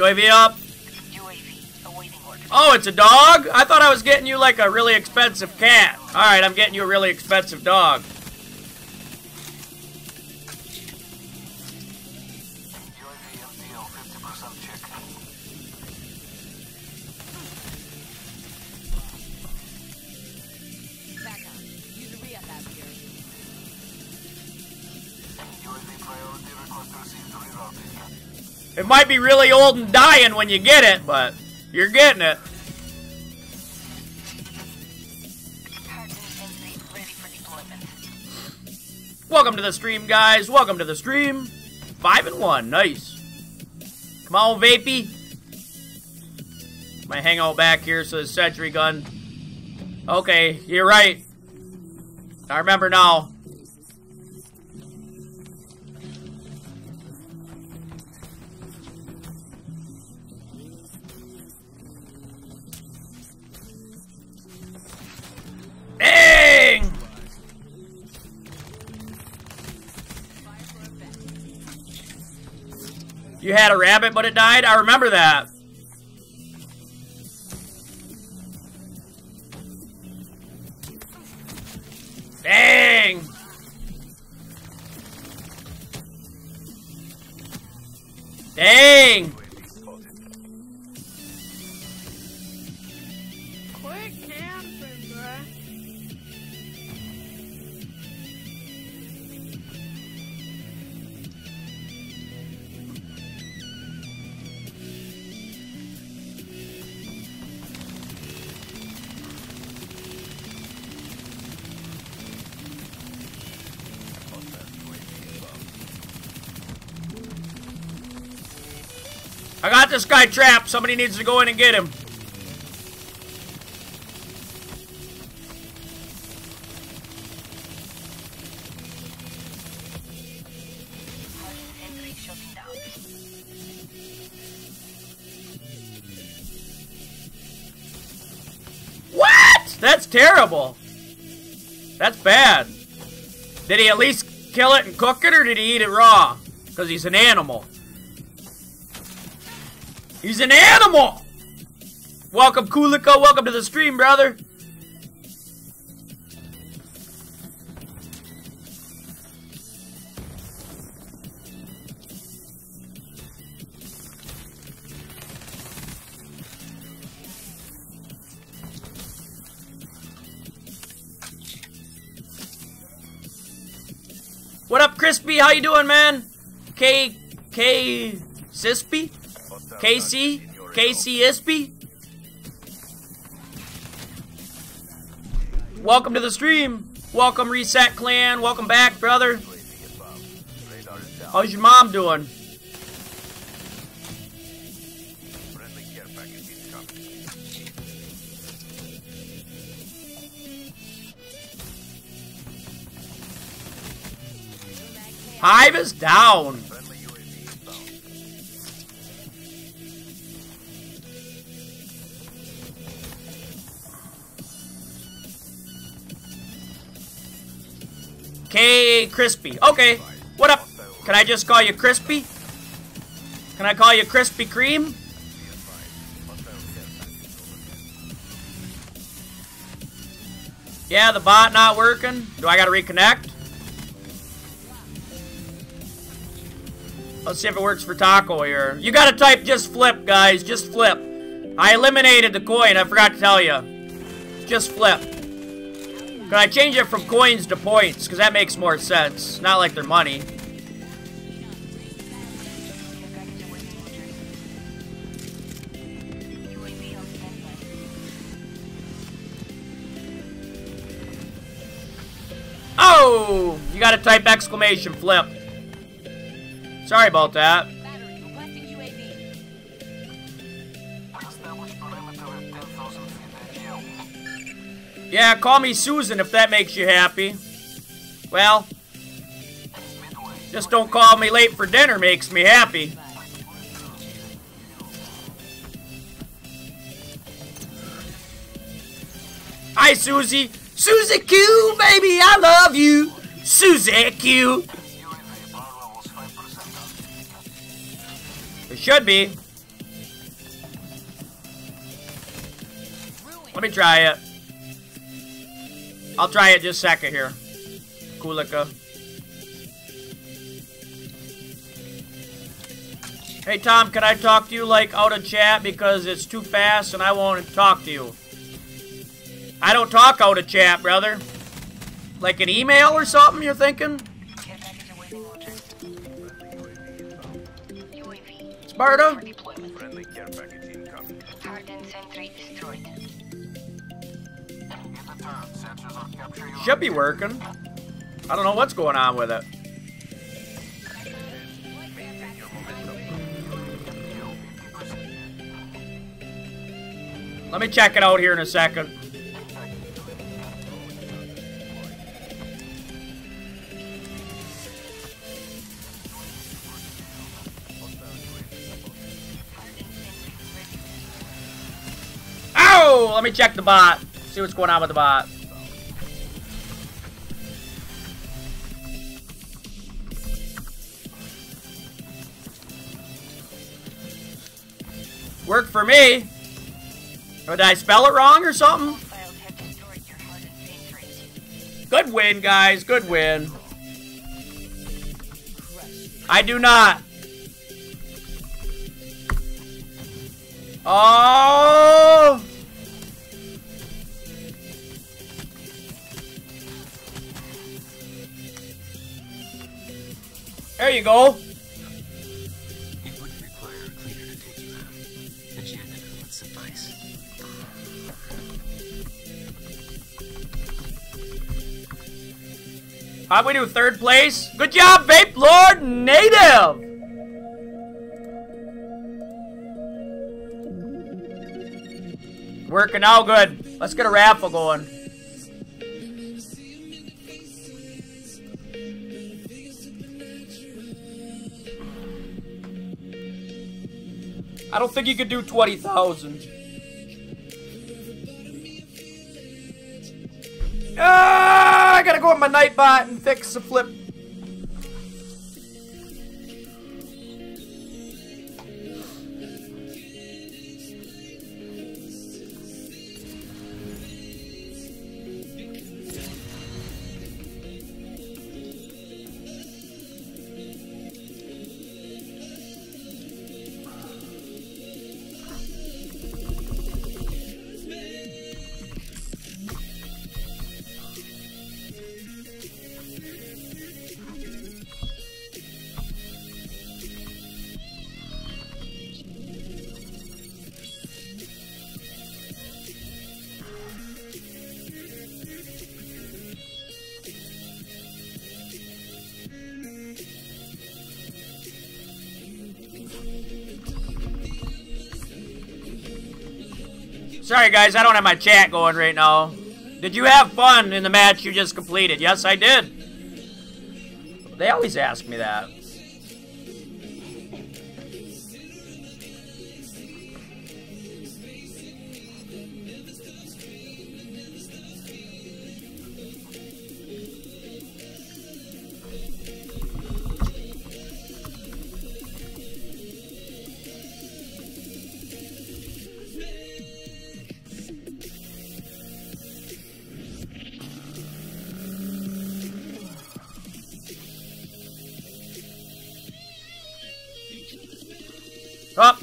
UAV up. UAV awaiting order. Oh, it's a dog? I thought I was getting you like a really expensive cat. Alright, I'm getting you a really expensive dog. Might be really old and dying when you get it, but you're getting it. Welcome to the stream, guys. Welcome to the stream. Five and one. Nice. Come on, Vapey. Might hang out back here so the sentry gun. Okay, you're right. I remember now. You had a rabbit, but it died? I remember that. This guy trapped. Somebody needs to go in and get him. What? That's terrible. That's bad. Did he at least kill it and cook it, or did he eat it raw? Because he's an animal. He's an animal! Welcome, Kulika. Welcome to the stream, brother. What up, Crispy? How you doing, man? K K Sispy? KC? KC Ispy? Welcome to the stream. Welcome, Reset Clan. Welcome back, brother. How's your mom doing? Hive is down. Crispy. Okay. What up? Can I just call you Crispy? Can I call you Krispy Kreme? Yeah, the bot not working. Do I gotta reconnect? Let's see if it works for Taco here. You gotta type just flip, guys. Just flip. I eliminated the coin. I forgot to tell you. Just flip. Can I change it from coins to points? Because that makes more sense. Not like they're money. Oh! You gotta type exclamation flip. Sorry about that. Yeah, call me Susan if that makes you happy. Well, just don't call me late for dinner makes me happy. Hi, Susie. Susie Q, baby, I love you. Susie Q. UAV power levels 5% It should be. Let me try it. I'll try it just a second here. Kulika. Hey Tom, can I talk to you like out of chat because it's too fast and I won't talk to you. I don't talk out of chat, brother. Like an email or something, you're thinking? Care package awaiting order. UAV Sparta? Should be working. I don't know what's going on with it. Let me check it out here in a second. Ow! Let me check the bot. See what's going on with the bot. Worked for me. Or did I spell it wrong or something? Good win, guys. Good win. I do not. Oh! There you go. How'd we do? Third place? Good job, Vape Lord Native! Working out good. Let's get a raffle going. I don't think you could do 20,000. Ah, I gotta go with my Nightbot and fix the flip. Sorry, guys, I don't have my chat going right now. Did you have fun in the match you just completed? Yes, I did. They always ask me that.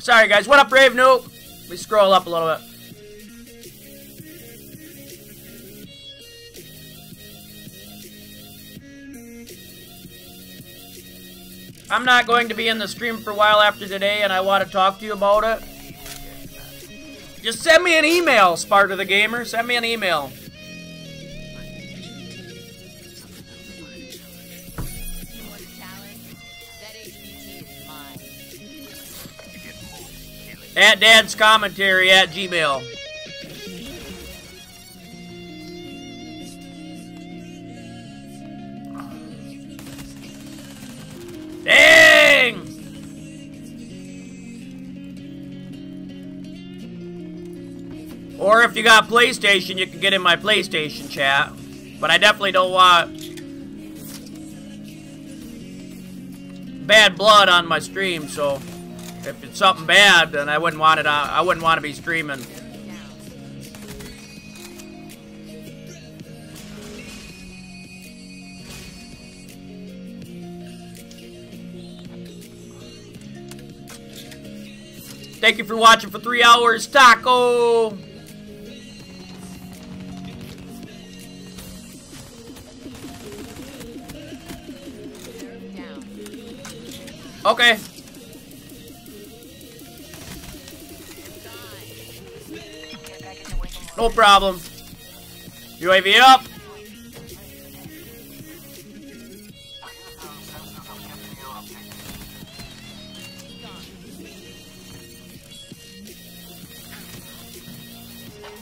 Sorry guys. What up, Brave Noob? We scroll up a little bit. I'm not going to be in the stream for a while after today, and I want to talk to you about it. Just send me an email, Sparta the Gamer. Send me an email. At Dad's Commentary at Gmail. Dang! Or if you got PlayStation, you can get in my PlayStation chat. But I definitely don't want bad blood on my stream, so if it's something bad, then I wouldn't want it I wouldn't want to be streaming. Thank you for watching for three hours, Taco! Okay. No problem. UAV up.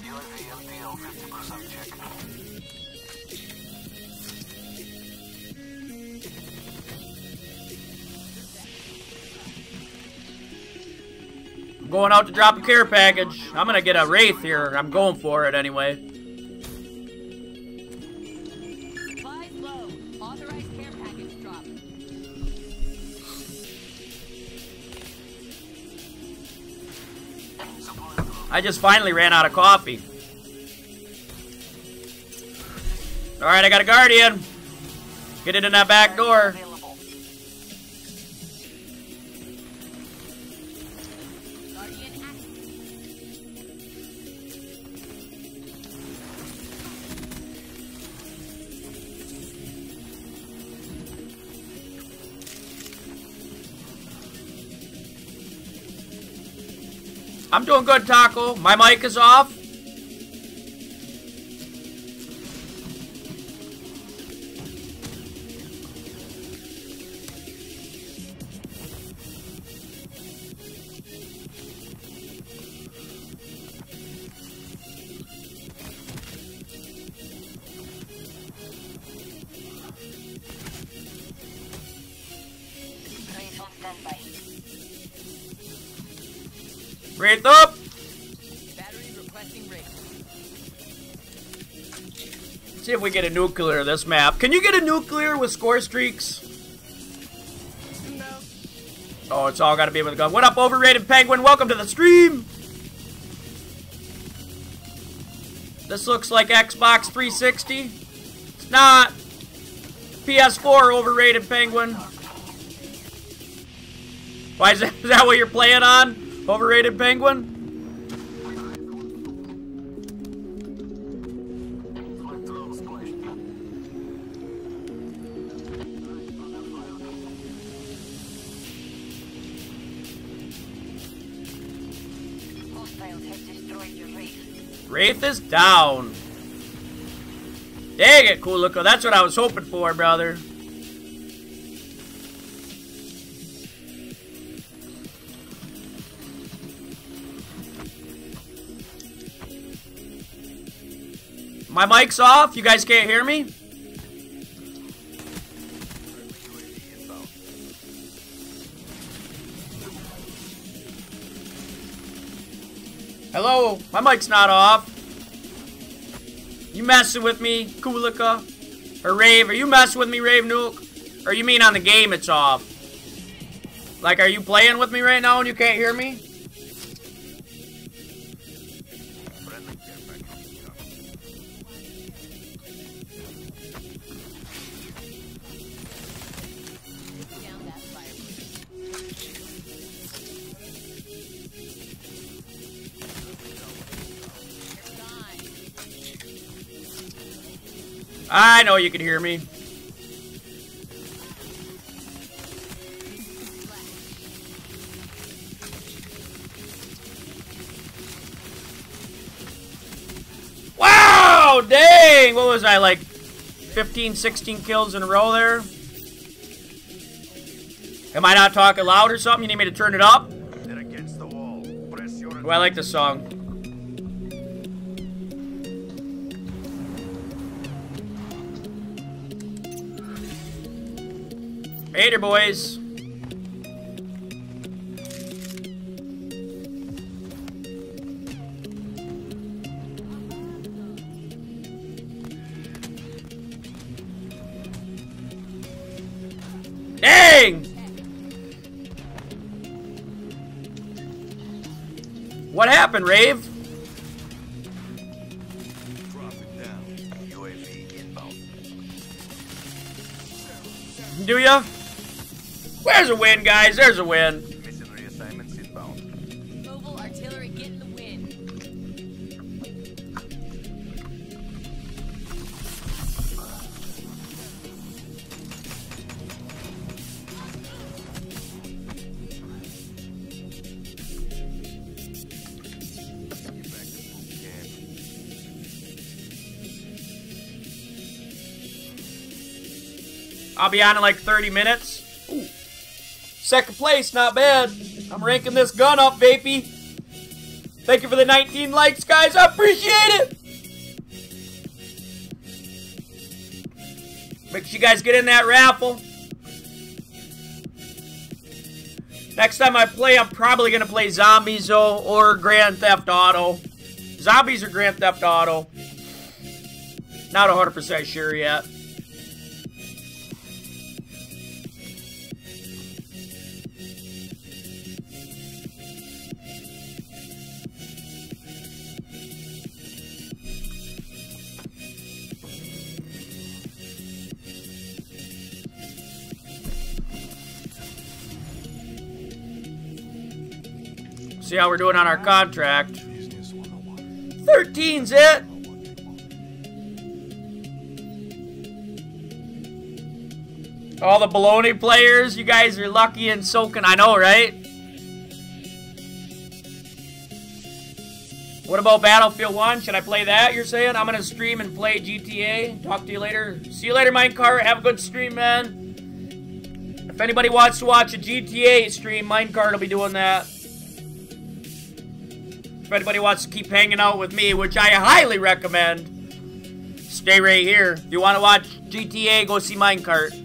UAV MPO 50% check. Going out to drop a care package. I'm gonna get a Wraith here. I'm going for it anyway. Supplies low. Authorized care package drop. I just finally ran out of coffee. Alright, I got a Guardian. Get it in that back door. I'm doing good, Taco. My mic is off. We get a nuclear this map. Can you get a nuclear with score streaks? No. Oh, it's all got to be with a gun. What up, overrated penguin? Welcome to the stream. This looks like Xbox 360. It's not. PS4 overrated penguin. Why is that, is that what you're playing on? Overrated penguin? Wraith down. Dang it, Kuliko. That's what I was hoping for, brother. My mic's off. You guys can't hear me? Hello? My mic's not off. Messing with me, Kulika? Or Rave? Are you messing with me, Rave Nuke? Or you mean on the game it's off? Like, are you playing with me right now and you can't hear me? Know you can hear me. Wow, dang! What was I, like 15, 16 kills in a row there? Am I not talking loud or something? You need me to turn it up? They're against the wall. Press Oh, I like this song. There, boys. Dang! What happened, Rave? Where's a win, guys? There's a win. Mobile artillery getting the win. I'll be on in like 30 minutes. Second place, not bad. I'm ranking this gun up, Vapey. Thank you for the 19 likes, guys. I appreciate it. Make sure you guys get in that raffle. Next time I play, I'm probably going to play Zombies or Grand Theft Auto. Zombies or Grand Theft Auto. Not 100% sure yet. See how we're doing on our contract. 13's it. All the baloney players, you guys are lucky and soaking. I know, right? What about Battlefield 1? Should I play that, you're saying? I'm going to stream and play GTA. Talk to you later. See you later, Minecart. Have a good stream, man. If anybody wants to watch a GTA stream, Minecart will be doing that. Anybody wants to keep hanging out with me, which I highly recommend, stay right here. If you want to watch GTA, go see Minecart.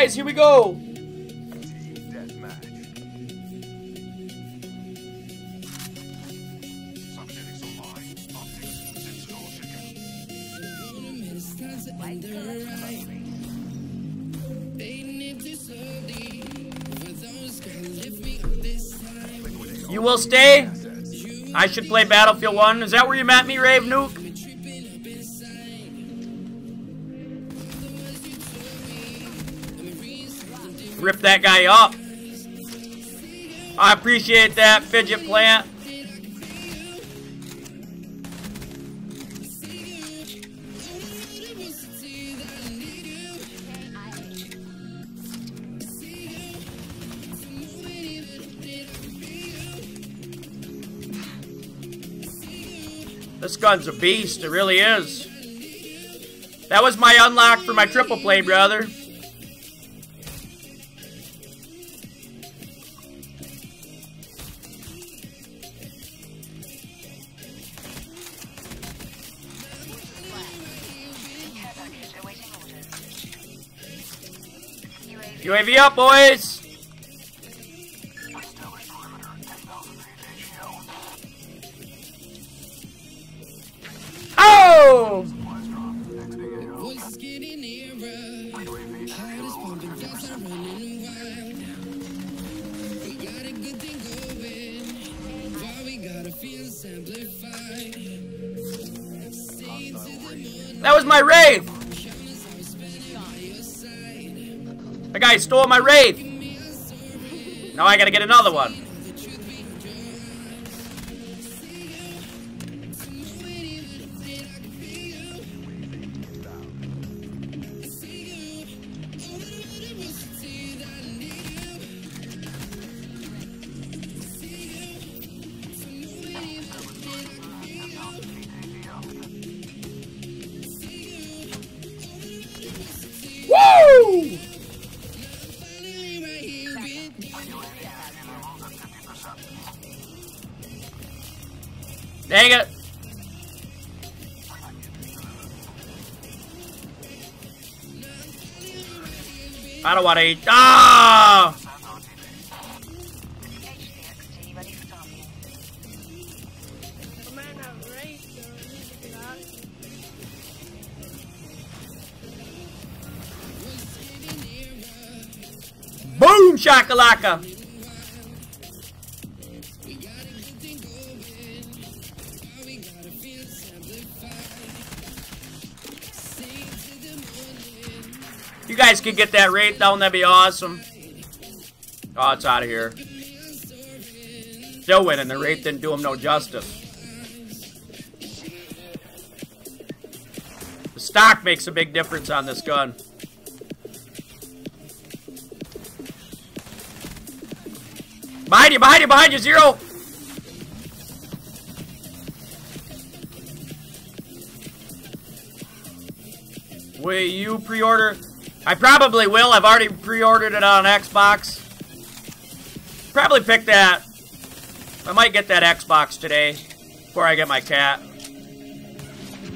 Guys. Here we go. You will stay? I should play Battlefield 1. Is that where you met me, Rave Nuke? Rip that guy up. I appreciate that, Fidget Planet. This gun's a beast. It really is. That was my unlock for my triple play, brother. UAV up, boys! Stole my Wraith! Now I gotta get another one. To get out. Boom shakalaka! Guys can get that rate down, that'd be awesome. Oh, it's out of here. Still winning. The rate didn't do him no justice. The stock makes a big difference on this gun. Behind you, behind you, behind you, zero! Wait, you pre-order? I probably will. I've already pre-ordered it on Xbox. Probably pick that. I might get that Xbox today before I get my cat.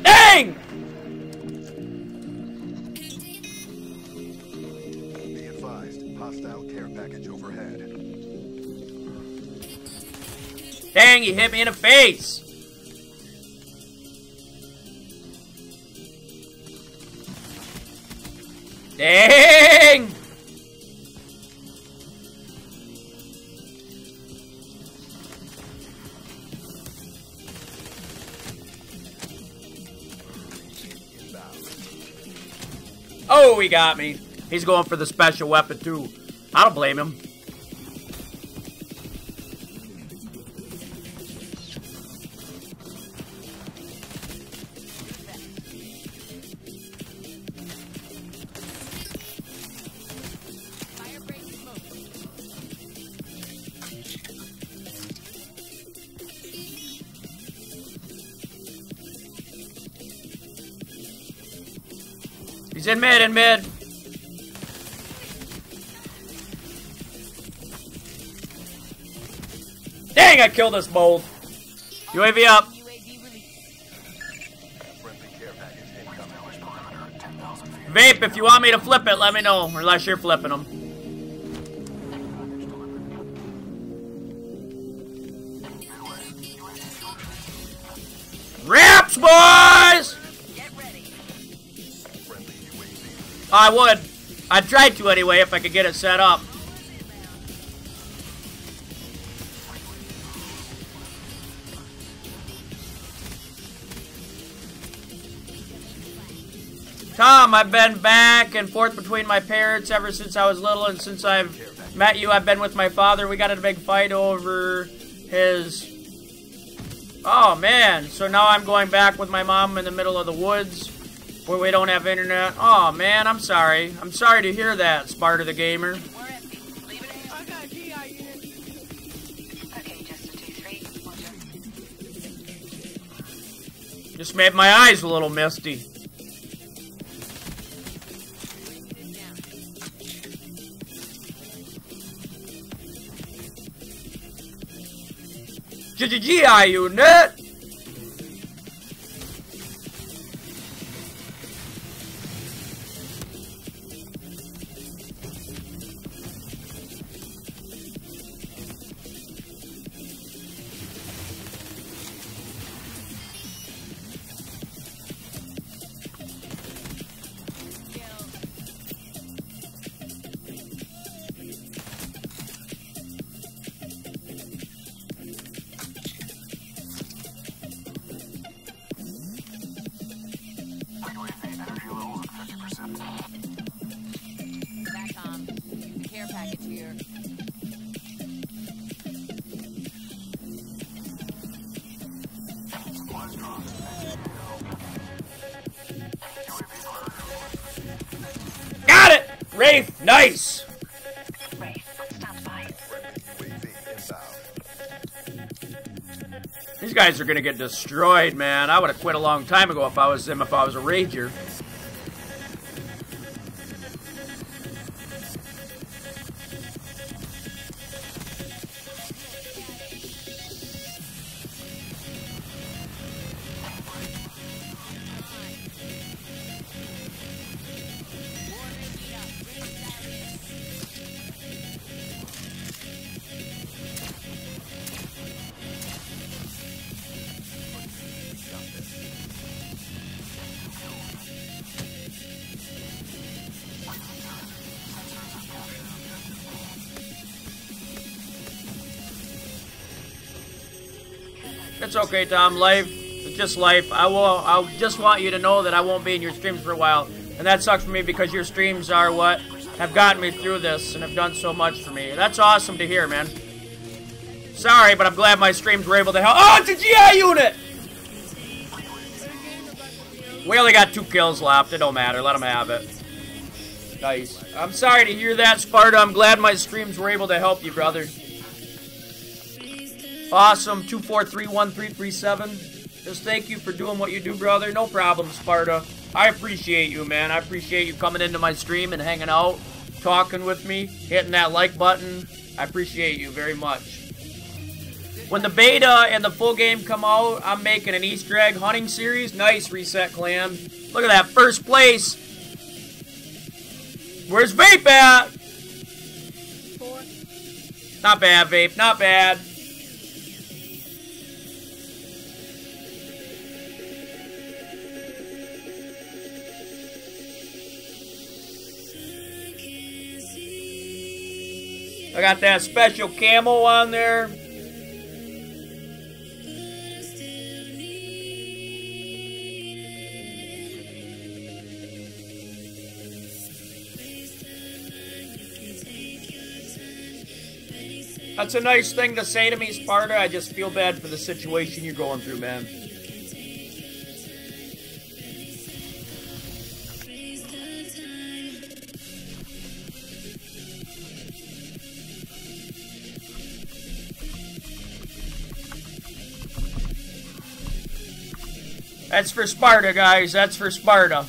Dang! Be advised, hostile care package overhead. Dang, he hit me in the face! Dang! Oh, he got me. He's going for the special weapon, too. I don't blame him. In mid, in mid. Dang, I killed us both. UAV up. Vape, if you want me to flip it, let me know. Unless you're flipping them. I would. I'd try to anyway if I could get it set up. Tom, I've been back and forth between my parents ever since I was little, and since I've met you, I've been with my father. We got in a big fight over his. Oh man! So now I'm going back with my mom in the middle of the woods we don't have internet. Oh man, I'm sorry. I'm sorry to hear that, Sparta the Gamer. Just a 2-3. Roger. Just made my eyes a little misty. GGI unit! Guys are gonna get destroyed, man. I would have quit a long time ago if I was them, if I was a rager. Okay, Tom. Life, just life. I will. I just want you to know that I won't be in your streams for a while, and that sucks for me because your streams are what have gotten me through this and have done so much for me. That's awesome to hear, man. Sorry, but I'm glad my streams were able to help. Oh, it's a GI unit. We only got two kills left. It don't matter. Let them have it. Nice. I'm sorry to hear that, Sparta. I'm glad my streams were able to help you, brother. Awesome. 2431337. Just thank you for doing what you do, brother. No problem, Sparta. I appreciate you, man. I appreciate you coming into my stream and hanging out, talking with me, hitting that like button. I appreciate you very much. When the beta and the full game come out, I'm making an Easter egg hunting series. Nice, Reset Clan. Look at that, first place. Where's Vape at? Not bad, Vape. Not bad. Got that special camel on there. That's a nice thing to say to me, Sparta. I just feel bad for the situation you're going through, man. That's for Sparta, guys. That's for Sparta.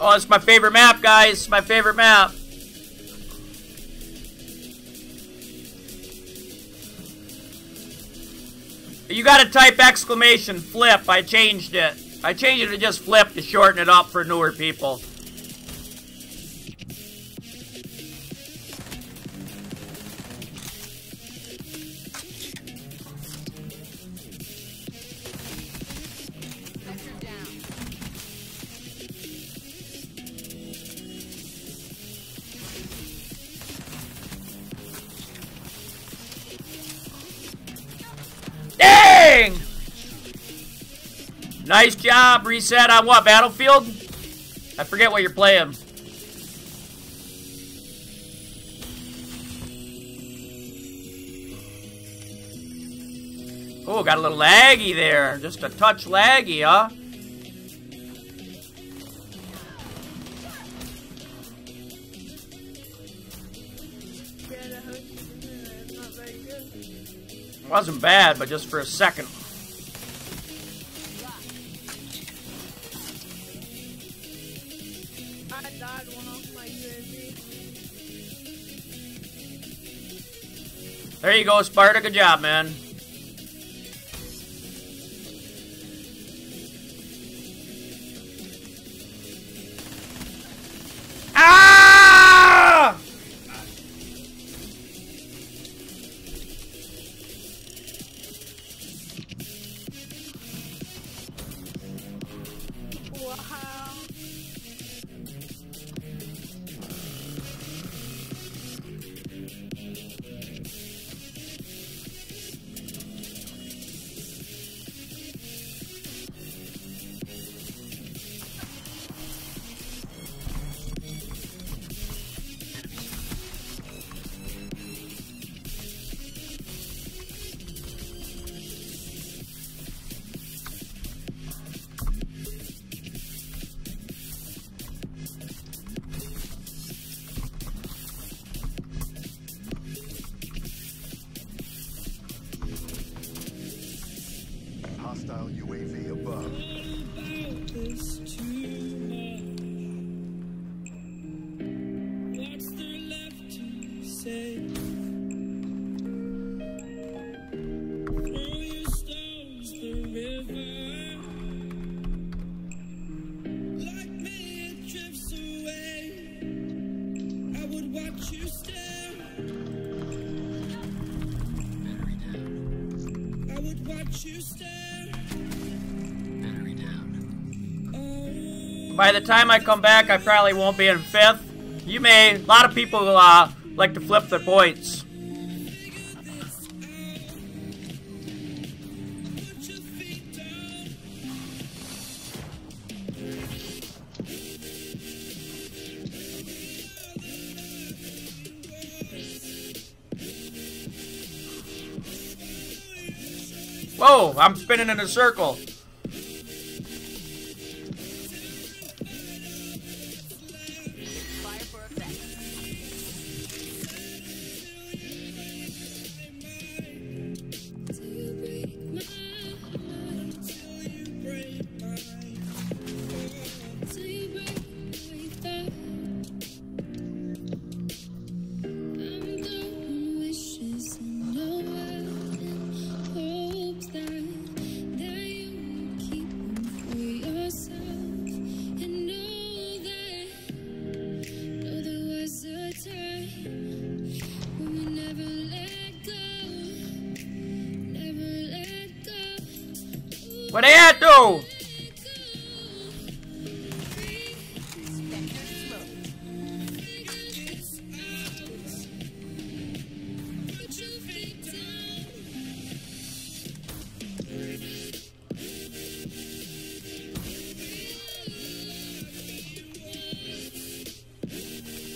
Oh, it's my favorite map, guys. It's my favorite map. Type exclamation flip. I changed it. I changed it to just flip to shorten it up for newer people. Nice job. Reset on what? Battlefield? I forget what you're playing. Oh, got a little laggy there. Just a touch laggy, huh? Wasn't bad, but just for a second. There you go, Sparta. Good job, man. Time I come back, I probably won't be in fifth. You may. A lot of people uh, like to flip their points. Whoa, I'm spinning in a circle.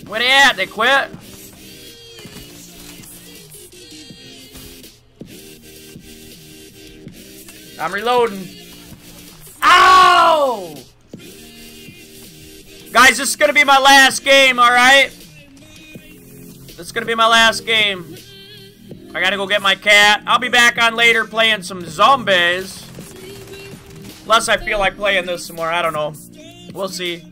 Where they at? They quit? I'm reloading. Ow! Guys, this is gonna be my last game, alright? this is gonna be my last game. I gotta go get my cat. I'll be back on later playing some zombies. Unless I feel like playing this some more. I don't know. We'll see.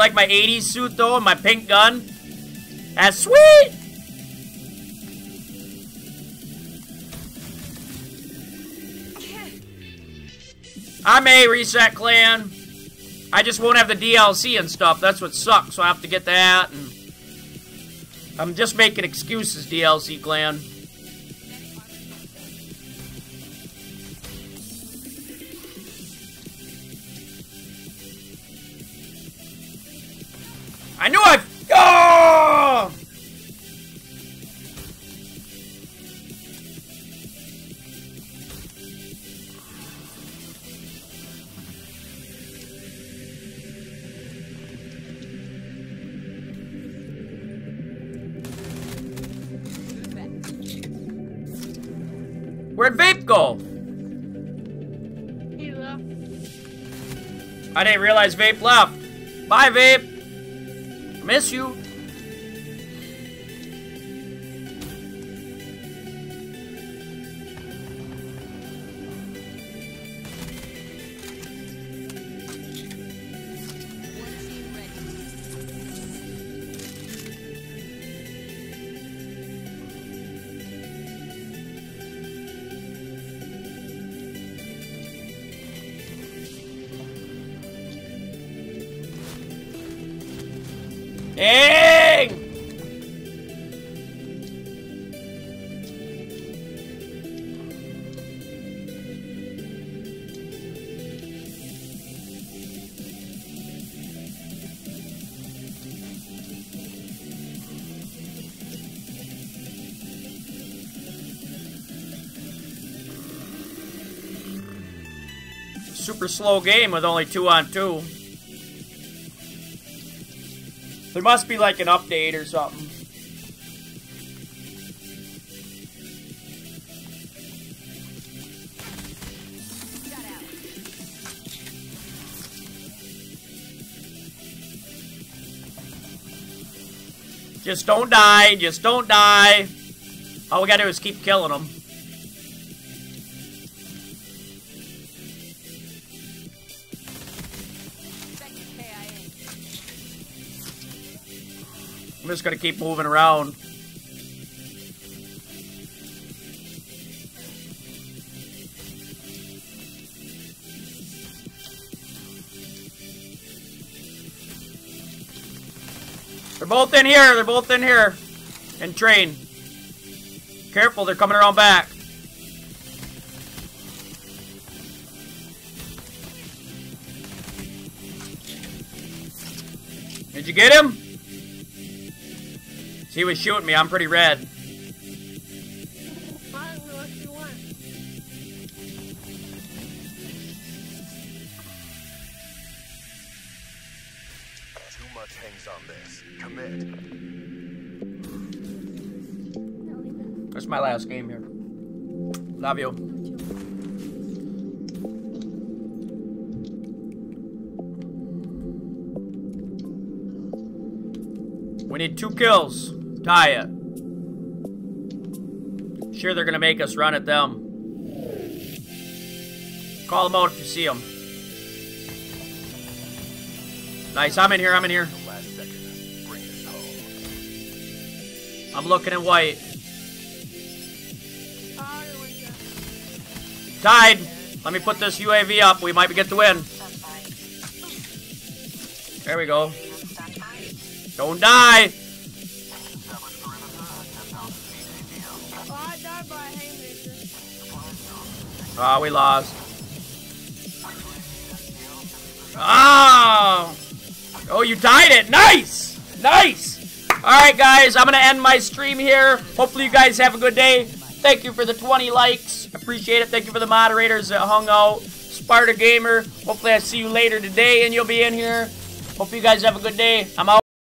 Like my 80s suit though and my pink gun? That's sweet! I may reset clan. I just won't have the DLC and stuff. That's what sucks. So I have to get that. And I'm just making excuses, DLC clan. Didn't realize Vape left. Bye, Vape. Miss you. Super slow game with only two on two. There must be like an update or something. Just don't die. Just don't die. All we gotta do is keep killing them. I'm just gonna keep moving around. They're both in here. They're both in here. And train. Careful, they're coming around back. Did you get him? He was shooting me. I'm pretty red. I don't know what you want. Too much hangs on this. Commit. That's my last game here. Love you. We need two kills. It. Sure, they're gonna make us run at them. Call them out if you see them. Nice, I'm in here, I'm in here. I'm looking at white. Tied. Let me put this UAV up. We might get the win. There we go. Don't die. Ah, ah, oh, we lost. Oh! Oh, you died it! Nice! Nice! Alright, guys, I'm gonna end my stream here. Hopefully you guys have a good day. Thank you for the 20 likes. Appreciate it. Thank you for the moderators that hung out. Sparta Gamer, hopefully I see you later today and you'll be in here. Hope you guys have a good day. I'm out.